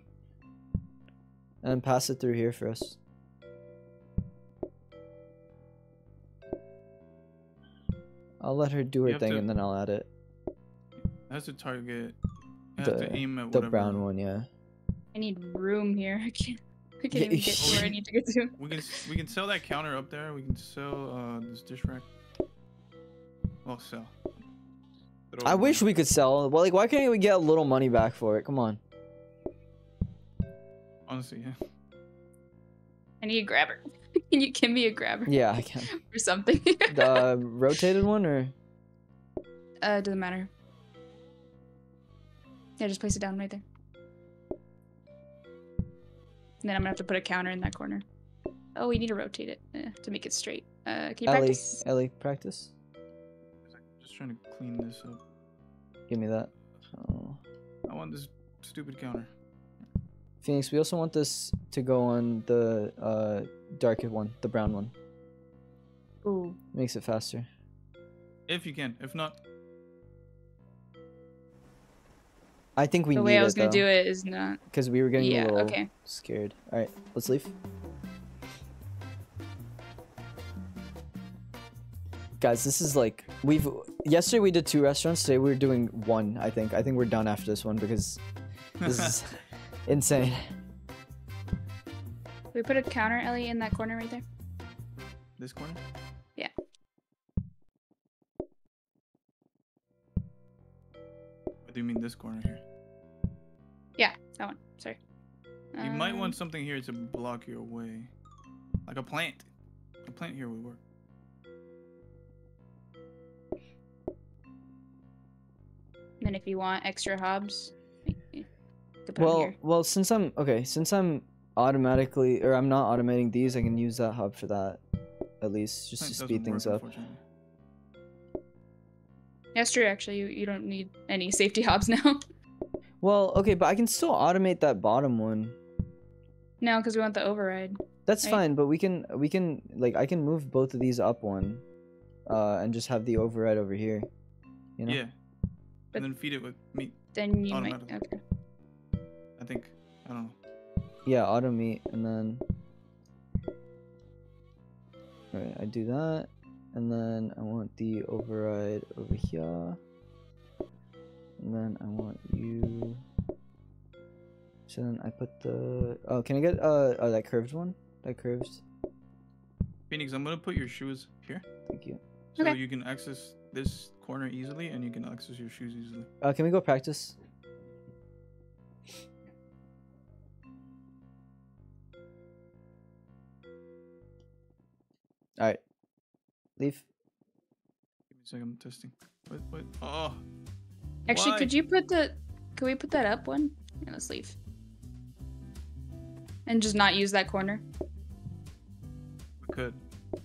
A: And pass it through here for us. I'll let her do her thing,
C: to-
A: and then I'll add it.
C: It has to target. It has to
A: The-
C: aim at
A: The
C: whatever.
A: brown one, yeah.
B: I need room here. [laughs] I can't. I can't even get to where I [laughs] need to get to.
C: We can we can sell that counter up there. We can sell uh this dish rack. Well, sell. Throw
A: I wish we could sell. Well, like, why can't we get a little money back for it? Come on.
C: Honestly, yeah.
B: I need a grabber. [laughs] Can you give me a grabber
A: Yeah, I [laughs] can.
B: or something?
A: The [laughs] rotated one, or
B: uh, doesn't matter. Yeah, just place it down right there. And then I'm gonna have to put a counter in that corner. Oh, we need to rotate it eh, to make it straight. Uh, can you
A: Ely,
B: practice?
A: Ely, practice.
C: Just trying to clean this up.
A: Give me that. Oh.
C: I want this stupid counter.
A: Phoenix, we also want this to go on the uh, darker one, the brown one.
B: Ooh.
A: Makes it faster.
C: If you can. If not,
A: I think we
B: the
A: need
B: way I
A: it
B: was gonna
A: though,
B: do it is not.
A: because we were getting
B: Yeah.
A: a little
B: Okay.
A: scared. All right, let's leave. Guys, this is like we've yesterday we did two restaurants. Today we are doing one. I think. I think we're done after this one because this is [laughs] insane.
B: We put a counter, Ely, in that corner right there.
C: this corner.
B: Yeah.
C: What do you mean this corner here?
B: Yeah, that one. Sorry.
C: You might
B: Um,
C: want something here to block your way, like a plant. A plant here would work.
B: And then if you want extra hobs, like, could put 'em
A: Well,
B: here.
A: well, since I'm okay, since I'm automatically or I'm not automating these, I can use that hob for that at least just
C: Plant
A: to speed things
C: work,
A: up.
C: unfortunately.
B: That's true. Actually, you, you don't need any safety [laughs] hobs now.
A: Well, okay, but I can still automate that bottom one.
B: no, because we want the override.
A: That's
B: Right.
A: fine, but we can we can like I can move both of these up one, uh, and just have the override over here. You know?
C: Yeah.
B: But-
C: and then feed it with meat.
B: Then you might. Okay.
C: I think. I don't know.
A: Yeah, auto meat, and then. Alright, I do that, and then I want the override over here. And then I want you. So then I put the. Oh, can I get uh oh, that curved one? That curved.
C: Phoenix, I'm gonna put your shoes here,
A: Thank you.
C: so
B: Okay.
C: you can access this corner easily, and you can access your shoes easily.
A: Uh, can we go practice? All right. Leave.
C: Give me a second. I'm testing. What? What? Oh.
B: Actually,
C: Why?
B: could you put the? Could we put that up one? Yeah, let's leave. And just not use that corner.
C: We could.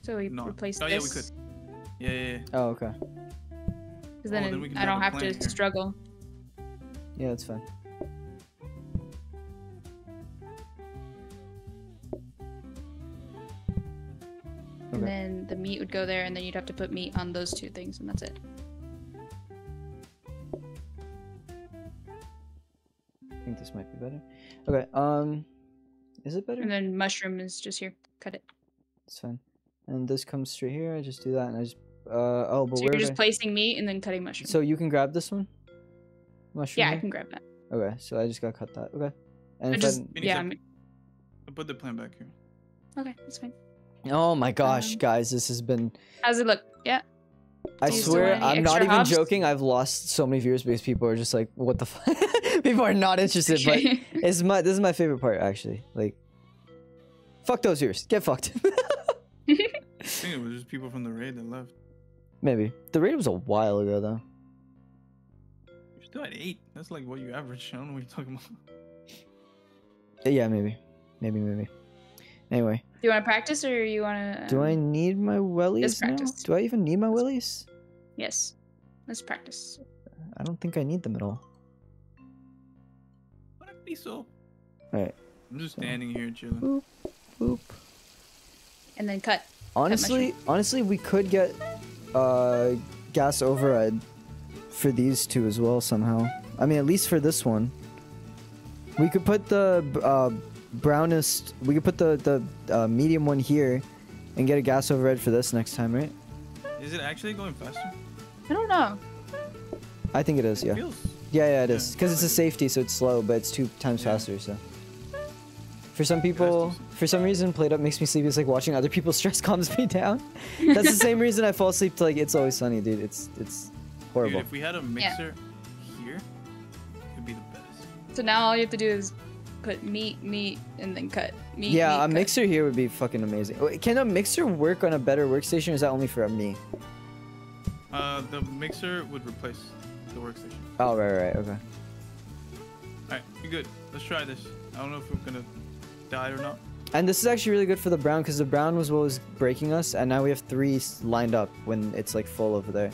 B: So we
C: No.
B: replace
C: Oh,
B: this.
C: yeah, we could. Yeah, yeah, yeah.
A: Oh, okay.
B: Because then,
C: Oh, then we can
B: I don't
C: a
B: have to
C: here.
B: struggle.
A: Yeah, that's fine.
B: Then the meat would go there, and then you'd have to put meat on those two things, and that's it.
A: I think this might be better. Okay. Um, is it better?
B: And then mushroom is just here. Cut it.
A: It's fine. And this comes straight here. I just do that, and I just. Uh oh, but
B: So
A: where?
B: you're just
A: I-
B: placing meat and then cutting mushroom.
A: So you can grab this one. Mushroom.
B: yeah, I can grab that.
A: Okay, so I just gotta cut that. Okay. And
B: I just
A: I,
B: yeah.
C: I-
B: I
C: I'll put the plant back here.
B: okay, that's fine.
A: Oh my gosh,
B: Um,
A: guys, this has been.
B: How's it look? Yeah.
A: I
B: do you still
A: swear, I'm not even
B: hobs?
A: joking. I've lost so many viewers because people are just like, "What the fuck?" [laughs] people are not interested. But [laughs] it's my this is my favorite part actually. Like, fuck those viewers. Get fucked. [laughs]
C: I think it was just people from the raid that left.
A: Maybe the raid was a while ago though.
C: You're still at eight. That's like what you average. I don't know what you're talking about.
A: Yeah, maybe, maybe, maybe. Anyway,
B: Do you want to practice or you want to?
A: do I need my wellies
B: Just
A: now? Do I even need my wellies?
B: Yes. Let's practice.
A: I don't think I need them at all.
C: What a piso.
A: Alright.
C: I'm just standing here chilling.
A: Boop. boop.
B: And then cut.
A: Honestly, honestly, we could get uh gas override for these two as well somehow. I mean, at least for this one. We could put the uh, brownest. We could put the the uh, medium one here, and get a gas override for this next time, right?
C: Is it actually going faster?
B: I don't know.
A: I think it is. Yeah.
C: Feels.
A: Yeah, yeah, it
C: Yeah.
A: Because it's a safety, so it's slow, but it's two times
C: Yeah.
A: faster. So. For some people, for some reason, PlateUp makes me sleepy. It's like watching other people's [laughs] stress calms me down. [laughs] That's the same reason I fall asleep to like It's Always Sunny, dude. It's it's
C: Dude,
A: horrible.
C: if we had a mixer here, it'd be the best.
B: So now all you have to do is put meat, meat, and then cut. Meat.
A: yeah,
B: meat,
A: a
B: cut.
A: mixer here would be fucking amazing. Can a mixer work on a better workstation, or is that only for a me?
C: Uh, the mixer would replace the workstation.
A: Oh, right, right, okay.
C: Alright, we good. Let's try this. I don't know if we're gonna die or not.
A: And this is actually really good for the brown because the brown was what was breaking us, and now we have three lined up when it's like full over there.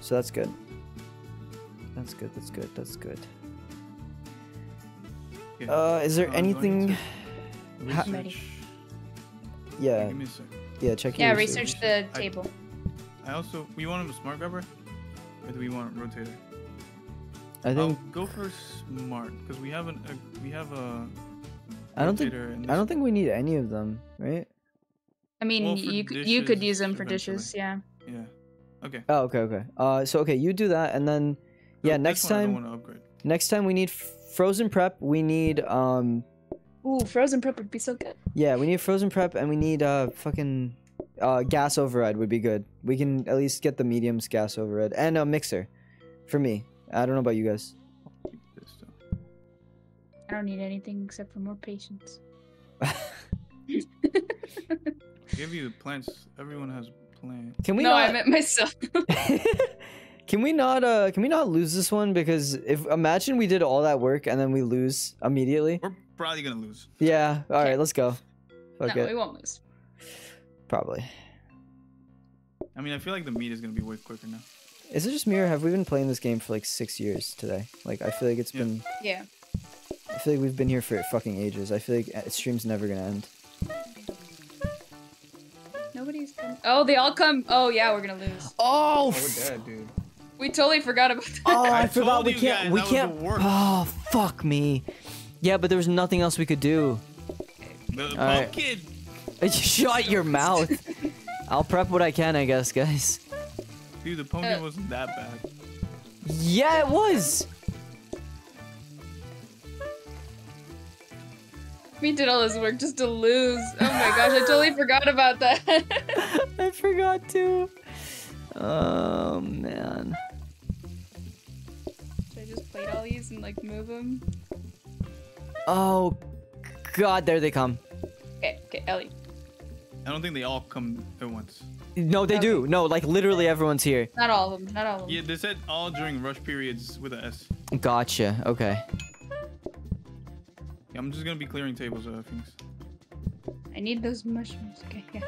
A: So that's good. That's good. That's good. That's good.
C: Okay.
A: Uh, is there
C: Uh, I'm going
A: anything?
C: to
A: ha-
C: research-
A: Yeah,
C: Give me a sec.
A: yeah. Check your
B: Yeah,
A: research.
B: research the
C: I-
B: table.
C: I also we want a smart grabber, or do we want a rotator?
A: I think.
C: I'll go for smart because we have an a, we have a.
A: I don't think. I don't think we need any of them, right?
B: I mean,
C: Well,
B: you c- you could use them for
C: eventually.
B: dishes. Yeah.
C: Yeah. Okay.
A: Oh, okay, okay. Uh, so okay, you do that, and then yeah,
C: No,
A: next
C: this one I don't
A: time,
C: want to upgrade.
A: next time we need f- frozen prep. We need um,
B: Ooh, frozen prep would be so good.
A: yeah, we need frozen prep, and we need uh, fucking uh, gas override would be good. We can at least get the mediums gas override and a mixer, for me. I don't know about you guys.
C: Keep this though.
B: I don't need anything except for more patience.
C: Give you the plants. Everyone has plants.
A: Can we
B: no,
A: not?
B: I meant myself. [laughs] [laughs]
A: can we not? Uh, can we not lose this one? Because if imagine we did all that work and then we lose immediately.
C: We're probably gonna lose.
A: Yeah. All right,
B: Okay.
A: let's go. Fuck
B: no,
A: it.
B: we won't lose.
A: Probably.
C: I mean, I feel like the meat is gonna be way quicker now.
A: Is it just me or have we been playing this game for like six years today? Like I feel like it's
C: Yeah.
A: been
B: Yeah.
A: I feel like we've been here for fucking ages. I feel like stream's never gonna end.
B: Nobody's coming. Oh, they all come. Oh yeah, we're gonna lose.
A: Oh,
C: Oh, we're dead, dude.
B: We totally forgot about that.
A: oh I,
C: I
A: forgot
C: told
A: we can't
C: guys
A: we
C: that was the
A: can't
C: worst.
A: Oh fuck me. Yeah, but there was nothing else we could do.
C: The
A: Alright.
C: pumpkin. [laughs]
A: Shut your mouth. I'll prep what I can, I guess, guys.
C: Dude, the pumpkin
B: Uh,
C: wasn't that bad.
A: Yeah, it was.
B: We did all this work just to lose. Oh my gosh, I totally [laughs] forgot about that. [laughs]
A: I forgot to. Oh man.
B: Should I just plate all these and like move them?
A: Oh god, there they come.
B: Okay, okay, Ely.
C: I don't think they all come at once.
A: No, they do. No, like literally everyone's here.
B: Not all of them. Not all of them.
C: Yeah, they said all during rush periods with a S.
A: Gotcha. Okay.
C: Yeah, I'm just gonna be clearing tables, uh, Phoenix.
B: I need those mushrooms. Okay, yeah.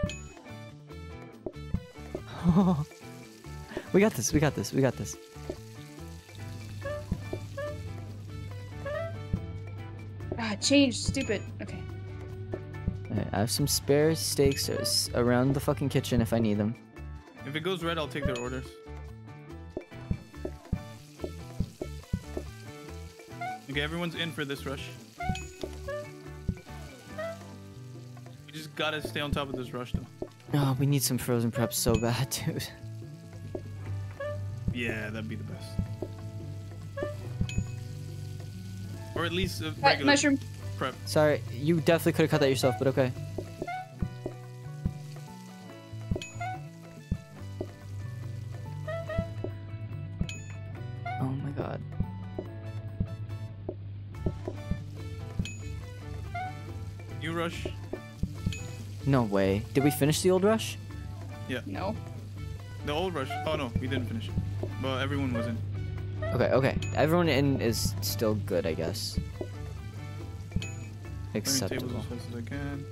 B: [laughs]
A: we got this. We got this. We got this.
B: Ah, change. Stupid. Okay.
A: Alright, I have some spare steaks around the fucking kitchen if I need them.
C: If it goes red, I'll take their orders. Okay, everyone's in for this rush. We just gotta stay on top of this rush, though.
A: Oh, we need some frozen prep so bad, [laughs] dude.
C: Yeah, that'd be the best. Or at least a
B: Cut
C: regular
B: mushroom.
C: prep.
A: Sorry, you definitely could have cut that yourself, but okay. Oh my god.
C: You rush.
A: No way. Did we finish the old rush? Yeah.
B: No.
C: The old rush. Oh no, we didn't finish it. But everyone was in.
A: Okay, okay. Everyone in is still good, I guess. Acceptable.
C: as I can.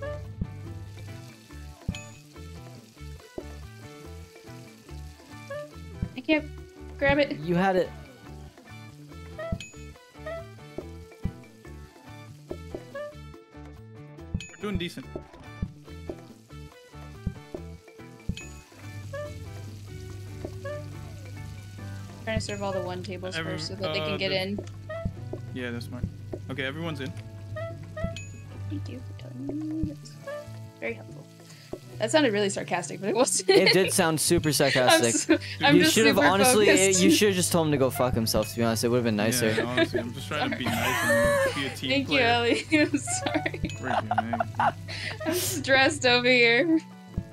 B: I can't grab it.
A: You had it.
C: We're doing decent.
B: Serve all the one tables
C: Every-
B: first so that they
C: uh,
B: can get
C: the-
B: in.
C: Yeah, that's smart. Okay, everyone's in.
B: Thank you for telling me. That's very helpful. That sounded really sarcastic, but it wasn't.
A: It did sound super [laughs]
B: I'm,
A: sarcastic.
B: so, I'm
A: you should have honestly.
B: focused.
A: You should have just told him to go fuck himself. To be honest, it would have been nicer.
C: Yeah, honestly, I'm just trying to be nice and [laughs] be a team
B: Thank you. Ely. [laughs] I'm sorry.
C: We're doing it.
B: I'm stressed over here.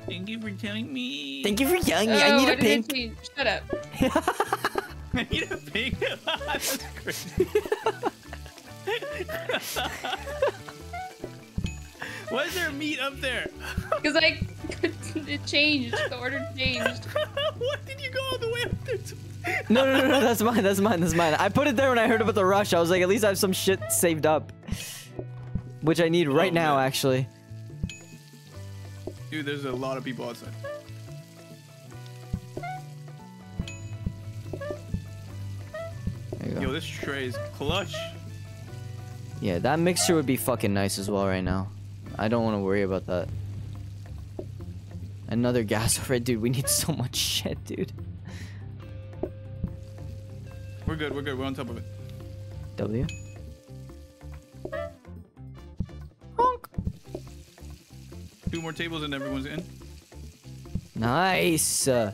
C: Thank you for telling me.
A: Thank you for telling me.
B: oh,
A: I need a
B: did
A: pink.
B: Shut up.
C: I need a pig. That's crazy. [laughs] Why is there meat up there? [laughs]
B: Because I, [laughs] it changed. The order changed.
C: what did you go all the way up there to?
A: No, no, no, no. That's mine. That's mine. That's mine. I put it there when I heard about the rush. I was like, at least I have some shit saved up. which I need right
C: Oh,
A: now,
C: man.
A: actually.
C: Dude, there's a lot of people outside. Yo, this tray is clutch.
A: Yeah, that mixture would be fucking nice as well right now. I don't want to worry about that. Another gas [laughs] override, dude. We need so much [laughs] shit, dude.
C: We're good. We're good. We're on top of it.
A: W. Honk.
C: Two more tables and everyone's in.
A: Nice. Uh,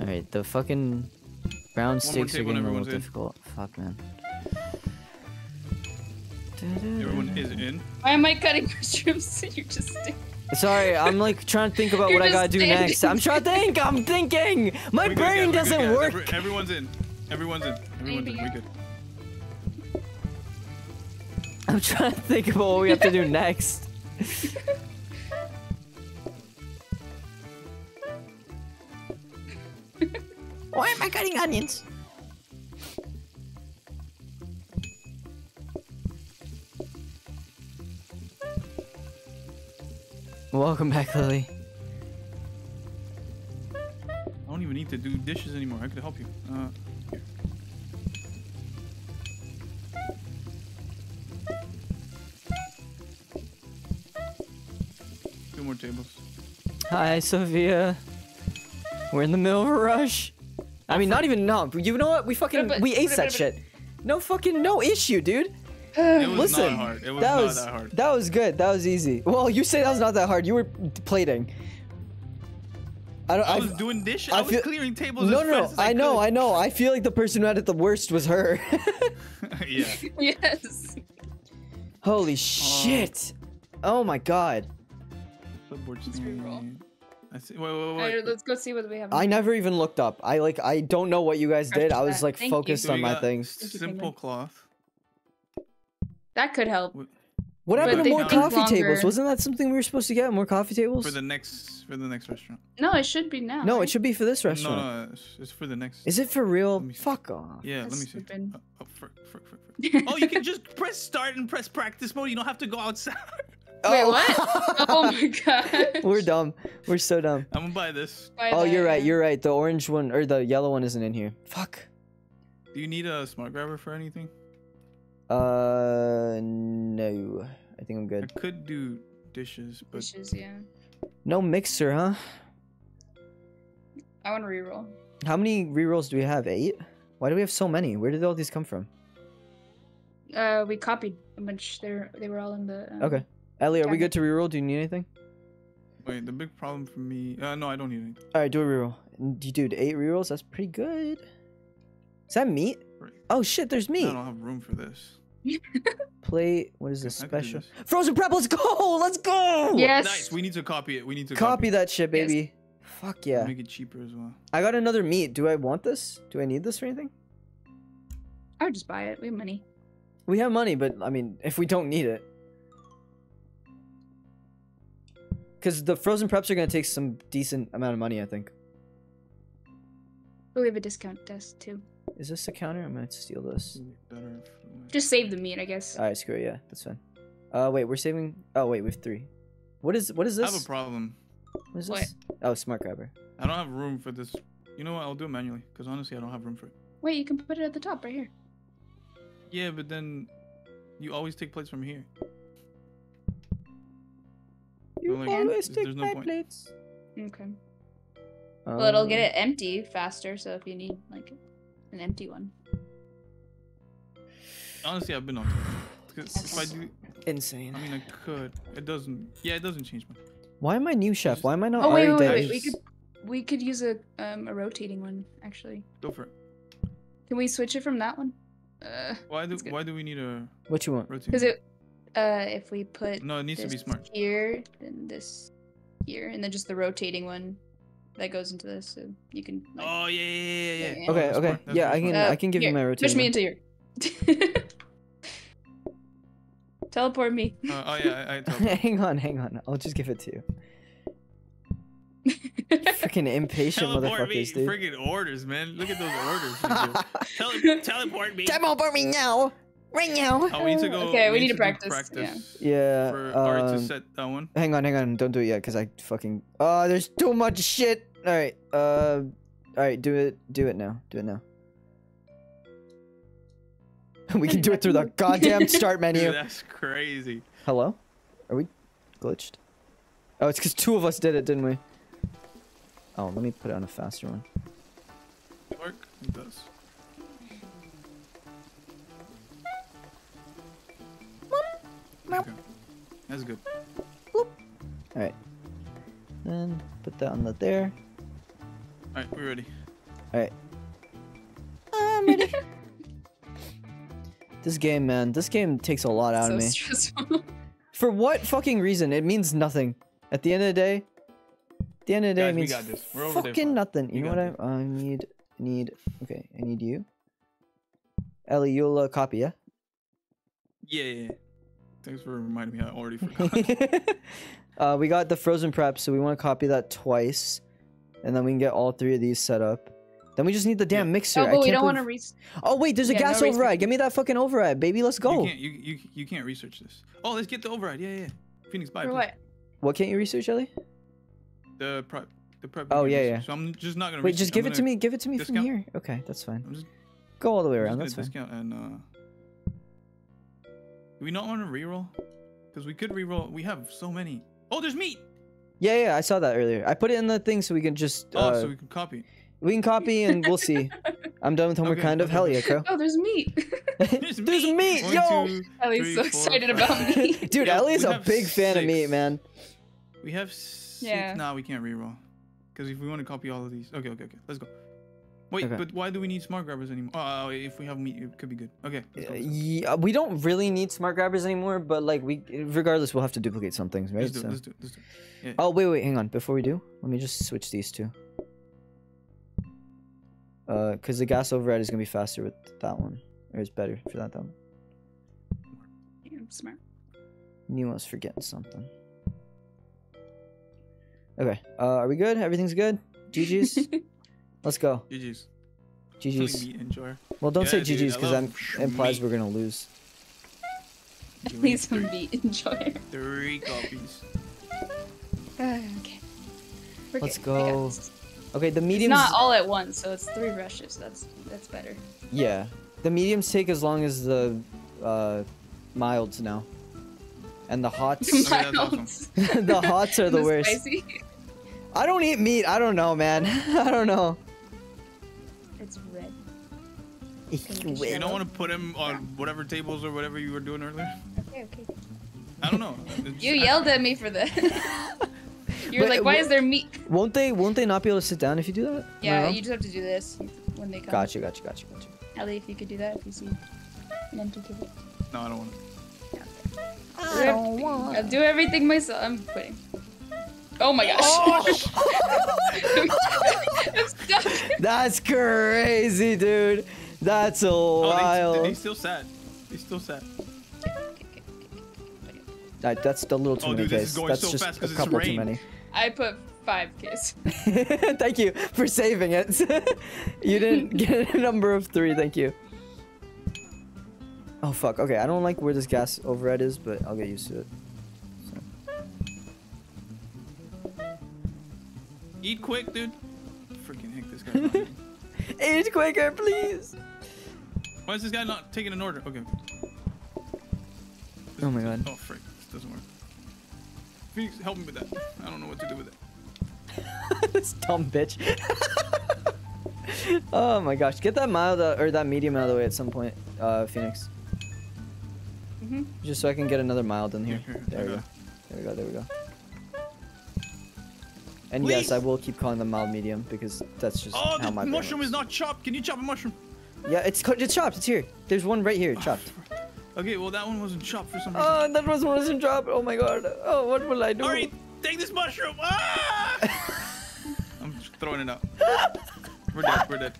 A: all right, the fucking brown sticks are
C: table and
A: getting a little
C: everyone's in.
A: difficult. Fuck, man.
C: Everyone is in.
B: Why am I cutting [laughs] mushrooms? [laughs] You're just sticking.
A: Sorry, I'm like trying to think about
B: You're
A: what I gotta do
B: standing.
A: next. I'm trying to think. I'm thinking. My
C: We good,
A: brain
C: we good,
A: doesn't
C: guys.
A: work.
C: Every- everyone's in. Everyone's in. Everyone's in. We good.
A: I'm trying to think about what we have to do [laughs] next. Why am I cutting onions? Welcome back, Lily.
C: I don't even need to do dishes anymore. I could help you. Uh, here. Two more tables.
A: Hi, Sophia. We're in the middle of a rush. I mean, not even no. You know what? We fucking
B: but-
A: we
B: but-
A: aced that
B: but-
A: shit. No fucking no issue, dude.
C: It was
A: Listen,
C: not hard. It was
A: that
C: not
A: was
C: that hard.
A: that was good. That was easy. Well, you say that was not that hard. You were plating. I don't.
C: I
A: I,
C: was doing dishes.
A: I
C: I, was clearing tables.
A: no,
C: as
A: no, no.
C: as
A: I know,
C: could.
A: I know. I feel like the person who had it the worst was her. [laughs] [laughs]
C: yeah.
B: Yes.
A: Holy shit! Oh my god!
C: Clipboard
B: Let's reroll.
C: stand. I see. Wait, wait, wait.
B: Alright,
C: wait.
B: let's go see what we have.
A: I never even looked up. I like. I don't know what you guys did. I was like
B: Thank
A: focused
C: So
A: on my things.
C: Simple cloth.
B: That could help.
A: What happened
B: But
A: to more
B: take
A: coffee tables? Wasn't that something we were supposed to get? More coffee tables?
C: For the next for the next restaurant.
B: No, it should be now.
A: No,
B: right?
A: it should be for this restaurant.
C: No, no, it's, it's for the next.
A: Is it for real?
C: Let me see.
A: Fuck off.
C: Yeah,
B: That's
C: let me see.
B: stupid.
C: Uh, oh, frick, frick, frick, frick. [laughs] oh, you can just press start and press practice mode. You don't have to go outside.
B: Wait,
A: Oh.
B: what? [laughs] oh my god.
A: We're dumb. We're so dumb.
C: I'm gonna buy this.
B: Bye
A: Oh, you're right. You're right. The orange one or the yellow one isn't in here. Fuck.
C: Do you need a smart grabber for anything?
A: Uh, no. I think I'm good.
C: I could do dishes, but
B: Dishes, yeah.
A: No mixer, huh?
B: I want to reroll.
A: How many rerolls do we have? Eight? Why do we have so many? Where did all these come from?
B: Uh, we copied a bunch. They were they were all in the. Um,
A: Okay. Ely, are we good to reroll? Do you need anything?
C: wait. The big problem for me. Uh, no, I don't need anything.
A: All right, do a reroll. And You dude, eight rerolls. That's pretty good. Is that meat?
C: Right.
A: Oh shit, there's meat.
C: I don't have room for this. [laughs]
A: Plate. What is this
C: I could do
A: special?
C: this.
A: Frozen prep. Let's go. Let's go.
B: Yes.
C: Nice. We need to copy it. We need to
A: Copy
C: copy.
A: that shit,
B: Yes.
A: baby. Fuck yeah.
C: Make it cheaper as well.
A: I got another meat. Do I want this? Do I need this for anything?
B: I would just buy it. We have money.
A: We have money, but I mean, if we don't need it. Because the frozen preps are going to take some decent amount of money, I think.
B: But we have a discount test too.
A: Is this a counter? I'm going to steal this.
C: Better.
B: Just save the meat, I guess.
A: Alright, screw it. Yeah, that's fine. Uh, wait, we're saving. Oh, wait, we have three. What is what is this?
C: I have a problem.
A: what is
B: What?
A: Oh, smart grabber.
C: I don't have room for this. You know what? I'll do it manually because honestly, I don't have room for it.
B: Wait, you can put it at the top right here.
C: Yeah, but then you always take plates from here.
A: You
C: like,
A: always
C: there's
A: take
C: no
A: my
C: point.
A: plates.
B: Okay. Well, it'll get
A: Um,
B: it empty faster. So if you need like an empty one.
C: Honestly, I've been on. [sighs] If I do,
A: Insane.
C: I mean, I could. It doesn't. Yeah, it doesn't change much.
A: Why am I new chef? Why am I not
B: Oh wait, wait, wait, wait. We could we could use a um a rotating one actually.
C: Go for it.
B: Can we switch it from that one? Uh,
C: Why do Why do we need a
A: What you want?
C: routine?
B: because it uh if we put
C: No, it needs to be smart.
B: here, then this here, and then just the rotating one that goes into this, so you can. Like,
C: Oh yeah, yeah, yeah, yeah. yeah.
B: Yeah.
A: Okay,
C: that's
A: okay.
C: That's
A: Yeah, I can.
B: Uh,
A: I can give you
B: here,
A: my
B: Push me into here. [laughs] Teleport me.
C: Uh, oh yeah, I, I [laughs] tell.
A: hang on, hang on. I'll just give it to you. [laughs] Freaking impatient
C: Teleport me,
A: motherfuckers, dude.
C: friggin' orders, man. Look at those orders. Tele- teleport me.
A: Teleport me now.
D: Right now.
C: Oh, we need to go.
B: Okay, we need to
C: do
B: practice, yeah.
A: Yeah.
C: For Aary to
A: um,
C: set that one.
A: Hang on, hang on. Don't do it yet, because I fucking. Oh, there's too much shit. All right. Uh. All right. Do it. Do it now. Do it now. [laughs] we can do it through the goddamn [laughs] start
C: Dude,
A: menu.
C: that's crazy.
A: Hello? Are we glitched? Oh, it's because two of us did it, didn't we? Oh, let me put it on a faster one.
C: Work? Does. Okay. That's good.
A: Alright. Then put that on the there.
C: Alright, we're ready.
A: Alright. [laughs]
D: I'm ready. [laughs]
A: This game, man. This game takes a lot out
B: so
A: of me.
B: stressful. [laughs]
A: For what fucking reason? It means nothing. At the end of the day, at the end of the day,
C: Guys,
A: it
C: we
A: means
C: got this. We're over
A: fucking
C: fine.
A: nothing.
C: We
A: You know what I, I need? Need. Okay, I need you. Ely, you'll uh, copy, yeah?
C: Yeah, yeah, yeah. Thanks for reminding me. I already [laughs] forgot. [laughs]
A: uh, we got the frozen prep, so we want to copy that twice, and then we can get all three of these set up. Then we just need the damn mixer.
B: oh,
A: I
B: but we
A: can't
B: don't want to
A: believe-
B: re-
A: Oh wait, there's a
B: Yeah, no
A: gas
B: research.
A: override. Give me that fucking override, baby. Let's go.
C: You can't. You, you you can't research this. Oh, let's get the override. Yeah, yeah. Phoenix, bye.
B: For what?
A: What can't you research, Ely?
C: The prep. The prep.
A: Oh, yeah,
C: can't
A: yeah.
C: So I'm just not gonna.
A: Wait,
C: research.
A: just
C: I'm
A: give it to me. Give it to me from here. Okay, that's fine.
C: I'm just,
A: Go all the way
C: I'm
A: around.
C: just
A: That's fine.
C: discount and uh. Do we not want to reroll? Because we could reroll. We have so many. Oh, there's meat.
A: Yeah, yeah, I saw that earlier. I put it in the thing so we can just.
C: Oh,
A: Uh,
C: so we can copy.
A: we can copy and we'll see. [laughs] I'm done with homework,
C: Okay,
A: kind of.
C: okay.
A: Hell yeah, Crow.
B: Oh, there's meat. [laughs]
A: There's meat,
C: One,
A: yo!
C: two,
B: Ely's
C: three,
B: so
C: four,
B: excited
C: five.
B: about meat. [laughs]
A: Dude,
C: Yo, Ely's
A: a
C: have
A: big fan of meat, man.
C: We have six.
B: Yeah.
C: Nah, we can't reroll. Because if we want to copy all of these. Okay, okay, okay. Let's go. Wait,
A: Okay.
C: but why do we need smart grabbers anymore? Oh, if we have meat, it could be good. Okay.
A: Uh, Yeah, we don't really need smart grabbers anymore, but like we, regardless, we'll have to duplicate some things, right?
C: let's do.
A: So-
C: Let's do. Let's do it.
A: Oh wait, wait, hang on. Before we do, let me just switch these two. Uh, cause the gas override is gonna be faster with that one, or it's better for that one.
B: Yeah, smart.
A: Nemo's forgetting something. Okay, uh, are we good? Everything's good. [laughs] GG's. Let's go.
C: GG's.
A: GG's.
C: Killing meat and jar.
A: Well, don't say
C: Yeah, dude,
A: GG's because that implies
C: meat.
A: we're gonna lose.
B: At
C: Doing
B: least
C: three-
B: some meat. Enjoy.
C: Three copies.
B: okay. We're
A: Let's
B: good.
A: Go. Okay, the
B: It's
A: mediums.
B: not all at once, so it's three rushes. That's that's better.
A: Yeah, the mediums take as long as the uh, milds now, and the hots. [laughs]
C: Okay, that's awesome.
B: Milds. [laughs]
A: the hots are
B: And
A: the [laughs] worst.
B: Spicy.
A: I don't eat meat. I don't know, man. I don't know.
C: You don't want to put him on whatever tables or whatever you were doing earlier?
B: Okay, okay.
C: I don't know. [laughs]
B: You yelled at me for that. [laughs] you were like, "Why is there meat?"
A: Won't they? Won't they not be able to sit down if you do that?
B: Yeah,
A: wrong?
B: you just have to do this when they come.
A: Gotcha, gotcha, gotcha, gotcha.
B: Ely, if you could do that, if you see an empty table.
C: No, I don't want to.
D: I don't want.
B: I'll do everything myself. I'm quitting. Oh my gosh. Oh, [laughs] I'm stuck.
A: That's crazy, dude. That's a
C: Oh, they,
A: wild.
C: they still sad. They still sad.
A: Alright, that's a little too
C: Oh,
A: many
C: dude, this is going
A: That's
C: so
A: just
C: fast
A: a
C: 'cause
A: couple too many.
B: I put five Ks. [laughs]
A: thank you for saving it. [laughs] you didn't [laughs] get a number of three. Thank you. Oh fuck. Okay, I don't like where this gas override is, but I'll get used to it.
C: Eat quick, dude. Freaking heck, this guy's not eating.
A: Eat quicker, please.
C: Why is this guy not taking an order? Okay.
A: Oh my god.
C: Oh, frick. This doesn't work. Phoenix, help me with that. I don't know what to do with it. [laughs]
A: this dumb bitch. [laughs] oh my gosh, get that mild uh, or that medium out of the way at some point, uh, Phoenix.
B: Mhm.
A: Just so I can get another mild in here.
C: Here, here,
A: There we go. There we go. There we go. And yes, I will keep calling them mild medium because that's just
C: Oh,
A: how my
C: mushroom is not chopped. Can you chop a mushroom?
A: Yeah, it's co- it's chopped. It's here. There's one right here, chopped.
C: Okay, well, that one wasn't chopped for some reason.
A: Oh, that was wasn't chopped. Oh my god. Oh, what will I do?
C: Alright, take this mushroom. Ah! [laughs] I'm just throwing it out. We're dead. We're dead.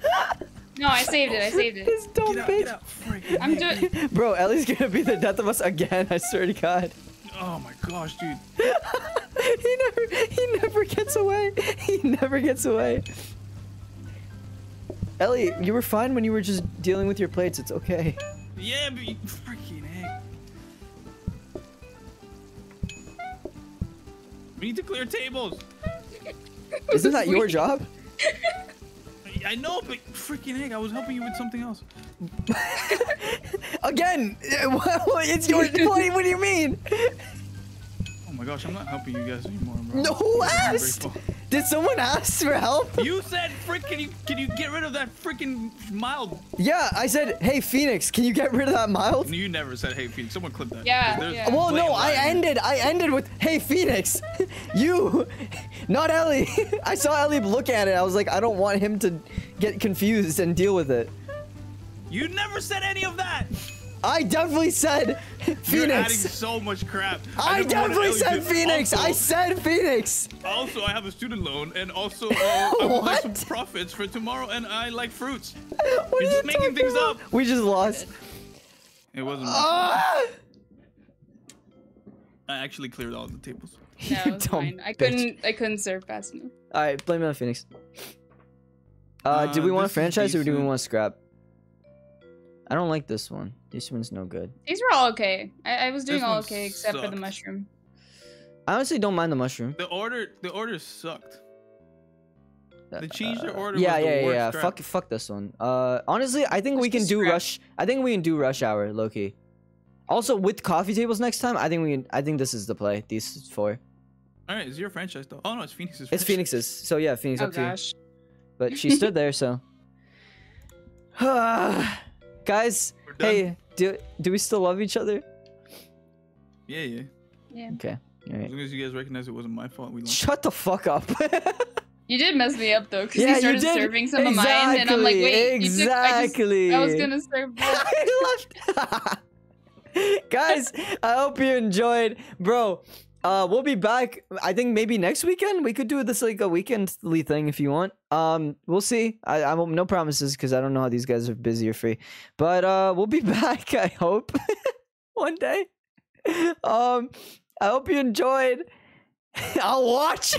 B: No, I saved it. I saved it.
A: This dumb
C: Get out.
A: bitch.
C: Get out.
B: I'm doing. [laughs]
A: Bro, Ely's gonna be the death of us again. I swear to God.
C: Oh my gosh, dude. [laughs]
A: he never, he never gets away. He never gets away. Ely, you were fine when you were just dealing with your plates. It's okay.
C: Yeah, but you freaking heck. We need to clear tables.
A: Isn't that your job? [laughs]
C: I know, but freaking heck, I was helping you with something else. [laughs]
A: Again, [laughs] it's your. what, what do you mean?
C: Oh my gosh, I'm not helping you guys anymore, bro.
A: No, who asked? Did someone ask for help?
C: You said freaking. You, can you get rid of that freaking mild?
A: Yeah, I said, hey Phoenix, can you get rid of that mild?
C: You never said, "Hey, Phoenix." Someone clip that.
B: Yeah, yeah.
A: Well, no,
C: blatant
A: I
C: lying.
A: ended. I ended with, "Hey, Phoenix, [laughs] you, [laughs] not Ely." [laughs] I saw Ely look at it. I was like, I don't want him to get confused and deal with it.
C: You never said any of that.
A: I definitely said Phoenix.
C: You're adding
A: Phoenix.
C: so much crap.
A: I
C: never wanted
A: definitely said
C: to-
A: Phoenix. I said Phoenix.
C: also, I have a student loan, and also [laughs] uh, I would like some profits for tomorrow, and I like fruits. [laughs]
A: What
C: You're
A: are
C: just
A: you
C: making things
A: about?
C: up.
A: We just lost.
C: It wasn't. my
A: Ah!
C: I actually cleared all the tables.
B: No, [laughs]
A: You
B: it's
A: dumb
B: fine. I couldn't. I couldn't serve fast enough.
A: All right, blame it on Phoenix. Uh, do
C: Uh,
A: we want a franchise or do we want to scrap? I don't like this one. This one's no good.
B: These were all okay. I, I was doing
C: This
B: all okay except for the mushroom.
A: I honestly don't mind the mushroom.
C: The order, the order sucked. The cheese their
A: Uh,
C: order.
A: Yeah,
C: was the
A: yeah, yeah,
C: worst
A: yeah. Fuck, fuck this one. Uh, honestly, I think we
B: Let's
A: can do
B: scrap.
A: rush. I think we can do rush hour, Loki. Also, with coffee tables next time, I think we. Can, I think this is the play. These four.
C: All right, it's your franchise though. Oh no, it's Phoenix's.
A: It's
C: franchise.
A: Phoenix's. So yeah, Phoenix
B: Oh
A: up to you. But she stood there, so. [sighs] [laughs] [sighs] Guys, hey, do do we still love each other?
C: Yeah, yeah.
B: Yeah.
A: Okay. All
C: As long as you guys recognize it wasn't my fault, we lost.
A: Shut the fuck up. [laughs]
B: You did mess me up though, because
A: Yeah,
B: you
A: you
B: started
A: did.
B: serving some of mine, and I'm like, wait, you took, I, just,
A: exactly.
B: I was gonna serve [laughs] that.
A: I left. [laughs] Guys, I hope you enjoyed, bro. Uh, we'll be back. I think maybe next weekend we could do this like a weekendly thing if you want. Um, we'll see. I, I no promises because I don't know how these guys are busy or free. But uh, we'll be [laughs] back. I hope [laughs] one day. Um, I hope you enjoyed. [laughs] I'll watch.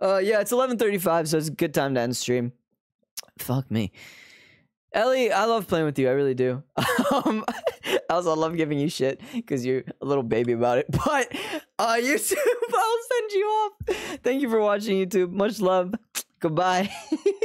A: uh, yeah, it's eleven thirty-five, so it's a good time to end stream. Fuck me. Ely, I love playing with you. I really do. Um, I love giving you shit because you're a little baby about it. [laughs] But uh, YouTube, [laughs] I'll send you off. Thank you for watching YouTube. Much love. [tsk] Goodbye. [laughs]